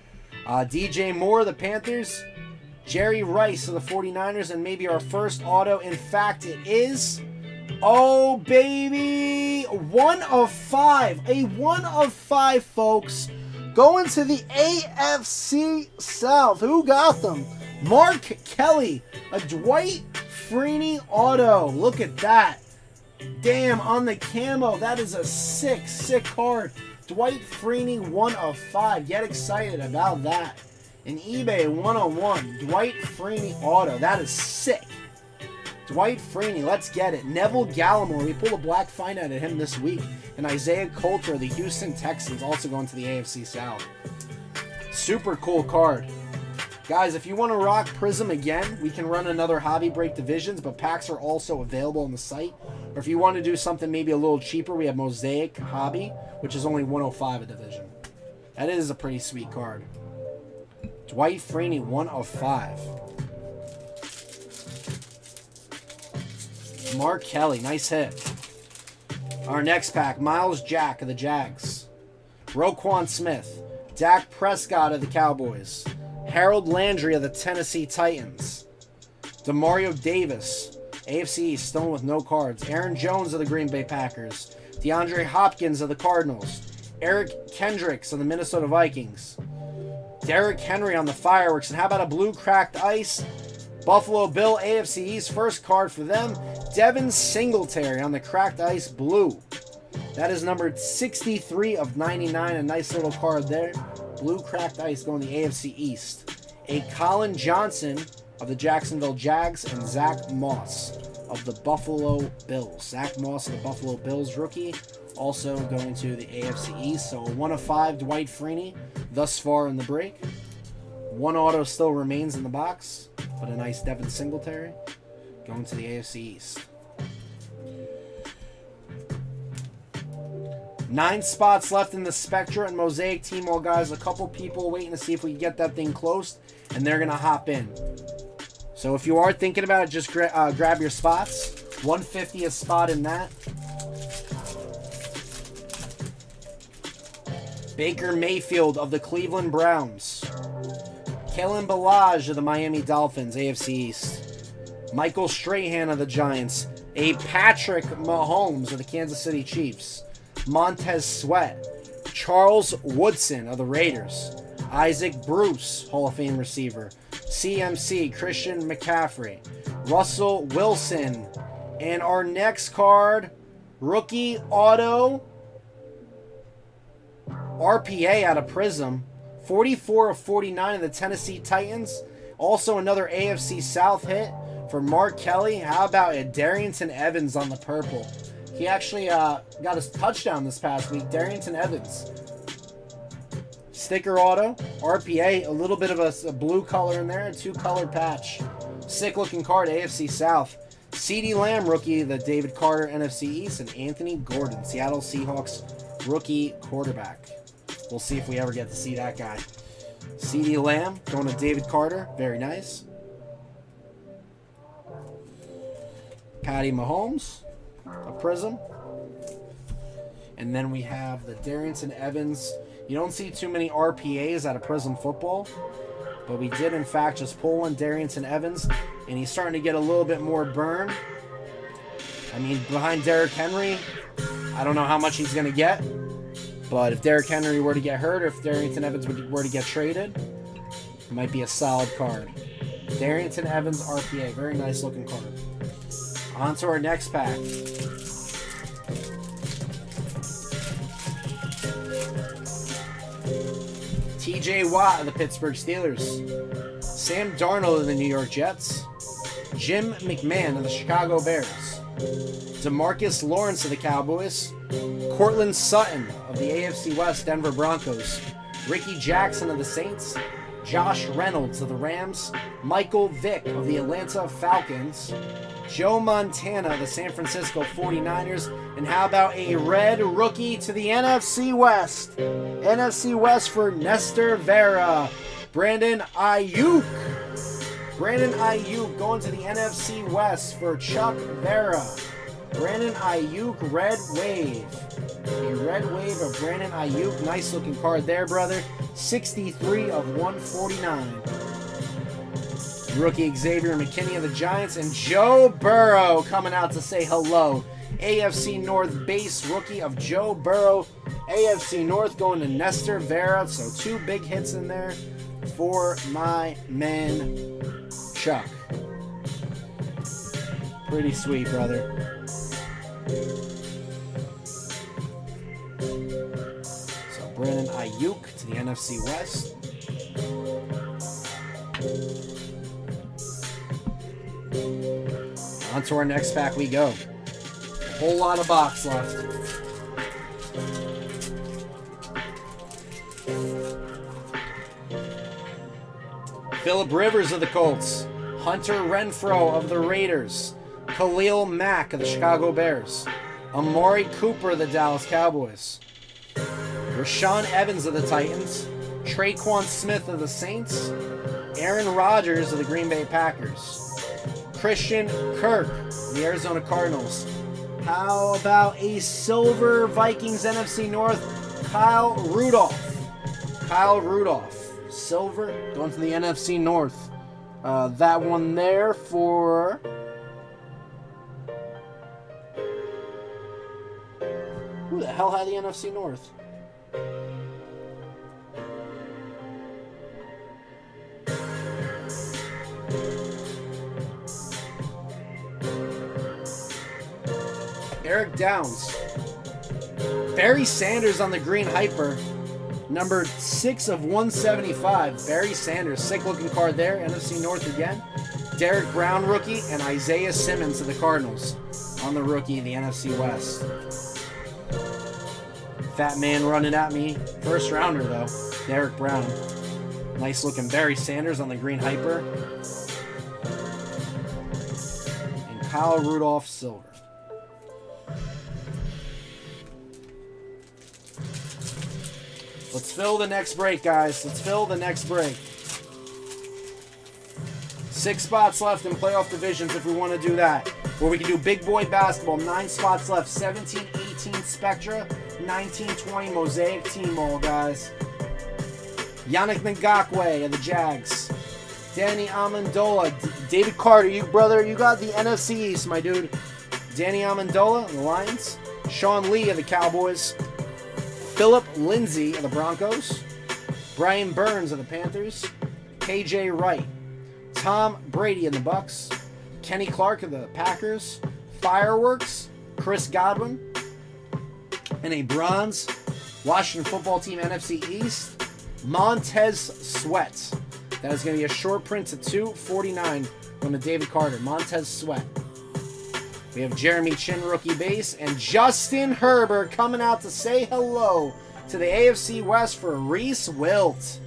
Uh, DJ Moore of the Panthers. Jerry Rice of the 49ers, and maybe our first auto. In fact, it is. Oh, baby! One of five. A one of five, folks. Going to the AFC South. Who got them? Mark Kelly. A Dwight Freeney auto. Look at that. Damn, on the camo. That is a sick, sick card. Dwight Freeney, one of five. Get excited about that. An eBay one-on-one. Dwight Freeney auto. That is sick. Dwight Freeney, let's get it. Neville Gallimore, we pulled a black find out of him this week. And Isaiah Coulter, the Houston Texans, also going to the AFC South. Super cool card. Guys, if you want to rock Prizm again, we can run another Hobby Break Divisions, but packs are also available on the site. Or if you want to do something maybe a little cheaper, we have Mosaic Hobby, which is only 105 a division. That is a pretty sweet card. Dwight Freeney, 1 of 5. Mark Kelly, nice hit. Our next pack, Myles Jack of the Jags. Roquan Smith. Dak Prescott of the Cowboys. Harold Landry of the Tennessee Titans. Demario Davis, AFC East, still with no cards. Aaron Jones of the Green Bay Packers. DeAndre Hopkins of the Cardinals. Eric Kendricks of the Minnesota Vikings. Derrick Henry on the fireworks. And how about a blue cracked ice? Buffalo Bill AFC East first card for them. Devin Singletary on the cracked ice blue. That is numbered 63 of 99. A nice little card there. Blue cracked ice going the AFC East. A Collin Johnson of the Jacksonville Jags and Zach Moss of the Buffalo Bills. Zach Moss the Buffalo Bills rookie also going to the AFC East. So one of five Dwight Freeney thus far in the break. One auto still remains in the box, but a nice Devin Singletary going to the AFC East. Nine spots left in the Spectra and Mosaic team. All guys, a couple people waiting to see if we can get that thing closed, and they're going to hop in. So if you are thinking about it, just gra uh, grab your spots. 150 a spot in that. Baker Mayfield of the Cleveland Browns. Kalen Ballage of the Miami Dolphins, AFC East. Michael Strahan of the Giants. A Patrick Mahomes of the Kansas City Chiefs. Montez Sweat. Charles Woodson of the Raiders. Isaac Bruce, Hall of Fame receiver. CMC, Christian McCaffrey. Russell Wilson. And our next card, rookie auto RPA out of Prizm. 44 of 49 of the Tennessee Titans. Also another AFC South hit for Mark Kelly. How about it? Darrynton Evans on the purple. He actually uh, got his touchdown this past week. Darrynton Evans. Sticker auto. RPA. A little bit of a, a blue color in there. A two-color patch. Sick looking card. AFC South. CeeDee Lamb rookie. The David Carter NFC East. And Anthony Gordon. Seattle Seahawks rookie quarterback. We'll see if we ever get to see that guy. CeeDee Lamb going to David Carter. Very nice. Patty Mahomes, a prism. And then we have the Darrynton Evans. You don't see too many RPAs out of Prizm football, but we did in fact just pull one Darrynton Evans, and he's starting to get a little bit more burn. I mean, behind Derrick Henry, I don't know how much he's going to get, but if Derrick Henry were to get hurt, or if Darrynton Evans were to get traded, it might be a solid card. Darrynton Evans RPA, very nice looking card. On to our next pack. TJ Watt of the Pittsburgh Steelers. Sam Darnold of the New York Jets. Jim McMahon of the Chicago Bears. Demarcus Lawrence of the Cowboys. Courtland Sutton of the AFC West Denver Broncos. Rickey Jackson of the Saints. Josh Reynolds of the Rams. Michael Vick of the Atlanta Falcons. Joe Montana of the San Francisco 49ers. And how about a red rookie to the NFC West? NFC West for Nestor Vera. Brandon Aiyuk. Brandon Aiyuk going to the NFC West for Chuck Vera. Brandon Aiyuk, Red Wave. A red wave of Brandon Aiyuk. Nice looking card there, brother. 63 of 149. Rookie Xavier McKinney of the Giants and Joe Burrow coming out to say hello. AFC North base rookie of Joe Burrow. AFC North going to Nestor Vera. So two big hits in there for my man Chuck. Pretty sweet, brother. So Brandon Aiyuk to the NFC West. On to our next pack we go. A whole lot of box left. Philip Rivers of the Colts. Hunter Renfrow of the Raiders. Khalil Mack of the Chicago Bears. Amari Cooper of the Dallas Cowboys. Rashaan Evans of the Titans. Traquan Smith of the Saints. Aaron Rodgers of the Green Bay Packers. Christian Kirk, the Arizona Cardinals. How about a silver Vikings NFC North? Kyle Rudolph. Kyle Rudolph. Silver going to the NFC North. Uh, that one there for. Hell had the NFC North? Eric Downs. Barry Sanders on the green hyper. Number 6 of 175. Barry Sanders. Sick looking card there. NFC North again. Derrick Brown rookie and Isaiah Simmons of the Cardinals on the rookie in the NFC West. Fat man running at me. First rounder though. Derrick Brown. Nice looking Barry Sanders on the green hyper. And Kyle Rudolph silver. Let's fill the next break, guys. Let's fill the next break. Six spots left in playoff divisions if we want to do that. Where we can do big boy basketball. Nine spots left. 17, 18 Spectra. 19, 20 Mosaic T-Mall, guys. Yannick Ngakoue of the Jags. Danny Amendola. D David Carter, you brother, you got the NFC East, my dude. Danny Amendola, the Lions. Sean Lee of the Cowboys. Philip Lindsay of the Broncos, Brian Burns of the Panthers, KJ Wright, Tom Brady in the Bucks, Kenny Clark of the Packers, Fireworks, Chris Godwin, and a bronze Washington football team NFC East, Montez Sweat. That is going to be a short print to 249 from the David Carter. Montez Sweat. We have Jeremy Chinn, rookie base, and Justin Herbert coming out to say hello to the AFC West for Reese Wilt.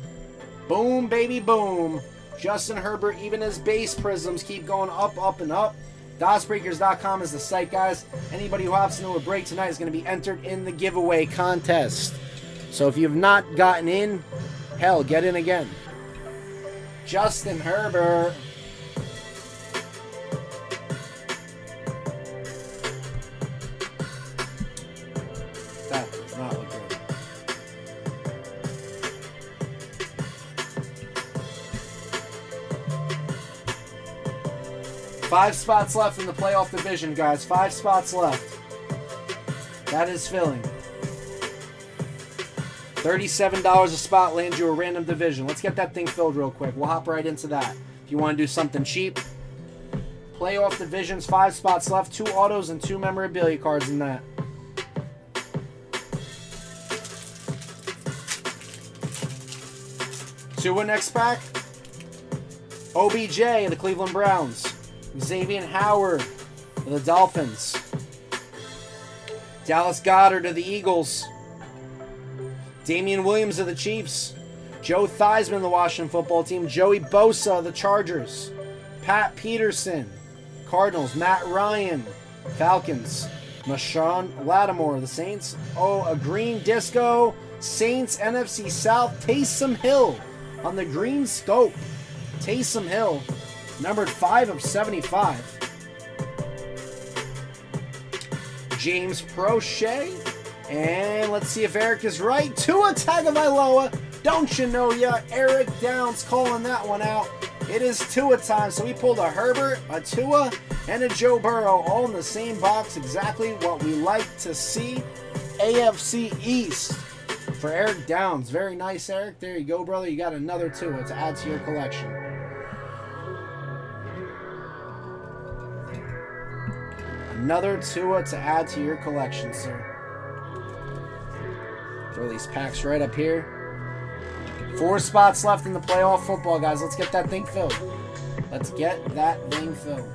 Boom, baby, boom. Justin Herbert, even his base Prizms keep going up, up, and up. DasBreakers.com is the site, guys. Anybody who hops into a break tonight is going to be entered in the giveaway contest. So if you've not gotten in, hell, get in again. Justin Herbert. Five spots left in the playoff division, guys. Five spots left. That is filling. $37 a spot lands you a random division. Let's get that thing filled real quick. We'll hop right into that. If you want to do something cheap, playoff divisions, five spots left, two autos and two memorabilia cards in that. To a next pack. OBJ the Cleveland Browns. Xavier Howard of the Dolphins. Dallas Goedert of the Eagles. Damien Williams of the Chiefs. Joe Theismann of the Washington football team. Joey Bosa of the Chargers. Pat Peterson. Cardinals. Matt Ryan. Falcons. Marshon Lattimore of the Saints. Oh, a green disco. Saints NFC South. Taysom Hill on the green scope. Taysom Hill, numbered 5 of 75. James Proche. And let's see if Eric is right. Tua Tagovailoa. Don't you know ya? Eric Downs calling that one out. It is Tua time. So we pulled a Herbert, a Tua, and a Joe Burrow all in the same box. Exactly what we like to see. AFC East for Eric Downs. Very nice, Eric. There you go, brother. You got another Tua to add to your collection. Another Tua to add to your collection, sir. Throw these packs right up here. Four spots left in the playoff football, guys. Let's get that thing filled. Let's get that thing filled.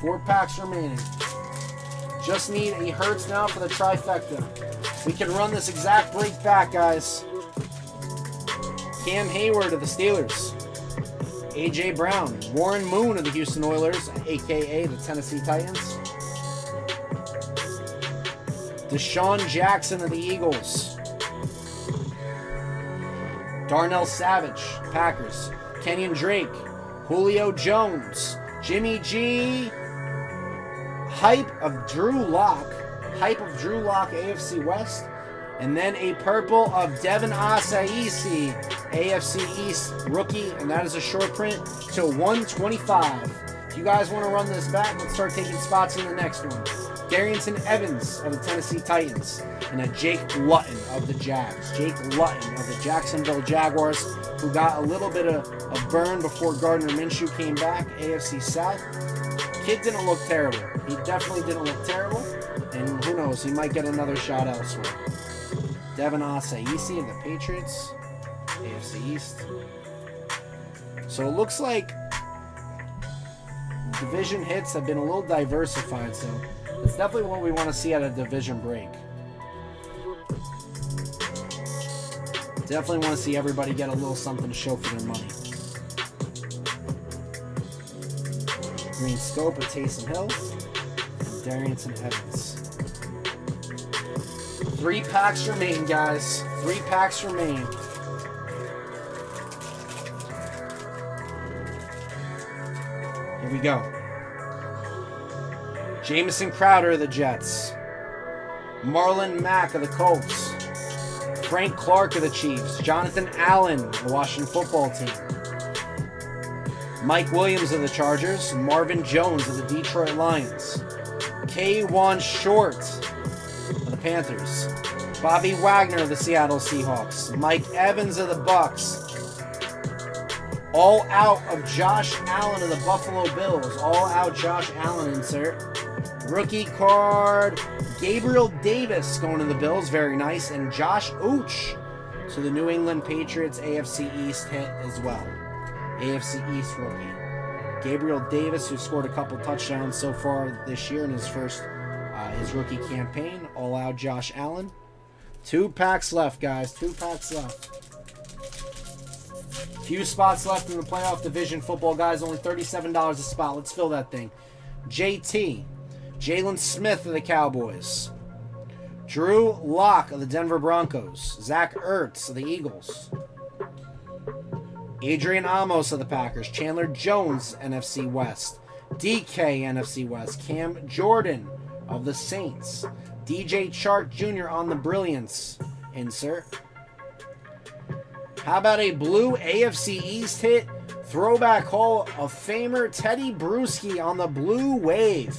Four packs remaining. Just need a Hurts now for the trifecta. We can run this exact break back, guys. Cam Heyward of the Steelers. A.J. Brown. Warren Moon of the Houston Oilers, a.k.a. the Tennessee Titans. DeSean Jackson of the Eagles. Darnell Savage, Packers. Kenyon Drake. Julio Jones. Jimmy G. Hype of Drew Lock. Hype of Drew Lock, AFC West. And then a purple of Devin Asiasi, AFC East rookie, and that is a short print to 125. If you guys want to run this back, let's start taking spots in the next one. Darrynton Evans of the Tennessee Titans, and a Jake Luton of the Jags. Jake Luton of the Jacksonville Jaguars, who got a little bit of a burn before Gardner Minshew came back, AFC South. Kid didn't look terrible. He definitely didn't look terrible, and who knows, he might get another shot elsewhere. Devin Asiasi of the Patriots, AFC East. So it looks like division hits have been a little diversified, so it's definitely what we want to see at a division break. Definitely want to see everybody get a little something to show for their money. Green Scope of Taysom Hill. And Darrynton Evans. Three packs remain, guys. Three packs remain. Here we go. Jamison Crowder of the Jets. Marlon Mack of the Colts. Frank Clark of the Chiefs. Jonathan Allen of the Washington football team. Mike Williams of the Chargers. Marvin Jones of the Detroit Lions. Kawann Short Panthers. Bobby Wagner of the Seattle Seahawks. Mike Evans of the Bucks. All out of Josh Allen of the Buffalo Bills. All out Josh Allen insert. Rookie card. Gabriel Davis going to the Bills. Very nice. And Josh Uche. So the New England Patriots AFC East hit as well. AFC East rookie. Gabriel Davis, who scored a couple touchdowns so far this year in his first uh, his rookie campaign. All out Josh Allen. Two packs left, guys. Two packs left. Few spots left in the playoff division. Football, guys. Only $37 a spot. Let's fill that thing. JT. Jaylon Smith of the Cowboys. Drew Lock of the Denver Broncos. Zach Ertz of the Eagles. Adrian Amos of the Packers. Chandler Jones, NFC West. DK, NFC West. Cam Jordan of the Saints. DJ Chark Jr. on the Brilliance. Insert. How about a blue AFC East hit? Throwback Hall of Famer Tedy Bruschi on the blue wave.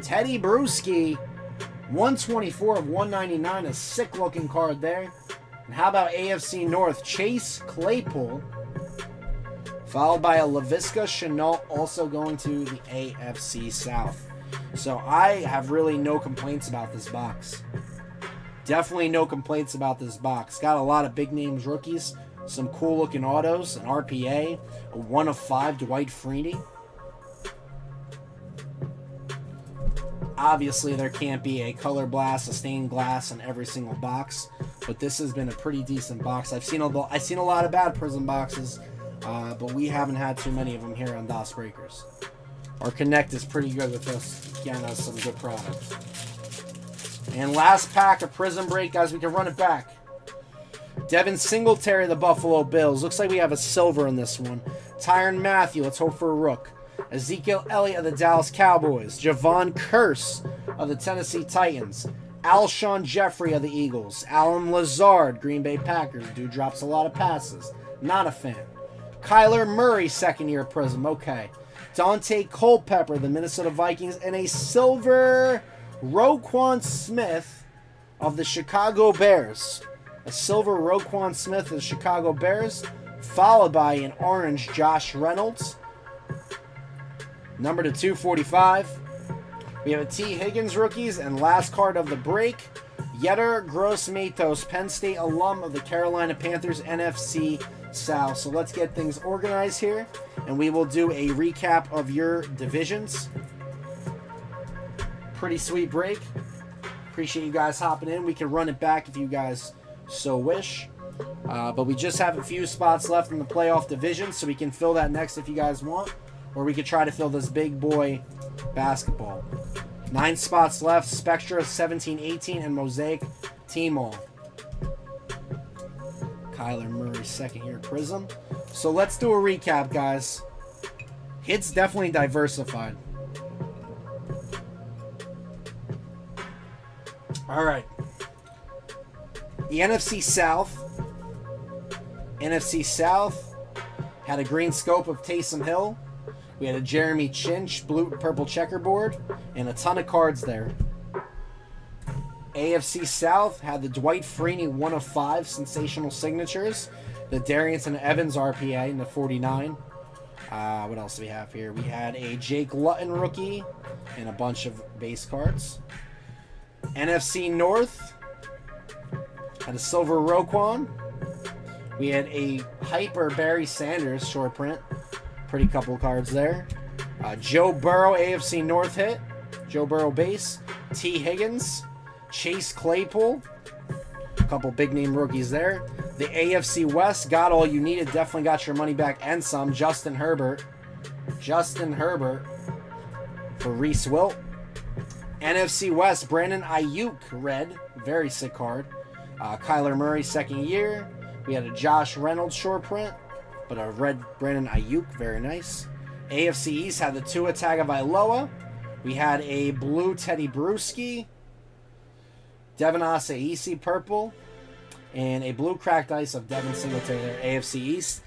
Tedy Bruschi, 124 of 199, a sick looking card there. And how about AFC North? Chase Claypool, followed by a Laviska Shenault, also going to the AFC South. So I have really no complaints about this box. Definitely no complaints about this box. Got a lot of big names rookies, some cool looking autos, an RPA, a one of five Dwight Freeney. Obviously, there can't be a color blast, a stained glass in every single box, but this has been a pretty decent box. I've seen a I've seen a lot of bad Prizm boxes, uh, but we haven't had too many of them here on DasBreakers. Our Connect is pretty good with us, getting us some good products. And last pack of Prizm Break, guys, we can run it back. Devin Singletary, of the Buffalo Bills. Looks like we have a silver in this one. Tyrann Mathieu, let's hope for a rook. Ezekiel Elliott of the Dallas Cowboys, Javon Curse of the Tennessee Titans, Alshon Jeffery of the Eagles, Allen Lazard, Green Bay Packers. Dude drops a lot of passes. Not a fan. Kyler Murray, second year Prizm. Okay. Daunte Culpepper, the Minnesota Vikings, and a silver Roquan Smith of the Chicago Bears. A silver Roquan Smith of the Chicago Bears, followed by an orange Josh Reynolds. Number to 245. We have a T. Higgins rookies, and last card of the break, Yetur Gross-Matos, Penn State alum of the Carolina Panthers NFC South. So let's get things organized here, and we will do a recap of your divisions. Pretty sweet break. Appreciate you guys hopping in. We can run it back if you guys so wish. Uh, but we just have a few spots left in the playoff division, so we can fill that next if you guys want. Or we could try to fill this big boy basketball. Nine spots left. Spectra 17 18 and Mosaic T-Mall. Kyler Murray, second year Prizm. So let's do a recap, guys. Hits definitely diversified. All right. The NFC South. NFC South had a green scope of Taysom Hill. We had a Jeremy Chinch blue purple checkerboard and a ton of cards there. AFC South had the Dwight Freeney 1 of 5 sensational signatures. The Darrynton Evans RPA in the 49. Uh, what else do we have here? We had a Jake Luton rookie and a bunch of base cards. NFC North had a silver Roquan. We had a hyper Barry Sanders short print. Pretty couple cards there. Uh, Joe Burrow AFC North hit. Joe Burrow base. T. Higgins. Chase Claypool. A couple big name rookies there. The AFC West got all you needed. Definitely got your money back and some. Justin Herbert. Justin Herbert for Reese Wilt. NFC West, Brandon Aiyuk, red. Very sick card. Uh, Kyler Murray, second year. We had a Josh Reynolds short print, but a red Brandon Aiyuk, very nice. AFC East had the Tua Tagovailoa. We had a blue Tedy Bruschi, Devin Asiasi purple, and a blue cracked ice of Devin Singletary AFC East.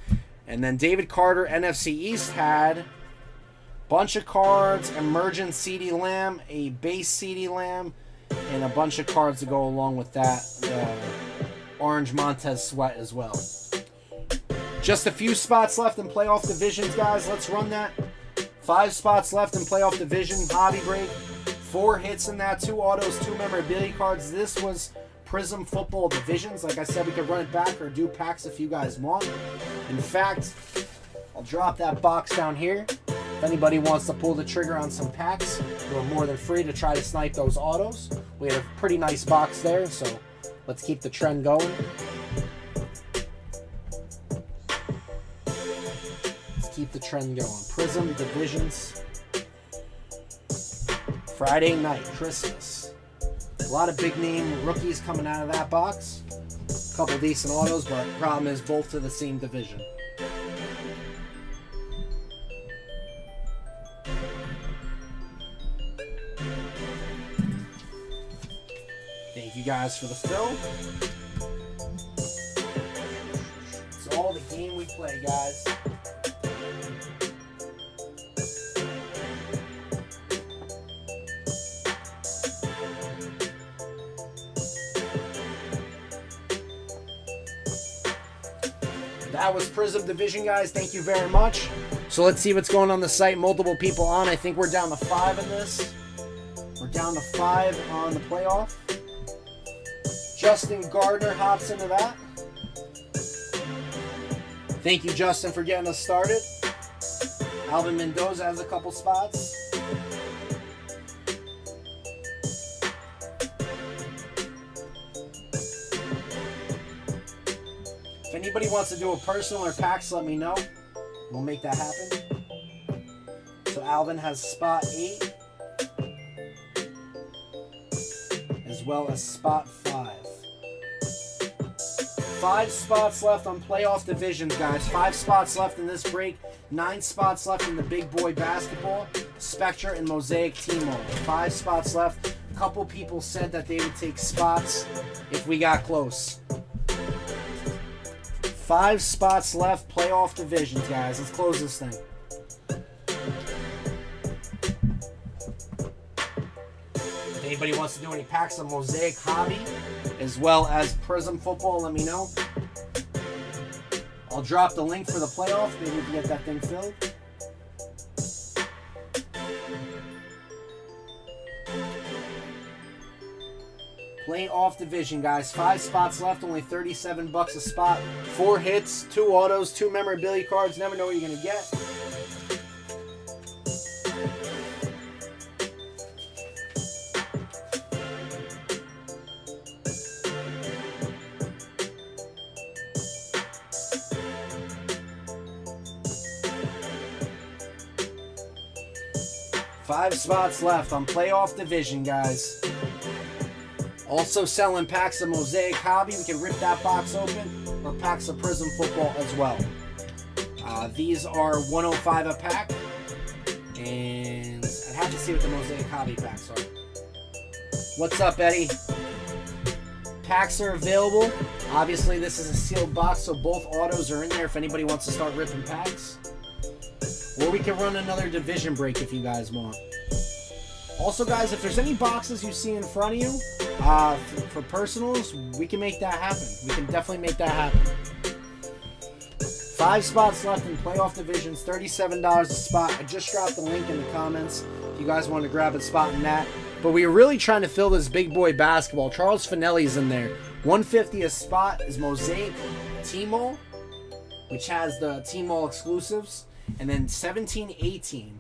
And then David Carter, NFC East, had bunch of cards, emergent CeeDee Lamb, a base CeeDee Lamb, and a bunch of cards to go along with that. Uh, orange Montez Sweat as well. Just a few spots left in playoff divisions, guys. Let's run that. Five spots left in playoff division. Hobby break. Four hits in that. Two autos, two memorabilia cards. This was Prizm Football Divisions. Like I said, we could run it back or do packs if you guys want. In fact, I'll drop that box down here. If anybody wants to pull the trigger on some packs, you're more than free to try to snipe those autos. We have a pretty nice box there, so let's keep the trend going. Let's keep the trend going. Prizm Divisions. Friday night, Christmas. A lot of big name rookies coming out of that box. A couple decent autos, but problem is both to the same division. Thank you guys for the fill. It's all the game we play, guys. That was Prizm Division, guys. Thank you very much. So let's see what's going on the site. Multiple people on. I think we're down to five in this. We're down to five on the playoff. Justin Gardner hops into that. Thank you, Justin, for getting us started. Alvin Mendoza has a couple spots. Wants to do a personal or packs, let me know. We'll make that happen. So Alvin has spot eight, as well as spot five. Five spots left on playoff divisions, guys. Five spots left in this break. Nine spots left in the big boy basketball. Spectra and Mosaic Team Mode. Five spots left. A couple people said that they would take spots if we got close. Five spots left. Playoff divisions, guys. Let's close this thing. If anybody wants to do any packs of Mosaic Hobby as well as Prizm Football, let me know. I'll drop the link for the playoff. Maybe we can get that thing filled. Playoff division, guys. Five spots left, only 37 bucks a spot. Four hits, two autos, two memorabilia cards. Never know what you're going to get. Five spots left on playoff division, guys. Also selling packs of Mosaic Hobby. We can rip that box open, or packs of Prizm Football as well. Uh, these are 105 a pack, and I have to see what the Mosaic Hobby packs are. What's up, Eddie? Packs are available. Obviously, this is a sealed box, so both autos are in there if anybody wants to start ripping packs. Or we can run another division break if you guys want. Also, guys, if there's any boxes you see in front of you uh, for, for personals, we can make that happen. We can definitely make that happen. Five spots left in playoff divisions, $37 a spot. I just dropped the link in the comments if you guys want to grab a spot in that. But we are really trying to fill this big boy basketball. Charles Finelli's in there. 150 a spot is Mosaic T-Mall, which has the T-Mall exclusives. And then 17 18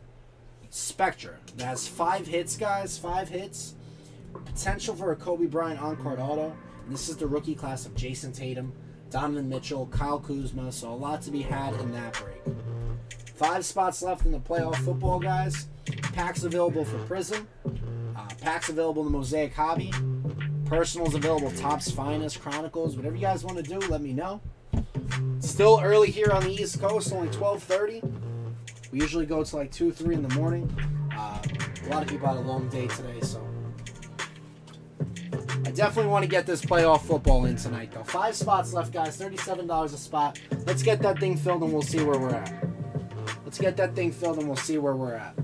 Spectra. That has five hits, guys. Five hits. Potential for a Kobe Bryant on card auto. And this is the rookie class of Jayson Tatum, Donovan Mitchell, Kyle Kuzma. So a lot to be had in that break. Five spots left in the playoff football, guys. Packs available for Prizm. Uh, packs available in the Mosaic Hobby. Personals available, Topps Finest, Chronicles. Whatever you guys want to do, let me know. Still early here on the East Coast, only 12:30. We usually go to like two, three in the morning. Uh, a lot of people had a long day today, so I definitely want to get this playoff football in tonight, though. Five spots left, guys. Thirty-seven dollars a spot. Let's get that thing filled, and we'll see where we're at. Let's get that thing filled, and we'll see where we're at.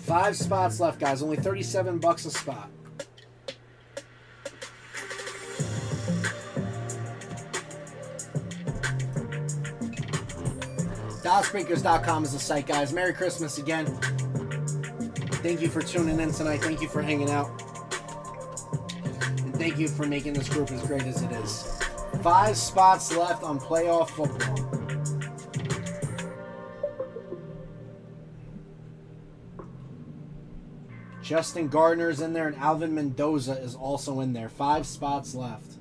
Five spots left, guys. Only thirty-seven bucks a spot. DasBreakers.com is the site, guys. Merry Christmas again. Thank you for tuning in tonight. Thank you for hanging out. And thank you for making this group as great as it is. Five spots left on playoff football. Justin Gardner's in there, and Alvin Mendoza is also in there. Five spots left.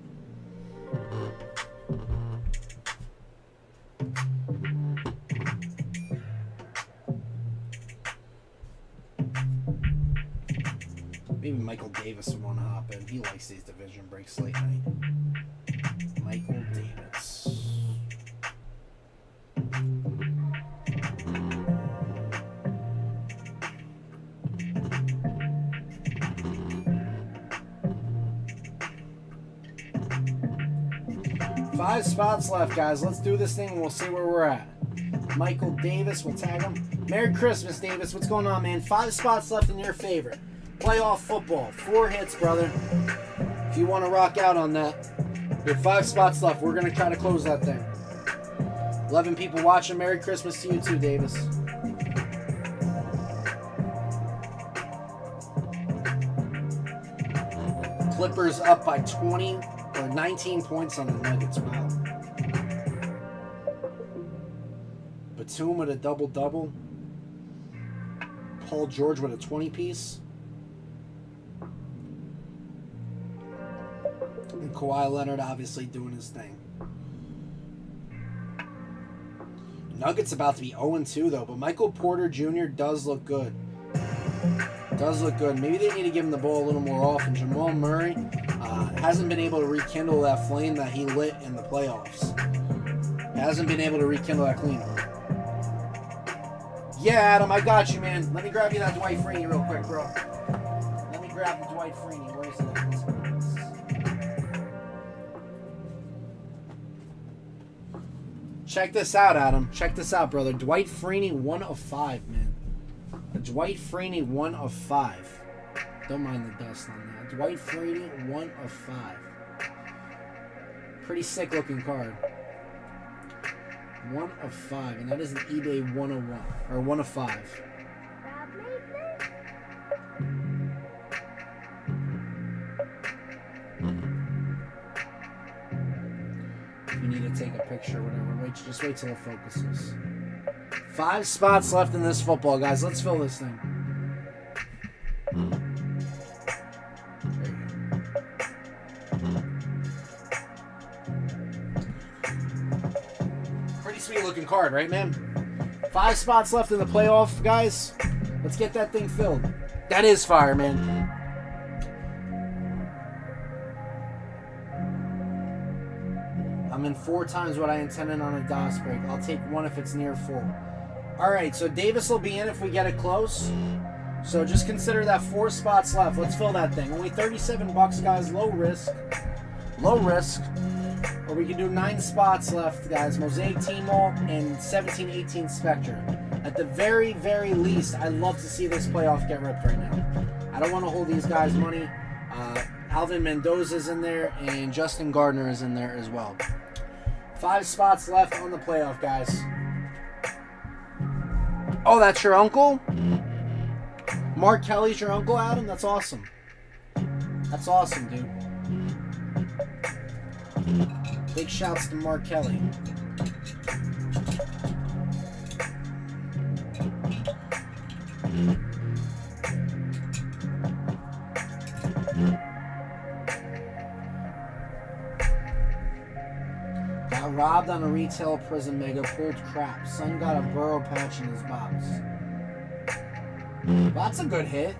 Maybe Michael Davis would want to hop in. He likes these division breaks late night. Michael Davis. Five spots left, guys. Let's do this thing and we'll see where we're at. Michael Davis, we'll tag him. Merry Christmas, Davis. What's going on, man? Five spots left in your favorite. Playoff football. Four hits, brother. If you want to rock out on that. We have five spots left. We're going to try to close that thing. 11 people watching. Merry Christmas to you too, Davis. Clippers up by 20 or 19 points on the Nuggets. Wow. Batum with a double double. Paul George with a 20 piece. And Kawhi Leonard obviously doing his thing. Nuggets about to be 0 2 though, but Michael Porter Jr. does look good. Does look good. Maybe they need to give him the ball a little more often. Jamal Murray uh, hasn't been able to rekindle that flame that he lit in the playoffs. Hasn't been able to rekindle that clean. Yeah, Adam, I got you, man. Let me grab you that Dwight Freeney real quick, bro. Let me grab the Dwight Freeney. Where is it? Check this out, Adam. Check this out, brother. Dwight Freeney, one of five, man. Dwight Freeney, one of five. Don't mind the dust on that. Dwight Freeney, one of five. Pretty sick looking card. One of five, and that is an eBay 101 or one of five. Picture whatever, wait, just wait till it focuses. Five spots left in this football, guys. Let's fill this thing. Pretty sweet looking card, right, man? Five spots left in the playoff, guys. Let's get that thing filled. That is fire, man. Four times what I intended on a Das break. I'll take one if it's near full. All right, so Davis will be in if we get it close. So just consider that four spots left. Let's fill that thing. Only 37 bucks, guys. Low risk. Low risk. Or we can do nine spots left, guys. Mosaic T-Mall and 17-18 Spectra. At the very, very least, I'd love to see this playoff get ripped right now. I don't want to hold these guys' money. Uh, Alvin Mendoza's in there, and Justin Gardner is in there as well. Five spots left on the playoff, guys. Oh, that's your uncle? Mark Kelly's your uncle, Adam? That's awesome. That's awesome, dude. Big shouts to Mark Kelly. Got robbed on a retail Prizm mega, pulled crap. Son got a Burrow patch in his box. Hmm. That's a good hit.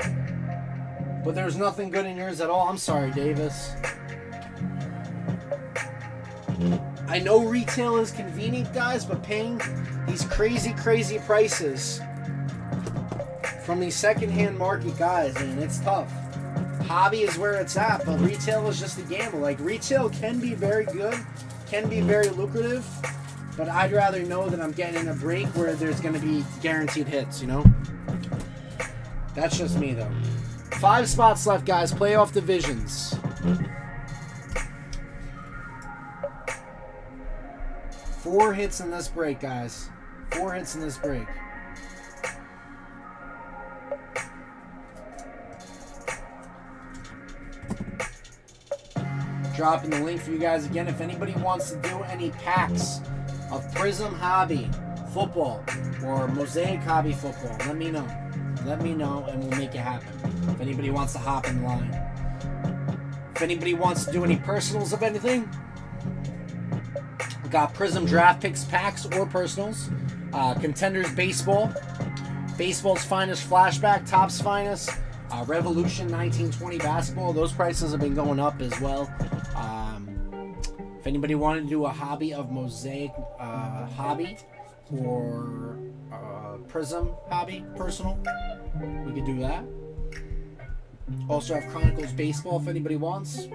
But there's nothing good in yours at all. I'm sorry, Davis. Hmm. I know retail is convenient, guys, but paying these crazy, crazy prices from these secondhand market guys, man, it's tough. Hobby is where it's at, but retail is just a gamble. Like, retail can be very good, can be very lucrative, but I'd rather know that I'm getting a break where there's going to be guaranteed hits, you know? That's just me, though. Five spots left, guys. Playoff divisions. Four hits in this break, guys. Four hits in this break. Dropping the link for you guys again. If anybody wants to do any packs of Prizm Hobby football or Mosaic Hobby football, let me know. Let me know and we'll make it happen. If anybody wants to hop in line. If anybody wants to do any personals of anything, got Prizm Draft Picks packs or personals. Uh, contenders Baseball. Baseball's finest flashback, Topps finest. Uh, Revolution 1920 basketball. Those prices have been going up as well. If anybody wanted to do a hobby of Mosaic uh, hobby or uh, Prizm hobby personal, we could do that. Also have Chronicles baseball if anybody wants.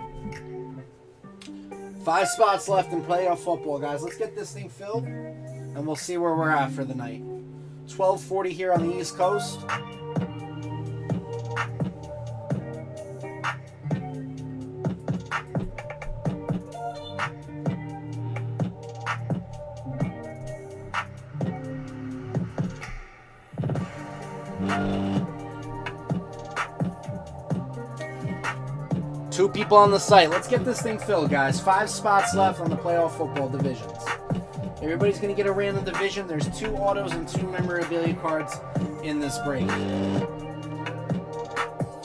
Five spots left in playoff football, guys. Let's get this thing filled, and we'll see where we're at for the night. 12:40 here on the East Coast. Two people on the site. Let's get this thing filled, guys. Five spots left on the playoff football divisions. Everybody's going to get a random division. There's two autos and two memorabilia cards in this break.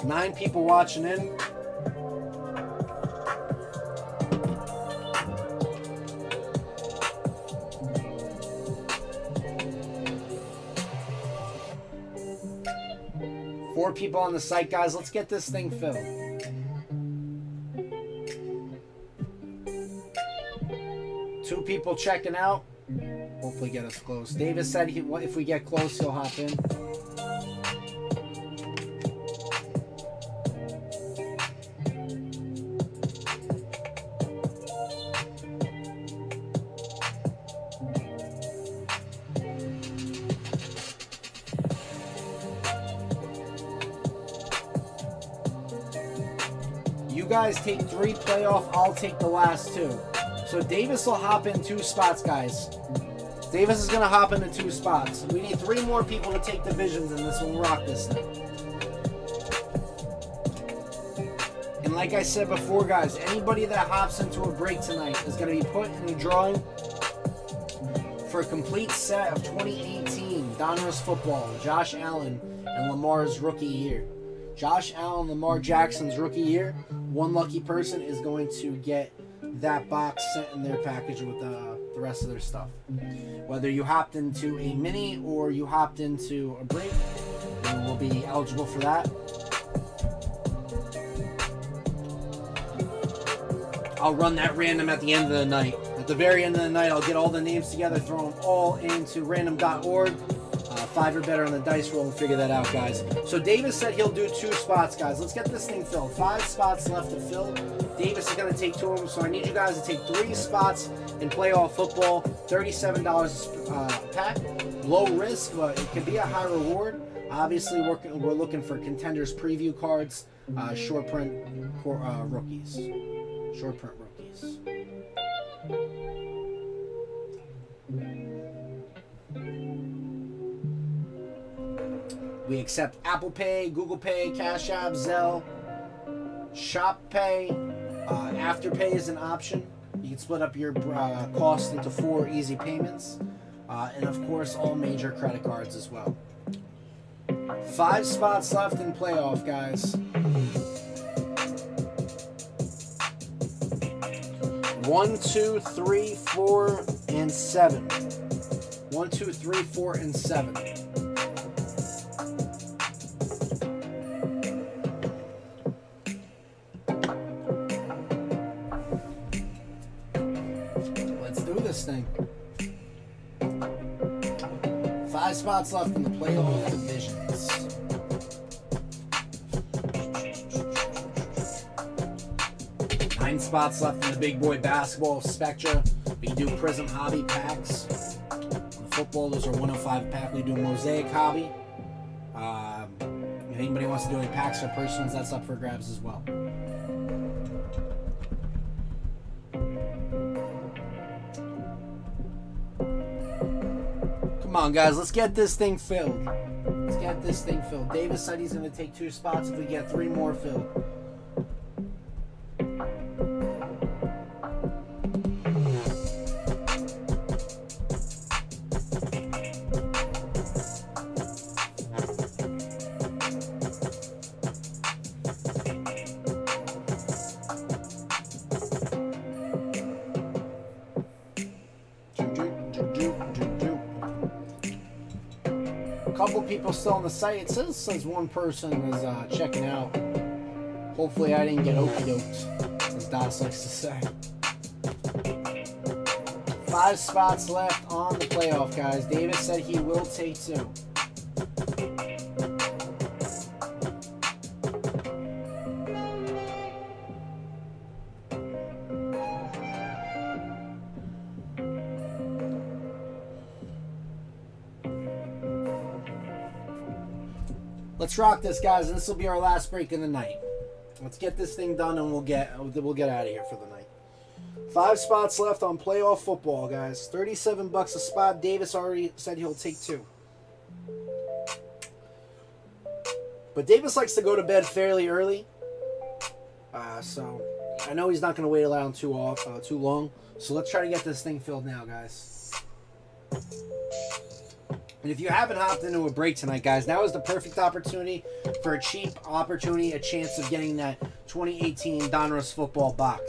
Nine people watching in. Four people on the site, guys. Let's get this thing filled. Two people checking out. hopefully get us close. Davis said he, if we get close, he'll hop in. You guys take three playoff, I'll take the last two. So Davis will hop in two spots, guys. Davis is going to hop into two spots. We need three more people to take divisions, and this will rock this thing. And like I said before, guys, anybody that hops into a break tonight is going to be put in the drawing for a complete set of 2018 Donruss football, Josh Allen and Lamar's rookie year. Josh Allen, Lamar Jackson's rookie year. One lucky person is going to get that box sent in their package with uh, the rest of their stuff. Whether you hopped into a mini or you hopped into a break, you will be eligible for that. I'll run that random at the end of the night. At the very end of the night, I'll get all the names together, throw them all into random.org. Uh, five or better on the dice roll and figure that out, guys. So Davis said he'll do two spots, guys. Let's get this thing filled. Five spots left to fill. Davis is going to take two of them, so I need you guys to take three spots in playoff football. $37 uh, a pack. Low risk, but it could be a high reward. Obviously, we're, we're looking for contenders preview cards, uh, short print uh, rookies. Short print rookies. We accept Apple Pay, Google Pay, Cash App, Zelle, Shop Pay. Uh, Afterpay is an option. You can split up your uh, cost into four easy payments. Uh, and of course, all major credit cards as well. Five spots left in playoff, guys. One, two, three, four, and seven. One, two, three, four, and seven. Left in the playoff divisions. Nine spots left in the big boy basketball Spectra. We do Prizm Hobby packs. The football, those are 105 pack. We do Mosaic Hobby. Um, if anybody wants to do any packs or personals, that's up for grabs as well. On, guys, let's get this thing filled. Let's get this thing filled. Davis said he's going to take two spots if we get three more filled. Still on the site. It says says one person is uh, checking out. Hopefully, I didn't get okey doked, as Das likes to say. Five spots left on the playoff, guys. Davis said he will take two. Let's rock this, guys, and this will be our last break in the night. Let's get this thing done, and we'll get we'll get out of here for the night. Five spots left on playoff football, guys. Thirty-seven bucks a spot. Davis already said he'll take two. But Davis likes to go to bed fairly early, uh, so I know he's not going to wait around too off uh, too long. So let's try to get this thing filled now, guys. And if you haven't hopped into a break tonight, guys, now is the perfect opportunity for a cheap opportunity, a chance of getting that 2018 Donruss football box.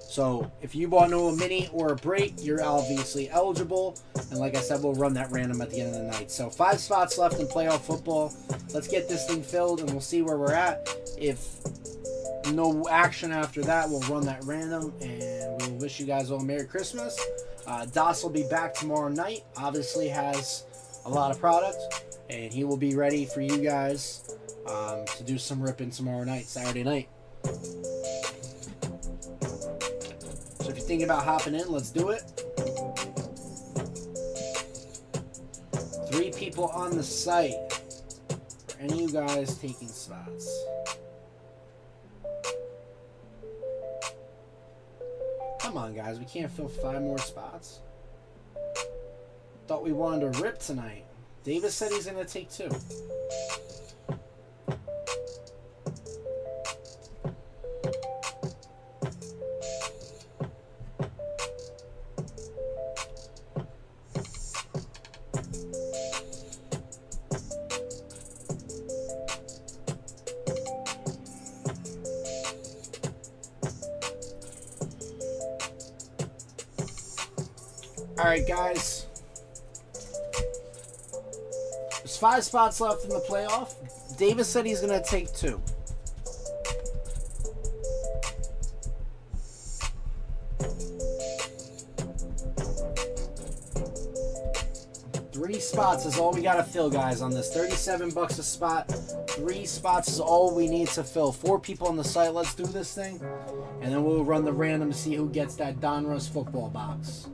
So if you bought into a mini or a break, you're obviously eligible. And like I said, we'll run that random at the end of the night. So five spots left in playoff football. Let's get this thing filled and we'll see where we're at. If no action after that, we'll run that random, and we'll wish you guys all Merry Christmas. Uh, will be back tomorrow night. Obviously, has a lot of product, and he will be ready for you guys um, to do some ripping tomorrow night, Saturday night. So if you're thinking about hopping in, let's do it. Three people on the site. Are any of you guys taking spots? Come on, guys. We can't fill five more spots. Thought we wanted to rip tonight. Davis said he's going to take two. All right, guys. Five spots left in the playoff. Davis said he's going to take two. Three spots is all we got to fill, guys, on this. 37 bucks a spot. Three spots is all we need to fill. Four people on the site. Let's do this thing. And then we'll run the random to see who gets that Donruss football box.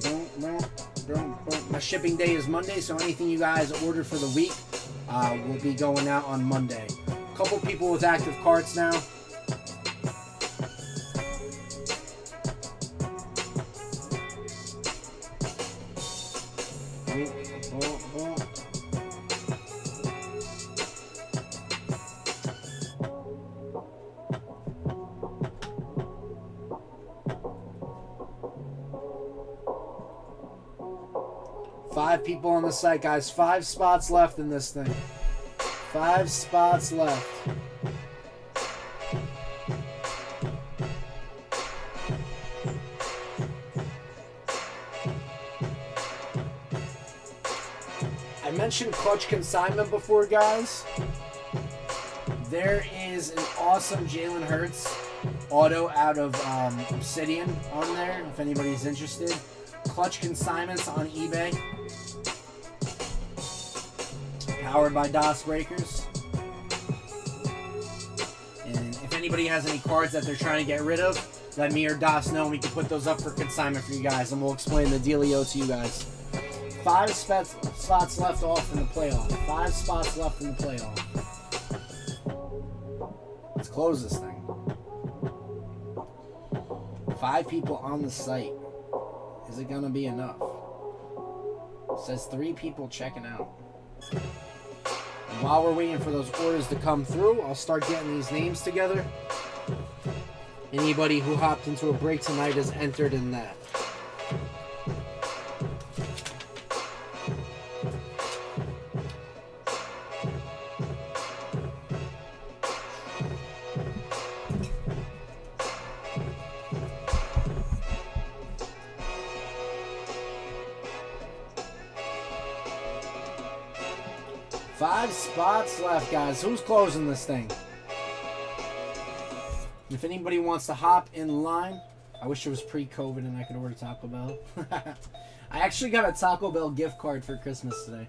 Don't, don't, don't. My shipping day is Monday, so anything you guys order for the week uh, will be going out on Monday. A couple people with active carts now. People on the site, guys. Five spots left in this thing. Five spots left. I mentioned clutch consignment before, guys. There is an awesome Jalen Hurts auto out of um, Obsidian on there, if anybody's interested. Clutch consignments on eBay. Powered by DasBreakers. And if anybody has any cards that they're trying to get rid of, let me or Das know and we can put those up for consignment for you guys and we'll explain the dealio to you guys. Five spots, left off in the playoff. Five spots left in the playoff. Let's close this thing. Five people on the site. Is it gonna be enough? It says three people checking out. While we're waiting for those orders to come through, I'll start getting these names together. Anybody who hopped into a break tonight is entered in that. Guys. Who's closing this thing? If anybody wants to hop in line, I wish it was pre-COVID and I could order Taco Bell. I actually got a Taco Bell gift card for Christmas today.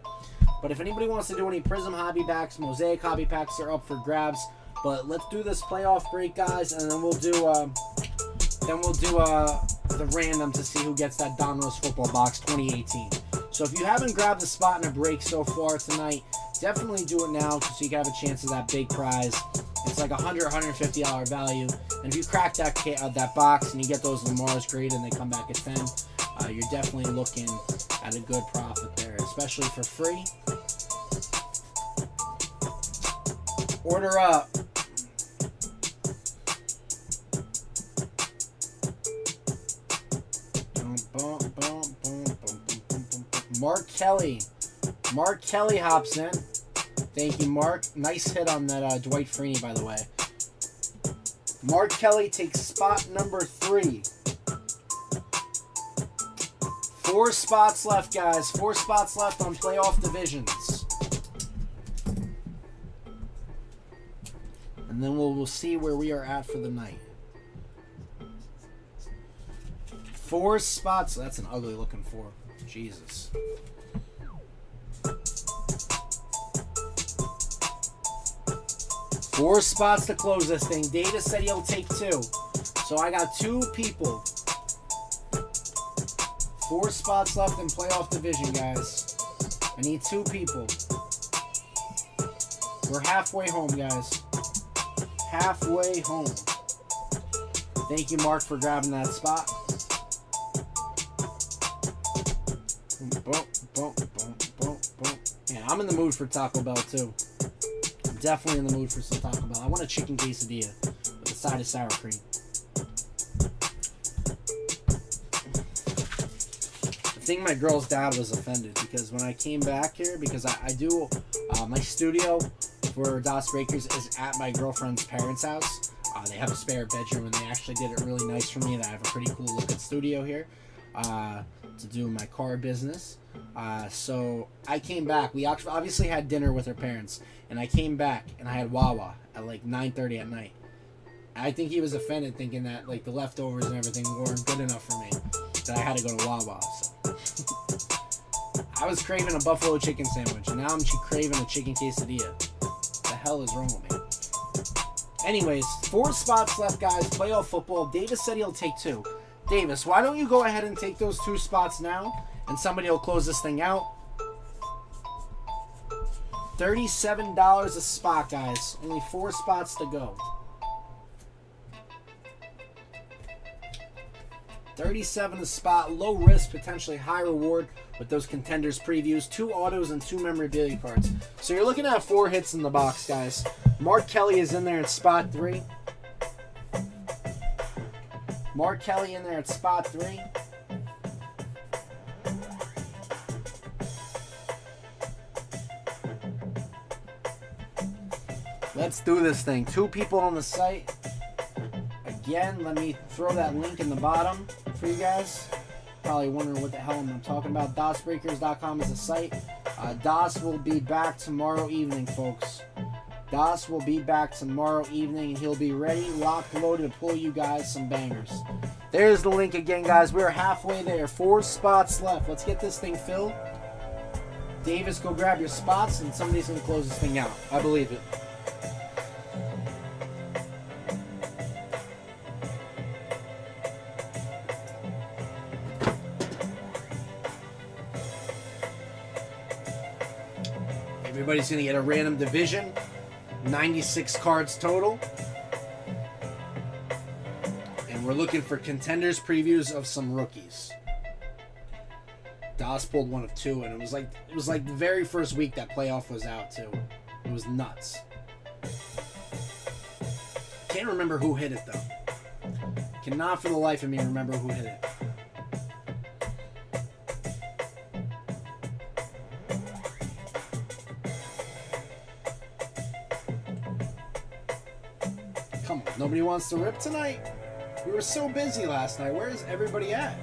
But if anybody wants to do any Prizm hobby packs, Mosaic hobby packs are up for grabs. But let's do this playoff break, guys, and then we'll do uh, then we'll do uh, the random to see who gets that Donruss football box 2018. So if you haven't grabbed the spot in a break so far tonight, definitely do it now so you can have a chance of that big prize. It's like a $100, $150 value. And if you crack that uh, that box and you get those Lamar's grade and they come back at 10, uh, you're definitely looking at a good profit there, especially for free. Order up. Mark Kelly. Mark Kelly hops in. Thank you, Mark. Nice hit on that uh, Dwight Freeney, by the way. Mark Kelly takes spot number three. Four spots left, guys. Four spots left on playoff divisions. And then we'll, we'll see where we are at for the night. Four spots. That's an ugly looking four. Jesus. Four spots to close this thing. Data said he'll take two. So I got two people. Four spots left in playoff division, guys. I need two people. We're halfway home, guys. Halfway home. Thank you, Mark, for grabbing that spot. Boom, boom, boom, boom, boom. Yeah, I'm in the mood for Taco Bell, too. Definitely in the mood for some Taco Bell. I want a chicken quesadilla with a side of sour cream. I think my girl's dad was offended because when I came back here, because I, I do uh, my studio for DasBreakers is at my girlfriend's parents' house. Uh, they have a spare bedroom and they actually did it really nice for me. That I have a pretty cool looking studio here uh, to do my car business. Uh, so I came back. We obviously had dinner with her parents, and I came back and I had Wawa at like 9:30 at night. I think he was offended, thinking that like the leftovers and everything weren't good enough for me, that I had to go to Wawa. So. I was craving a buffalo chicken sandwich, and now I'm craving a chicken quesadilla. What the hell is wrong with me? Anyways, four spots left, guys. Playoff football. Davis said he'll take two. Davis, why don't you go ahead and take those two spots now, and somebody will close this thing out. $37 a spot, guys. Only four spots to go. 37 a spot, low risk, potentially high reward with those contenders previews, two autos and two memorabilia cards. So you're looking at four hits in the box, guys. Mark Kelly is in there at spot three. Mark Kelly in there at spot three. Let's do this thing. Two people on the site. Again, let me throw that link in the bottom for you guys. Probably wondering what the hell I'm talking about. DasBreakers.com is a site. Uh, Das will be back tomorrow evening, folks. Das will be back tomorrow evening, and he'll be ready, locked, loaded to pull you guys some bangers. There's the link again, guys. We're halfway there. Four spots left. Let's get this thing filled. Davis, go grab your spots, and somebody's going to close this thing out. I believe it. Everybody's going to get a random division. 96 cards total. And we're looking for contenders previews of some rookies. Das pulled one of two, and it was like it was like the very first week that playoff was out too. It was nuts. Can't remember who hit it though. Cannot for the life of me remember who hit it. Nobody wants to rip tonight. We were so busy last night. Where is everybody at?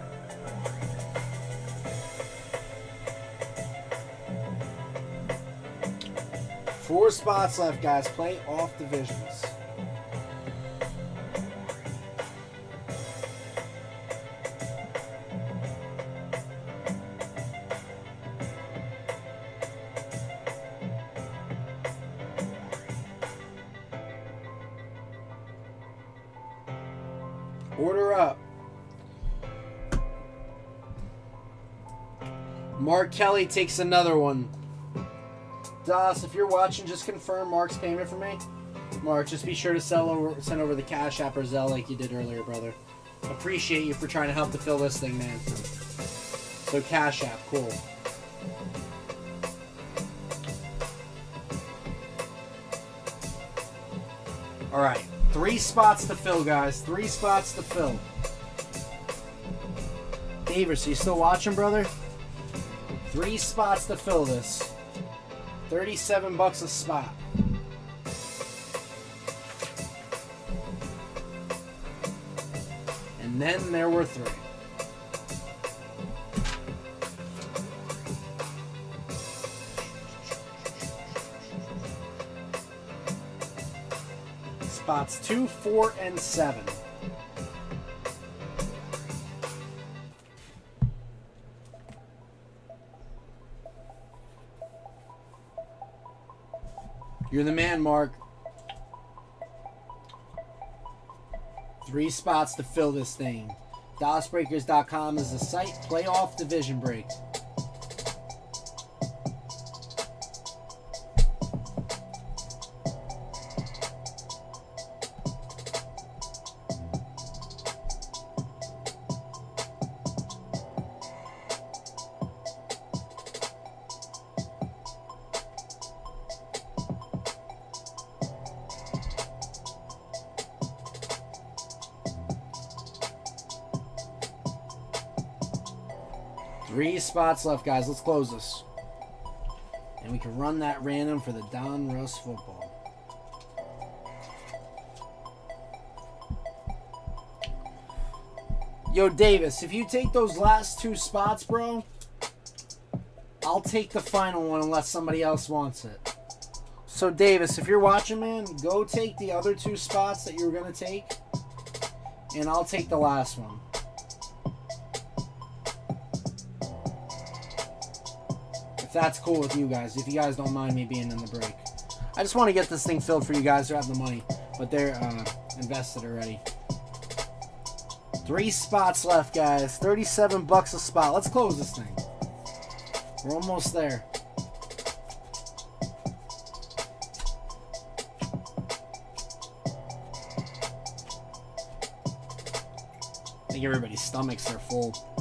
Four spots left, guys. Play off divisions. Kelly takes another one. Das, if you're watching, just confirm Mark's payment for me. Mark, just be sure to sell over, send over the Cash App or Zelle like you did earlier, brother. Appreciate you for trying to help to fill this thing, man. So Cash App, cool. All right, three spots to fill, guys. Three spots to fill. Davis, are you still watching, brother? Three spots to fill this. 37 bucks a spot. And then there were three. Spots two, four, and seven. You're the man, Mark. Three spots to fill this thing. DasBreakers.com is the site. Playoff division break. Spots left, guys. Let's close this. And we can run that random for the Donruss football. Yo, Davis, if you take those last two spots, bro, I'll take the final one unless somebody else wants it. So, Davis, if you're watching, man, go take the other two spots that you were going to take, and I'll take the last one. That's cool with you guys, if you guys don't mind me being in the break. I just want to get this thing filled for you guys who have the money, but they're uh, invested already. Three spots left, guys. 37 bucks a spot. Let's close this thing. We're almost there. I think everybody's stomachs are full.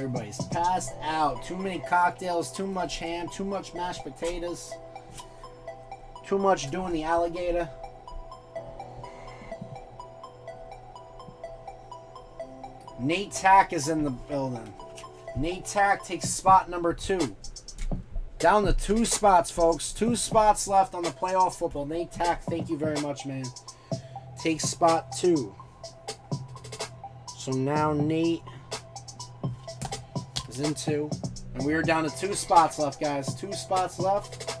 Everybody's passed out. Too many cocktails, too much ham, too much mashed potatoes, too much doing the alligator. Nate Tack is in the building. Nate Tack takes spot number two. Down to two spots, folks. Two spots left on the playoff football. Nate Tack, thank you very much, man. Takes spot two. So now Nate in two. And we are down to two spots left, guys. Two spots left.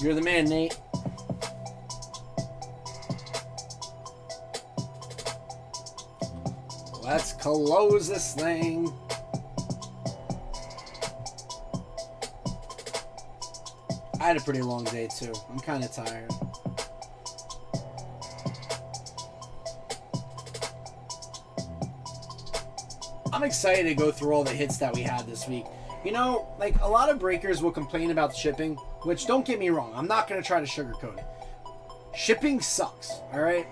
You're the man, Nate. Let's close this thing. I had a pretty long day too. I'm kind of tired. I'm excited to go through all the hits that we had this week. You know, like a lot of breakers will complain about shipping, which don't get me wrong, I'm not going to try to sugarcoat it. Shipping sucks, all right?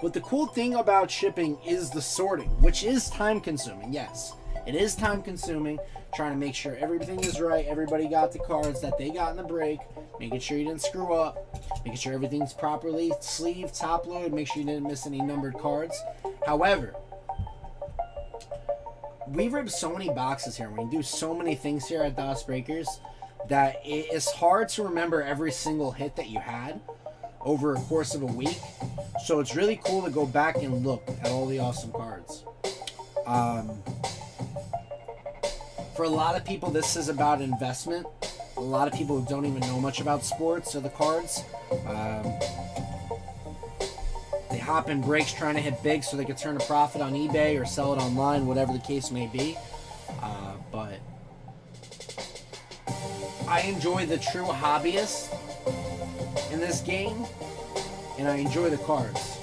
But the cool thing about shipping is the sorting, which is time consuming. Yes, it is time consuming. Trying to make sure everything is right. Everybody got the cards that they got in the break. Making sure you didn't screw up. Making sure everything's properly sleeved, top loaded. Make sure you didn't miss any numbered cards. However, we rip so many boxes here. We do so many things here at DasBreakers that it is hard to remember every single hit that you had over a course of a week. So it's really cool to go back and look at all the awesome cards. Um, for a lot of people, this is about investment. A lot of people who don't even know much about sports or the cards. Um, they hop in breaks trying to hit big so they could turn a profit on eBay or sell it online, whatever the case may be. Uh, but I enjoy the true hobbyist in this game, and I enjoy the cards.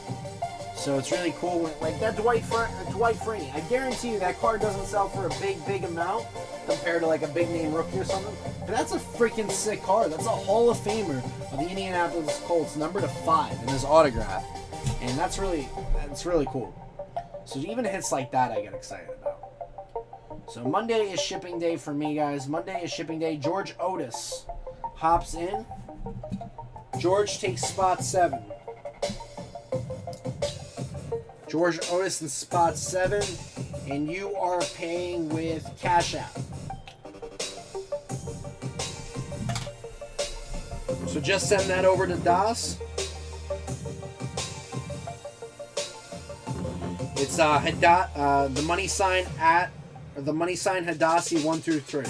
So it's really cool. When, like that Dwight Fr- Dwight Freeney, I guarantee you that card doesn't sell for a big, big amount compared to like a big name rookie or something. But that's a freaking sick card. That's a Hall of Famer of the Indianapolis Colts, number to five in his autograph, and that's really that's really cool. So even hits like that, I get excited about. So Monday is shipping day for me, guys. Monday is shipping day. George Otis hops in. George takes spot seven. George Otis in spot seven, and you are paying with Cash App. So just send that over to Das. It's uh, Hada- uh the money sign at the money sign Hadasi one through three.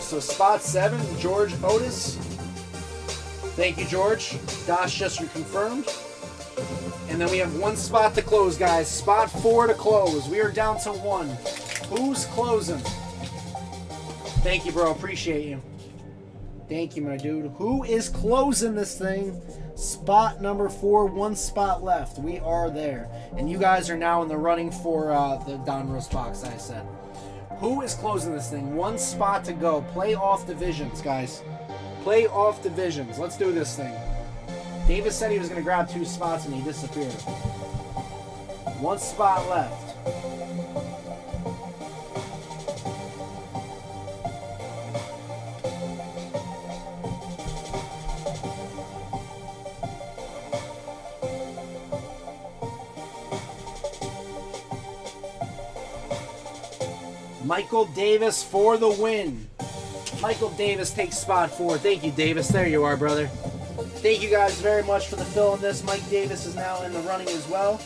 So spot seven, George Otis. Thank you, George. Das just reconfirmed. And then we have one spot to close, guys. Spot four to close. We are down to one. Who's closing? Thank you, bro. Appreciate you. Thank you, my dude. Who is closing this thing? Spot number four, one spot left. We are there. And you guys are now in the running for uh, the Donruss box, I said. Who is closing this thing? One spot to go. Play off divisions, guys. Play off divisions. Let's do this thing. Davis said he was going to grab two spots and he disappeared. One spot left. Michael Davis for the win. Michael Davis takes spot four. Thank you, Davis. There you are, brother. Thank you guys very much for the fill in this. Mike Davis is now in the running as well.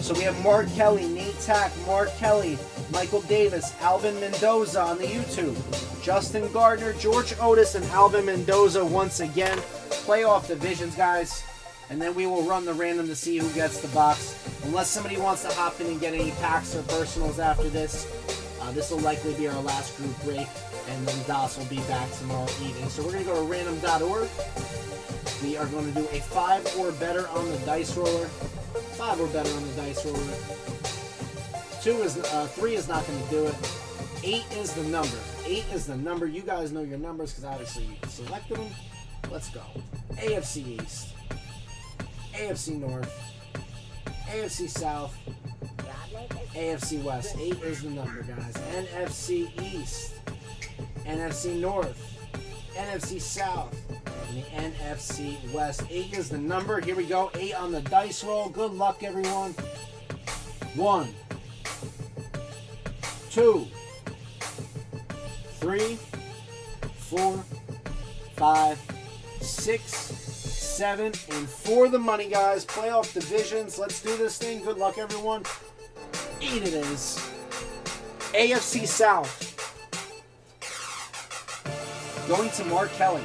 So we have Mark Kelly, Nate Tack, Mark Kelly, Michael Davis, Alvin Mendoza on the YouTube, Justin Gardner, George Otis, and Alvin Mendoza once again. Playoff divisions, guys. And then we will run the random to see who gets the box. Unless somebody wants to hop in and get any packs or personals after this, uh, this will likely be our last group break. And then Das will be back tomorrow evening. So we're going to go to random.org. We are going to do a five or better on the dice roller. Five or better on the dice roller. Two is uh, three is not going to do it. Eight is the number. Eight is the number. You guys know your numbers because obviously you selected them. Let's go. AFC East, AFC North, AFC South, AFC West. Eight is the number, guys. NFC East, NFC North, NFC South, and the NFC West. Eight is the number. Here we go. Eight on the dice roll. Good luck, everyone. One, two, three, four, five, six, seven, and for the money, guys. Playoff divisions. Let's do this thing. Good luck, everyone. Eight it is. AFC South. Going to Mark Kelly.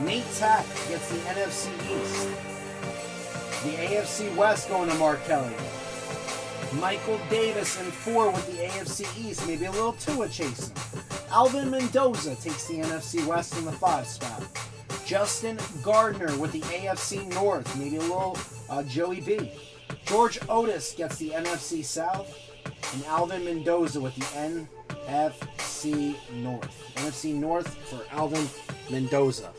Nate Tack gets the NFC East. The AFC West going to Mark Kelly. Michael Davis in four with the AFC East. Maybe a little Tua chasing. Alvin Mendoza takes the NFC West in the five spot. Justin Gardner with the AFC North. Maybe a little uh, Joey B. George Otis gets the NFC South. And Alvin Mendoza with the NFC North. NFC North for Alvin Mendoza.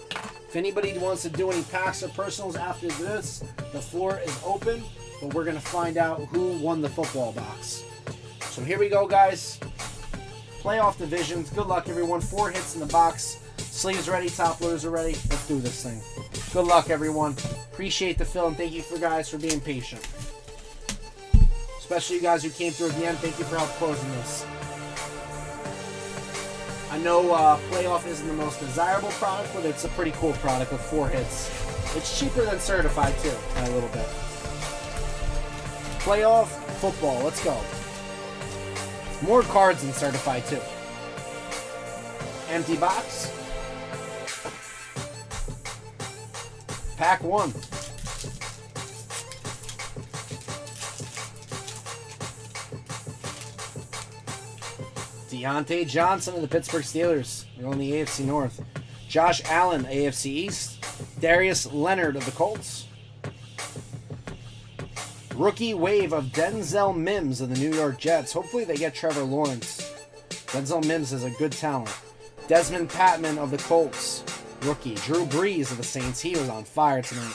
If anybody wants to do any packs or personals after this, the floor is open, but we're going to find out who won the football box. So here we go, guys. Playoff divisions. Good luck, everyone. Four hits in the box. Sleeves ready, top loaders are ready. Let's do this thing. Good luck, everyone. Appreciate the film. Thank you for guys for being patient. Especially you guys who came through at the end. Thank you for help closing this. I know uh, playoff isn't the most desirable product, but it's a pretty cool product with four hits. It's cheaper than certified too, by a little bit. Playoff football. Let's go. More cards than certified too. Empty box. Pack one. Diontae Johnson of the Pittsburgh Steelers. They're on the AFC North. Josh Allen, AFC East. Darius Leonard of the Colts. Rookie wave of Denzel Mims of the New York Jets. Hopefully they get Trevor Lawrence. Denzel Mims is a good talent. Desmond Patman of the Colts. Rookie. Drew Brees of the Saints. He was on fire tonight.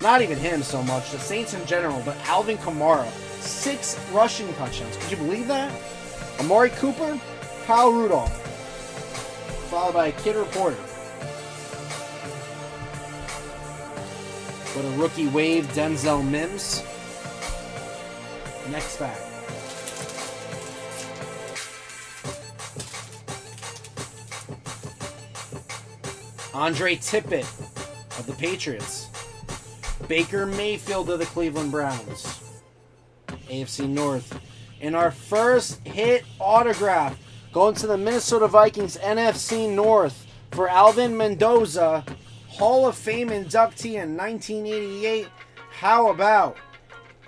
Not even him so much, the Saints in general, but Alvin Kamara. Six rushing touchdowns. Could you believe that? Amari Cooper, Kyle Rudolph. Followed by kid reporter. But a rookie wave, Denzel Mims. Next back. Andre Tippett of the Patriots. Baker Mayfield of the Cleveland Browns. AFC North. And our first hit autograph going to the Minnesota Vikings NFC North for Alvin Mendoza, Hall of Fame inductee in 1988. How about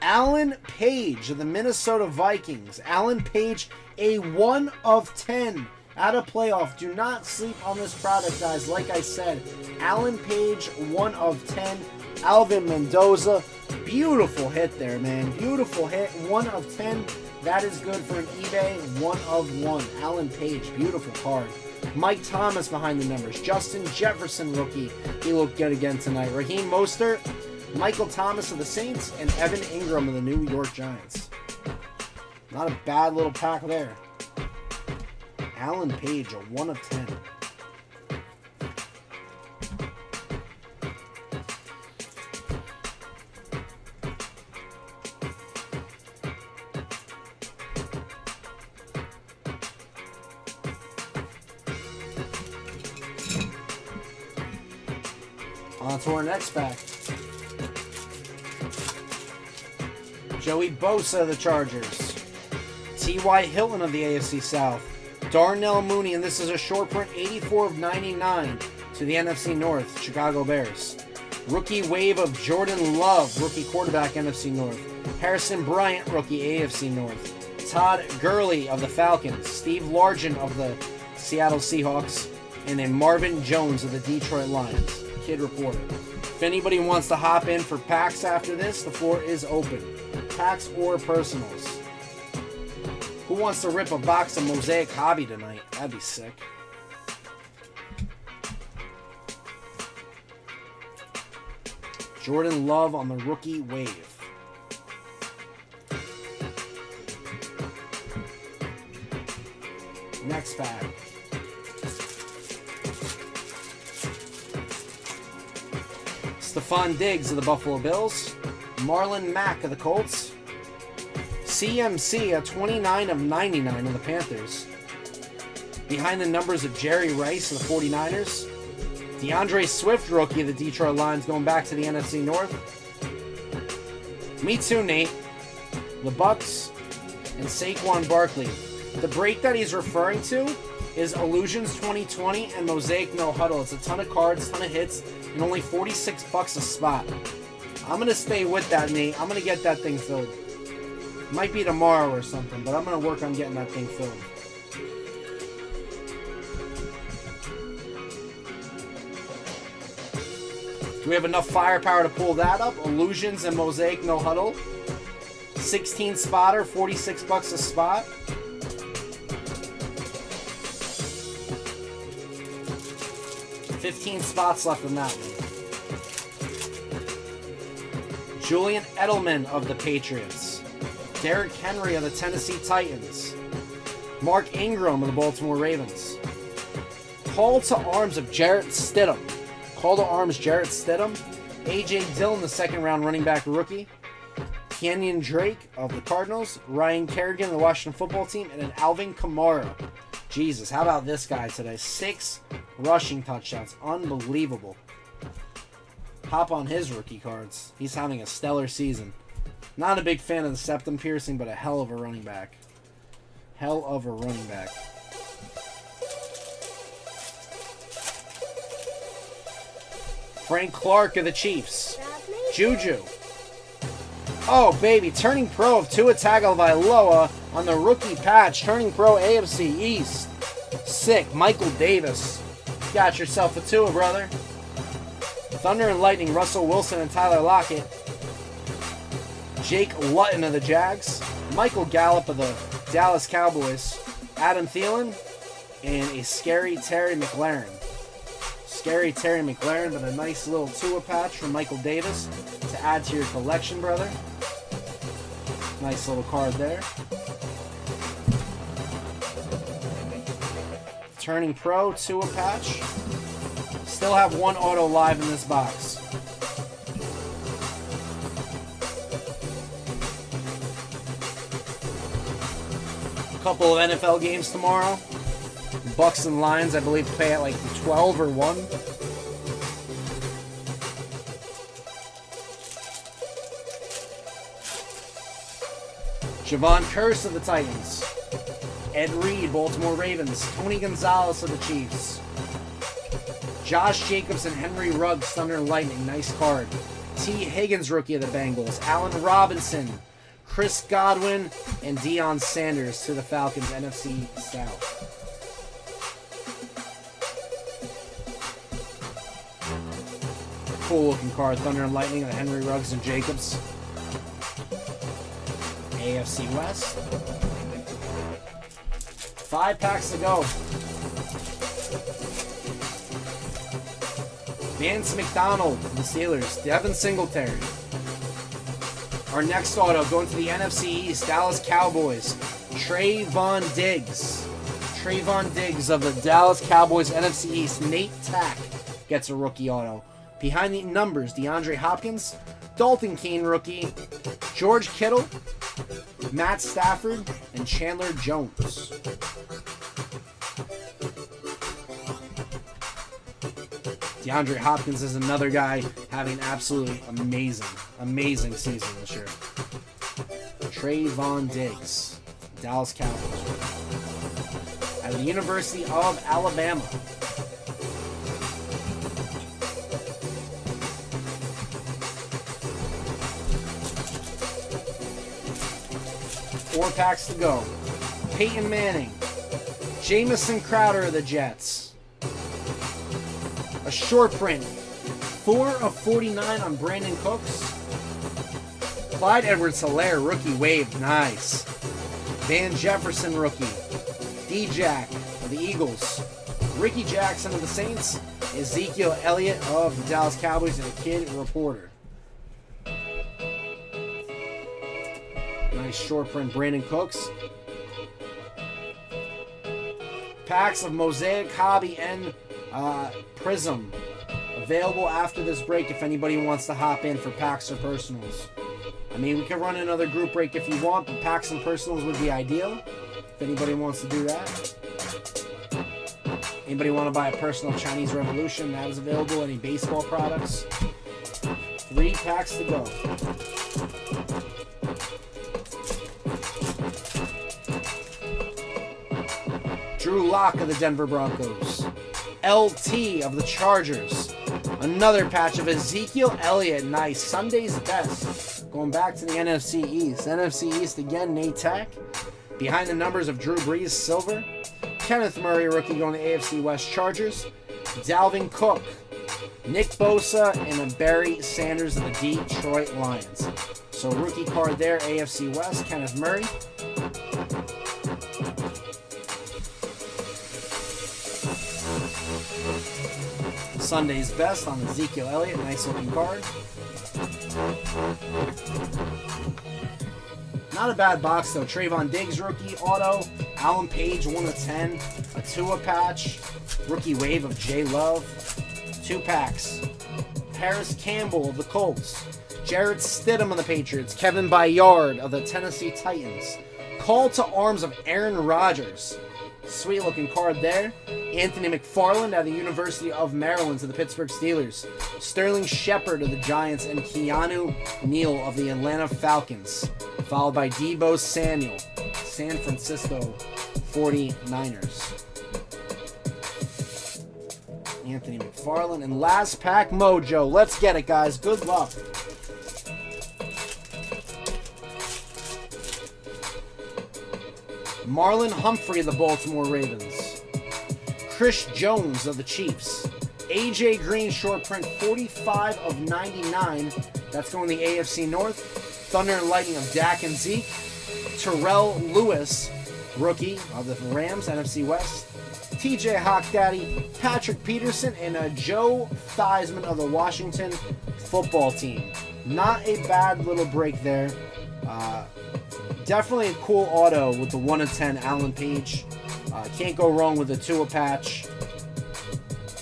Alan Page of the Minnesota Vikings? Alan Page, a 1 of 10 at a playoff. Do not sleep on this product, guys. Like I said, Alan Page, 1 of 10. Alvin Mendoza, beautiful hit there, man. Beautiful hit, 1 of 10. That is good for an eBay, 1 of 1. Alan Page, beautiful card. Mike Thomas behind the numbers. Justin Jefferson, rookie. He looked good again tonight. Raheem Mostert, Michael Thomas of the Saints, and Evan Engram of the New York Giants. Not a bad little pack there. Alan Page, a 1 of 10. On to our next pack. Joey Bosa of the Chargers. T.Y. Hilton of the AFC South. Darnell Mooney, and this is a short print 84 of 99 to the NFC North, Chicago Bears. Rookie wave of Jordan Love, rookie quarterback, NFC North. Harrison Bryant, rookie AFC North. Todd Gurley of the Falcons. Steve Largent of the Seattle Seahawks. And then Marvin Jones of the Detroit Lions. Kid Reporter. If anybody wants to hop in for packs after this, the floor is open. Packs or personals. Who wants to rip a box of Mosaic Hobby tonight? That'd be sick. Jordan Love on the rookie wave. Next pack. Stefon Diggs of the Buffalo Bills. Marlon Mack of the Colts. CMC, a 29 of 99 of the Panthers. Behind the numbers of Jerry Rice of the 49ers. DeAndre Swift, rookie of the Detroit Lions, going back to the NFC North. Me too, Nate. The Bucks and Saquon Barkley. The break that he's referring to is Illusions 2020 and Mosaic No Huddle. It's a ton of cards, ton of hits, and only 46 bucks a spot. I'm gonna stay with that, Nate. I'm gonna get that thing filled. Might be tomorrow or something, but I'm gonna work on getting that thing filled. Do we have enough firepower to pull that up? Illusions and Mosaic No Huddle. 16 spotter, 46 bucks a spot. Fifteen spots left in that one. Julian Edelman of the Patriots. Derrick Henry of the Tennessee Titans. Mark Ingram of the Baltimore Ravens. Call to arms of Jarrett Stidham. Call to arms Jarrett Stidham. AJ Dillon, the second round running back rookie. Kenyan Drake of the Cardinals. Ryan Kerrigan of the Washington football team. And an Alvin Kamara. Jesus, how about this guy today? Six rushing touchdowns. Unbelievable. Hop on his rookie cards. He's having a stellar season. Not a big fan of the septum piercing, but a hell of a running back. Hell of a running back. Frank Clark of the Chiefs. Juju. Oh, baby. Turning pro of Tua Tagovailoa on the rookie patch. Turning pro AFC East. Sick. Michael Davis. Got yourself a Tua, brother. Thunder and Lightning, Russell Wilson and Tyler Lockett. Jake Luton of the Jags. Michael Gallup of the Dallas Cowboys. Adam Thielen. And a scary Terry McLaurin. Scary Terry McLaurin, but a nice little Tua patch from Michael Davis to add to your collection, brother. Nice little card there. Turning Pro to a patch. Still have one auto live in this box. A couple of NFL games tomorrow. Bucks and Lions, I believe, play at like 12 or 1. Jevon Kearse of the Titans. Ed Reed, Baltimore Ravens. Tony Gonzalez of the Chiefs. Josh Jacobs and Henry Ruggs, Thunder and Lightning. Nice card. T. Higgins, rookie of the Bengals. Allen Robinson, Chris Godwin, and Deion Sanders to the Falcons, NFC South. Cool looking card. Thunder and Lightning, the Henry Ruggs and Jacobs. AFC West. Five packs to go. Vance McDonald, the Steelers. Devin Singletary. Our next auto going to the NFC East, Dallas Cowboys. Trevon Diggs. Trevon Diggs of the Dallas Cowboys NFC East. Nate Tack gets a rookie auto. Behind the numbers, DeAndre Hopkins, Dalton Keene rookie, George Kittle, Matt Stafford, and Chandler Jones. DeAndre Hopkins is another guy having absolutely amazing, amazing season this year. Trevon Diggs, Dallas Cowboys. At the University of Alabama. Four packs to go. Peyton Manning. Jamison Crowder of the Jets. A short print. 4 of 49 on Brandin Cooks. Clyde Edwards Helaire, rookie wave. Nice. Van Jefferson, rookie. D Jack of the Eagles. Rickey Jackson of the Saints. Ezekiel Elliott of the Dallas Cowboys and a kid reporter. Nice short print, Brandin Cooks. Packs of Mosaic Hobby and uh, Prizm. Available after this break if anybody wants to hop in for packs or personals. I mean, we can run another group break if you want, but packs and personals would be ideal. If anybody wants to do that. Anybody want to buy a personal Chinese Revolution? That is available. Any baseball products? Three packs to go. Drew Lock of the Denver Broncos. LT of the Chargers. Another patch of Ezekiel Elliott. Nice. Sunday's best. Going back to the NFC East. NFC East again, Nate Tech. Behind the numbers of Drew Brees, Silver. Kenneth Murray, rookie, going to AFC West Chargers. Dalvin Cook. Nick Bosa and Barry Sanders of the Detroit Lions. So rookie card there, AFC West, Kenneth Murray. Sunday's best on Ezekiel Elliott. Nice looking card. Not a bad box though. Trevon Diggs rookie auto. Alan Page 1 of 10. A Tua patch. Rookie wave of J Love. Two packs. Parris Campbell of the Colts. Jarrett Stidham of the Patriots. Kevin Byard of the Tennessee Titans. Call to arms of Aaron Rodgers. Sweet looking card there. Anthony McFarland at the University of Maryland to the Pittsburgh Steelers. Sterling Shepard of the Giants and Keanu Neal of the Atlanta Falcons. Followed by Deebo Samuel, San Francisco 49ers. Anthony McFarland and last pack mojo. Let's get it, guys. Good luck. Marlon Humphrey of the Baltimore Ravens. Chris Jones of the Chiefs. AJ Green short print 45 of 99. That's going the AFC North. Thunder and Lightning of Dak and Zeke. Terrell Lewis, rookie of the Rams, NFC West. TJ Hawkdaddy, Patrick Peterson, and a Joe Theismann of the Washington football team. Not a bad little break there. Uh, definitely a cool auto with the 1 of 10 Alan Page. Uh, can't go wrong with the Tua patch.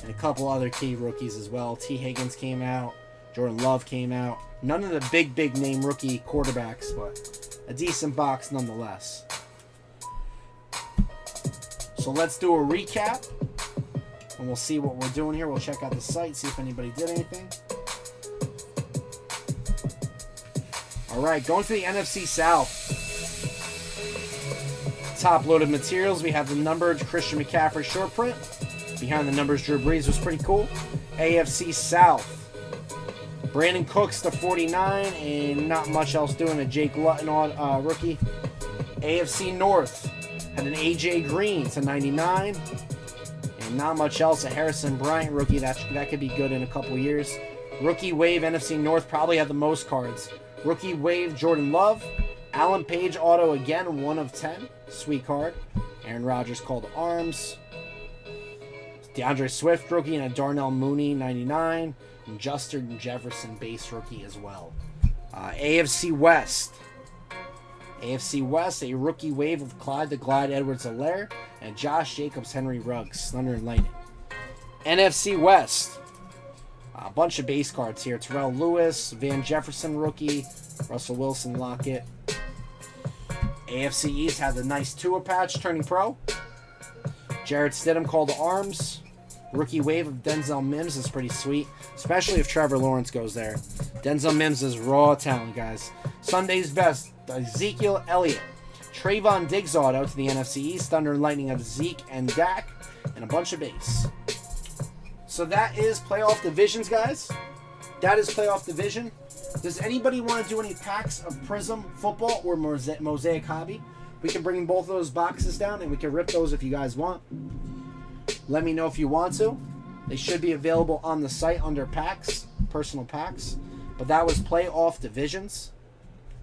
And a couple other key rookies as well. T. Higgins came out. Jordan Love came out. None of the big, big name rookie quarterbacks, but a decent box nonetheless. So let's do a recap. And we'll see what we're doing here. We'll check out the site, see if anybody did anything. All right, going to the NFC South. top loaded materials, we have the numbered Christian McCaffrey short print. Behind the numbers, Drew Brees was pretty cool. AFC South. Brandin Cooks to 49, and not much else doing. A Jake Luton uh, rookie. AFC North had an AJ Green to 99, and not much else. A Harrison Bryant rookie that that could be good in a couple years. Rookie Wave NFC North probably had the most cards. Rookie Wave Jordan Love, Alan Page auto again, one of ten. Sweet card. Aaron Rodgers called arms. DeAndre Swift rookie and a Darnell Mooney 99. And Justin Jefferson base rookie as well. Uh, AFC West. AFC West, a rookie wave of Clyde the Glide Edwards Helaire and Josh Jacobs Henry Ruggs, Thunder and Lightning. NFC West. A bunch of base cards here. Terrell Lewis, Van Jefferson rookie, Russell Wilson Lockett. AFC East had the nice Tua patch turning pro. Jarrett Stidham called to arms. Rookie wave of Denzel Mims is pretty sweet, especially if Trevor Lawrence goes there. Denzel Mims is raw talent, guys. Sunday's best, Ezekiel Elliott. Trevon Diggs auto to the NFC East, Thunder and Lightning of Zeke and Dak, and a bunch of base. So that is playoff divisions, guys. That is playoff division. Does anybody want to do any packs of Prizm football or Mosaic, Hobby? We can bring both of those boxes down and we can rip those if you guys want. Let me know if you want to. They should be available on the site under packs, personal packs. But that was playoff divisions.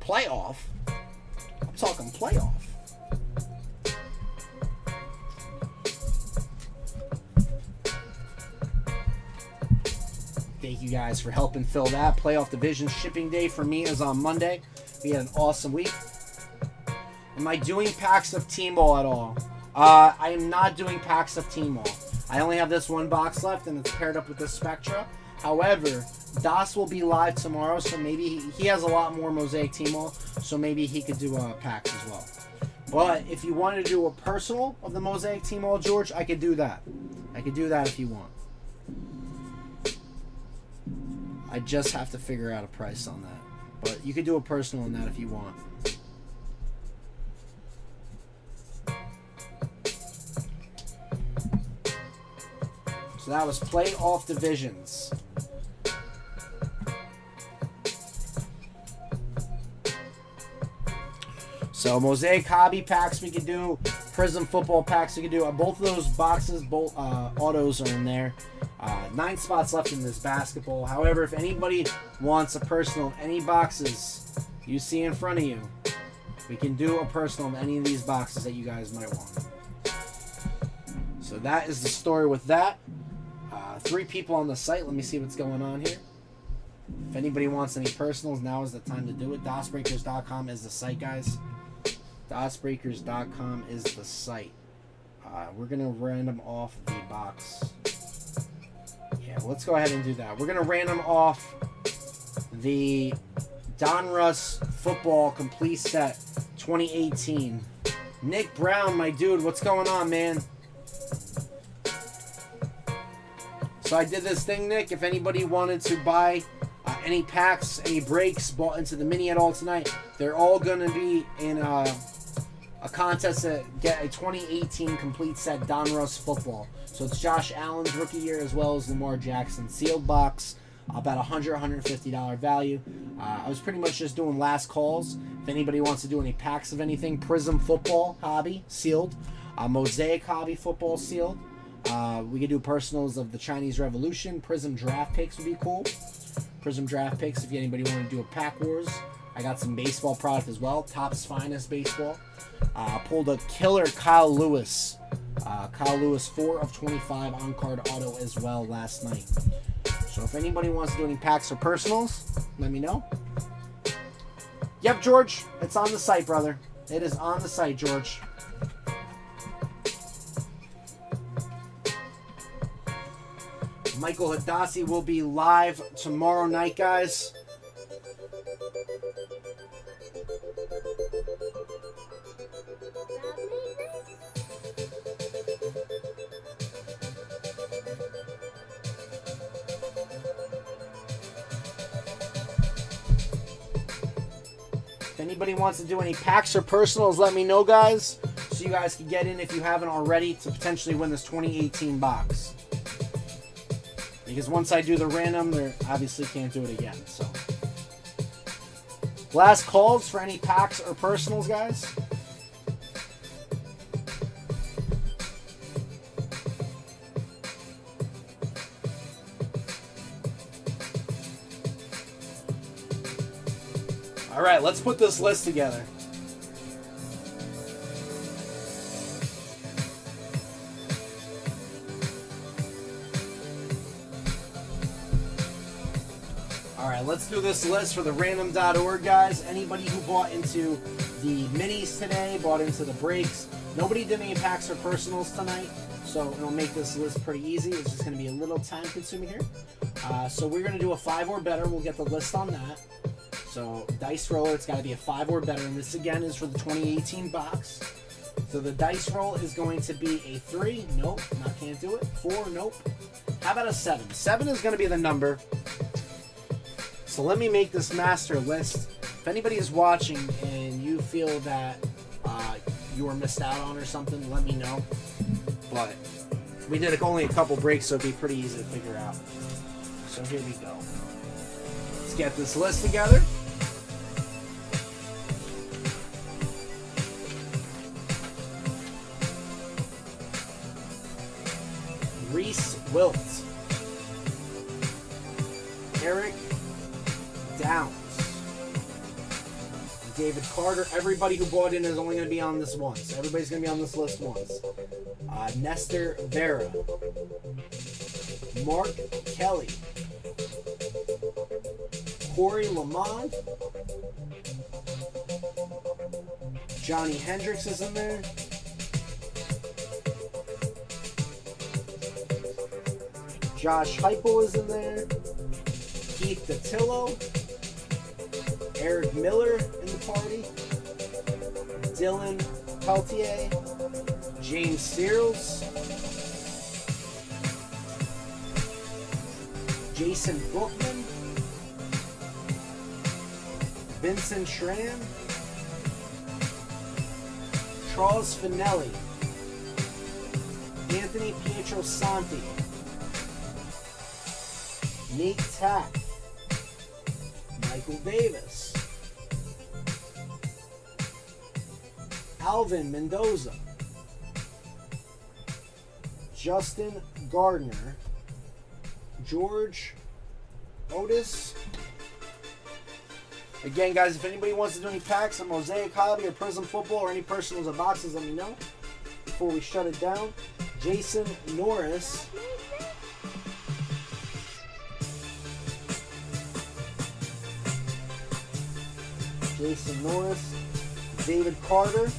Playoff? I'm talking playoff. Thank you guys for helping fill that. Playoff division shipping day for me is on Monday. We had an awesome week. Am I doing packs of Team Ball at all? Uh, I am not doing packs of Team Ball. I only have this one box left, and it's paired up with the Spectra. However, Das will be live tomorrow, so maybe he, he has a lot more Mosaic Team Ball, so maybe he could do uh, packs as well. But if you wanted to do a personal of the Mosaic Team Ball, George, I could do that. I could do that if you want. I just have to figure out a price on that. But you could do a personal on that if you want. So that was playoff divisions. So mosaic hobby packs we could do, Prizm football packs we could do. Both of those boxes, both uh, autos are in there. Uh, nine spots left in this basketball. However, if anybody wants a personal, any boxes you see in front of you, we can do a personal of any of these boxes that you guys might want. So that is the story with that. Uh, three people on the site. Let me see what's going on here. If anybody wants any personals, now is the time to do it. DasBreakers.com is the site, guys. DasBreakers.com is the site. Uh, we're going to random off the box. Yeah, let's go ahead and do that. We're going to random off the Donruss Football Complete Set 2018. Nick Brown, my dude, what's going on, man? So I did this thing, Nick. If anybody wanted to buy uh, any packs, any breaks bought into the mini at all tonight, they're all going to be in uh, a contest to get a 2018 complete set Donruss football. So it's Josh Allen's rookie year as well as Lamar Jackson sealed box. About 100 $150 value. Uh, I was pretty much just doing last calls. If anybody wants to do any packs of anything, Prizm Football Hobby sealed, uh, Mosaic Hobby Football sealed. Uh, we could do personals of the Chinese Revolution. Prizm draft picks would be cool. Prizm draft picks if anybody wanted to do a pack wars. I got some baseball product as well. Topps finest baseball. Uh, pulled a killer Kyle Lewis. Uh, Kyle Lewis, 4 of 25 on card auto as well last night. So if anybody wants to do any packs or personals, let me know. Yep, George. It's on the site, brother. It is on the site, George. Michael Hadassi will be live tomorrow night, guys. Anybody wants to do any packs or personals, let me know, guys. so you guys can get in if you haven't already to potentially win this 2018 box. Because once I do the random, they obviously can't do it again. So, last calls for any packs or personals, guys. Right, let's put this list together. All right, let's do this list for the random.org guys. Anybody who bought into the minis today, bought into the breaks. Nobody did any packs or personals tonight, so it'll make this list pretty easy. It's just going to be a little time consuming here. Uh, so we're going to do a five or better. We'll get the list on that. So dice roller, it's got to be a five or better, and this again is for the 2018 box. So the dice roll is going to be a three. Nope, not can't do it. Four. Nope. How about a seven? Seven is going to be the number. So let me make this master list. If anybody is watching and you feel that uh, you were missed out on or something, let me know. But we did only a couple breaks, so it'd be pretty easy to figure out. So here we go. Let's get this list together. Wilt. Eric Downs. David Carter. Everybody who bought in is only going to be on this once. Everybody's going to be on this list once. Uh, Nestor Vera. Mark Kelly. Corey Lamont. Johnny Hendricks is in there. Josh Heupel is in there. Keith Datillo. Eric Miller in the party. Dylan Peltier. James Searles. Jason Bookman. Vincent Schramm. Charles Finelli. Anthony Pietro Santi. Nate Tack, Michael Davis, Alvin Mendoza, Justin Gardner, George Otis. Again, guys, if anybody wants to do any packs of Mosaic Hobby or Prizm Football or any personals or boxes, let me know before we shut it down. Jason Norris. Jason Norris, David Carter,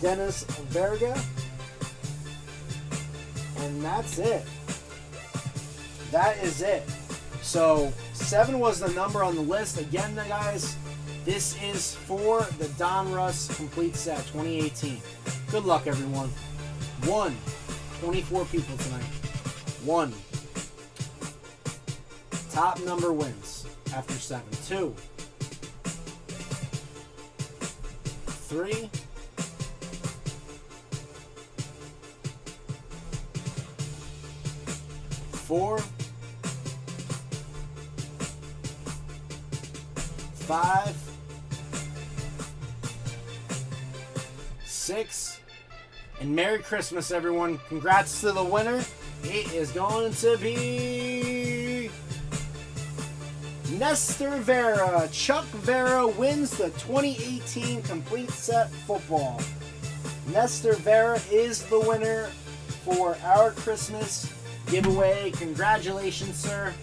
Dennis Verga, and that's it. That is it. So, seven was the number on the list. Again, guys, this is for the Donruss Complete Set 2018. Good luck, everyone. One, 24 people tonight. One. Top number wins after seven. Two. Three. Four. Five. Six. And Merry Christmas, everyone. Congrats to the winner. It is going to be Nestor Vera. Chuck Vera wins the 2018 Complete Set Football. Nestor Vera is the winner for our Christmas giveaway. Congratulations, sir.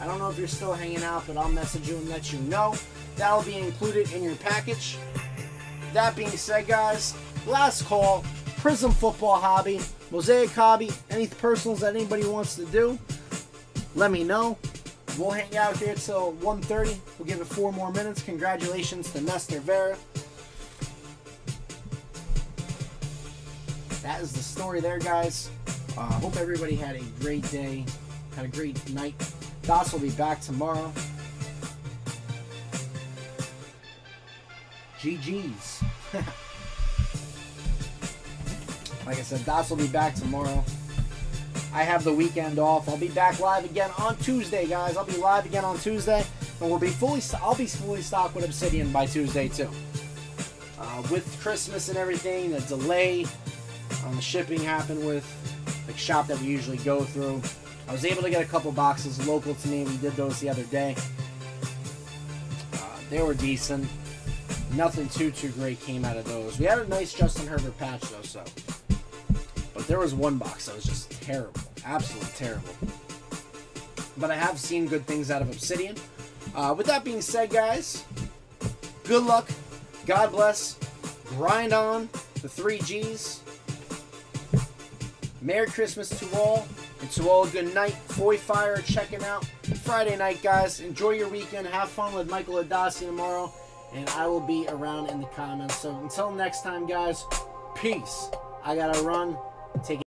I don't know if you're still hanging out, but I'll message you and let you know. That'll be included in your package. That being said, guys, last call. Prizm Football Hobby, Mosaic Hobby, any personals that anybody wants to do, let me know. We'll hang out here till 1.30. We'll give it four more minutes. Congratulations to Nestor Vera. That is the story there, guys. Uh, hope everybody had a great day, had a great night. Das will be back tomorrow. GG's. Like I said, Das will be back tomorrow. I have the weekend off. I'll be back live again on Tuesday, guys. I'll be live again on Tuesday, and we'll be fully. I'll be fully stocked with Obsidian by Tuesday too. Uh, with Christmas and everything, the delay on the shipping happened with the shop that we usually go through. I was able to get a couple boxes local to me. We did those the other day. Uh, they were decent. Nothing too too great came out of those. We had a nice Justin Herbert patch though, so. There was one box that was just terrible, absolutely terrible. But I have seen good things out of Obsidian. Uh, with that being said, guys, good luck. God bless. Grind on. The three G's. Merry Christmas to all. And to all, good night. Foy Fire checking out Friday night, guys. Enjoy your weekend. Have fun with Michael Adasi tomorrow. And I will be around in the comments. So until next time, guys, peace. I gotta run. Take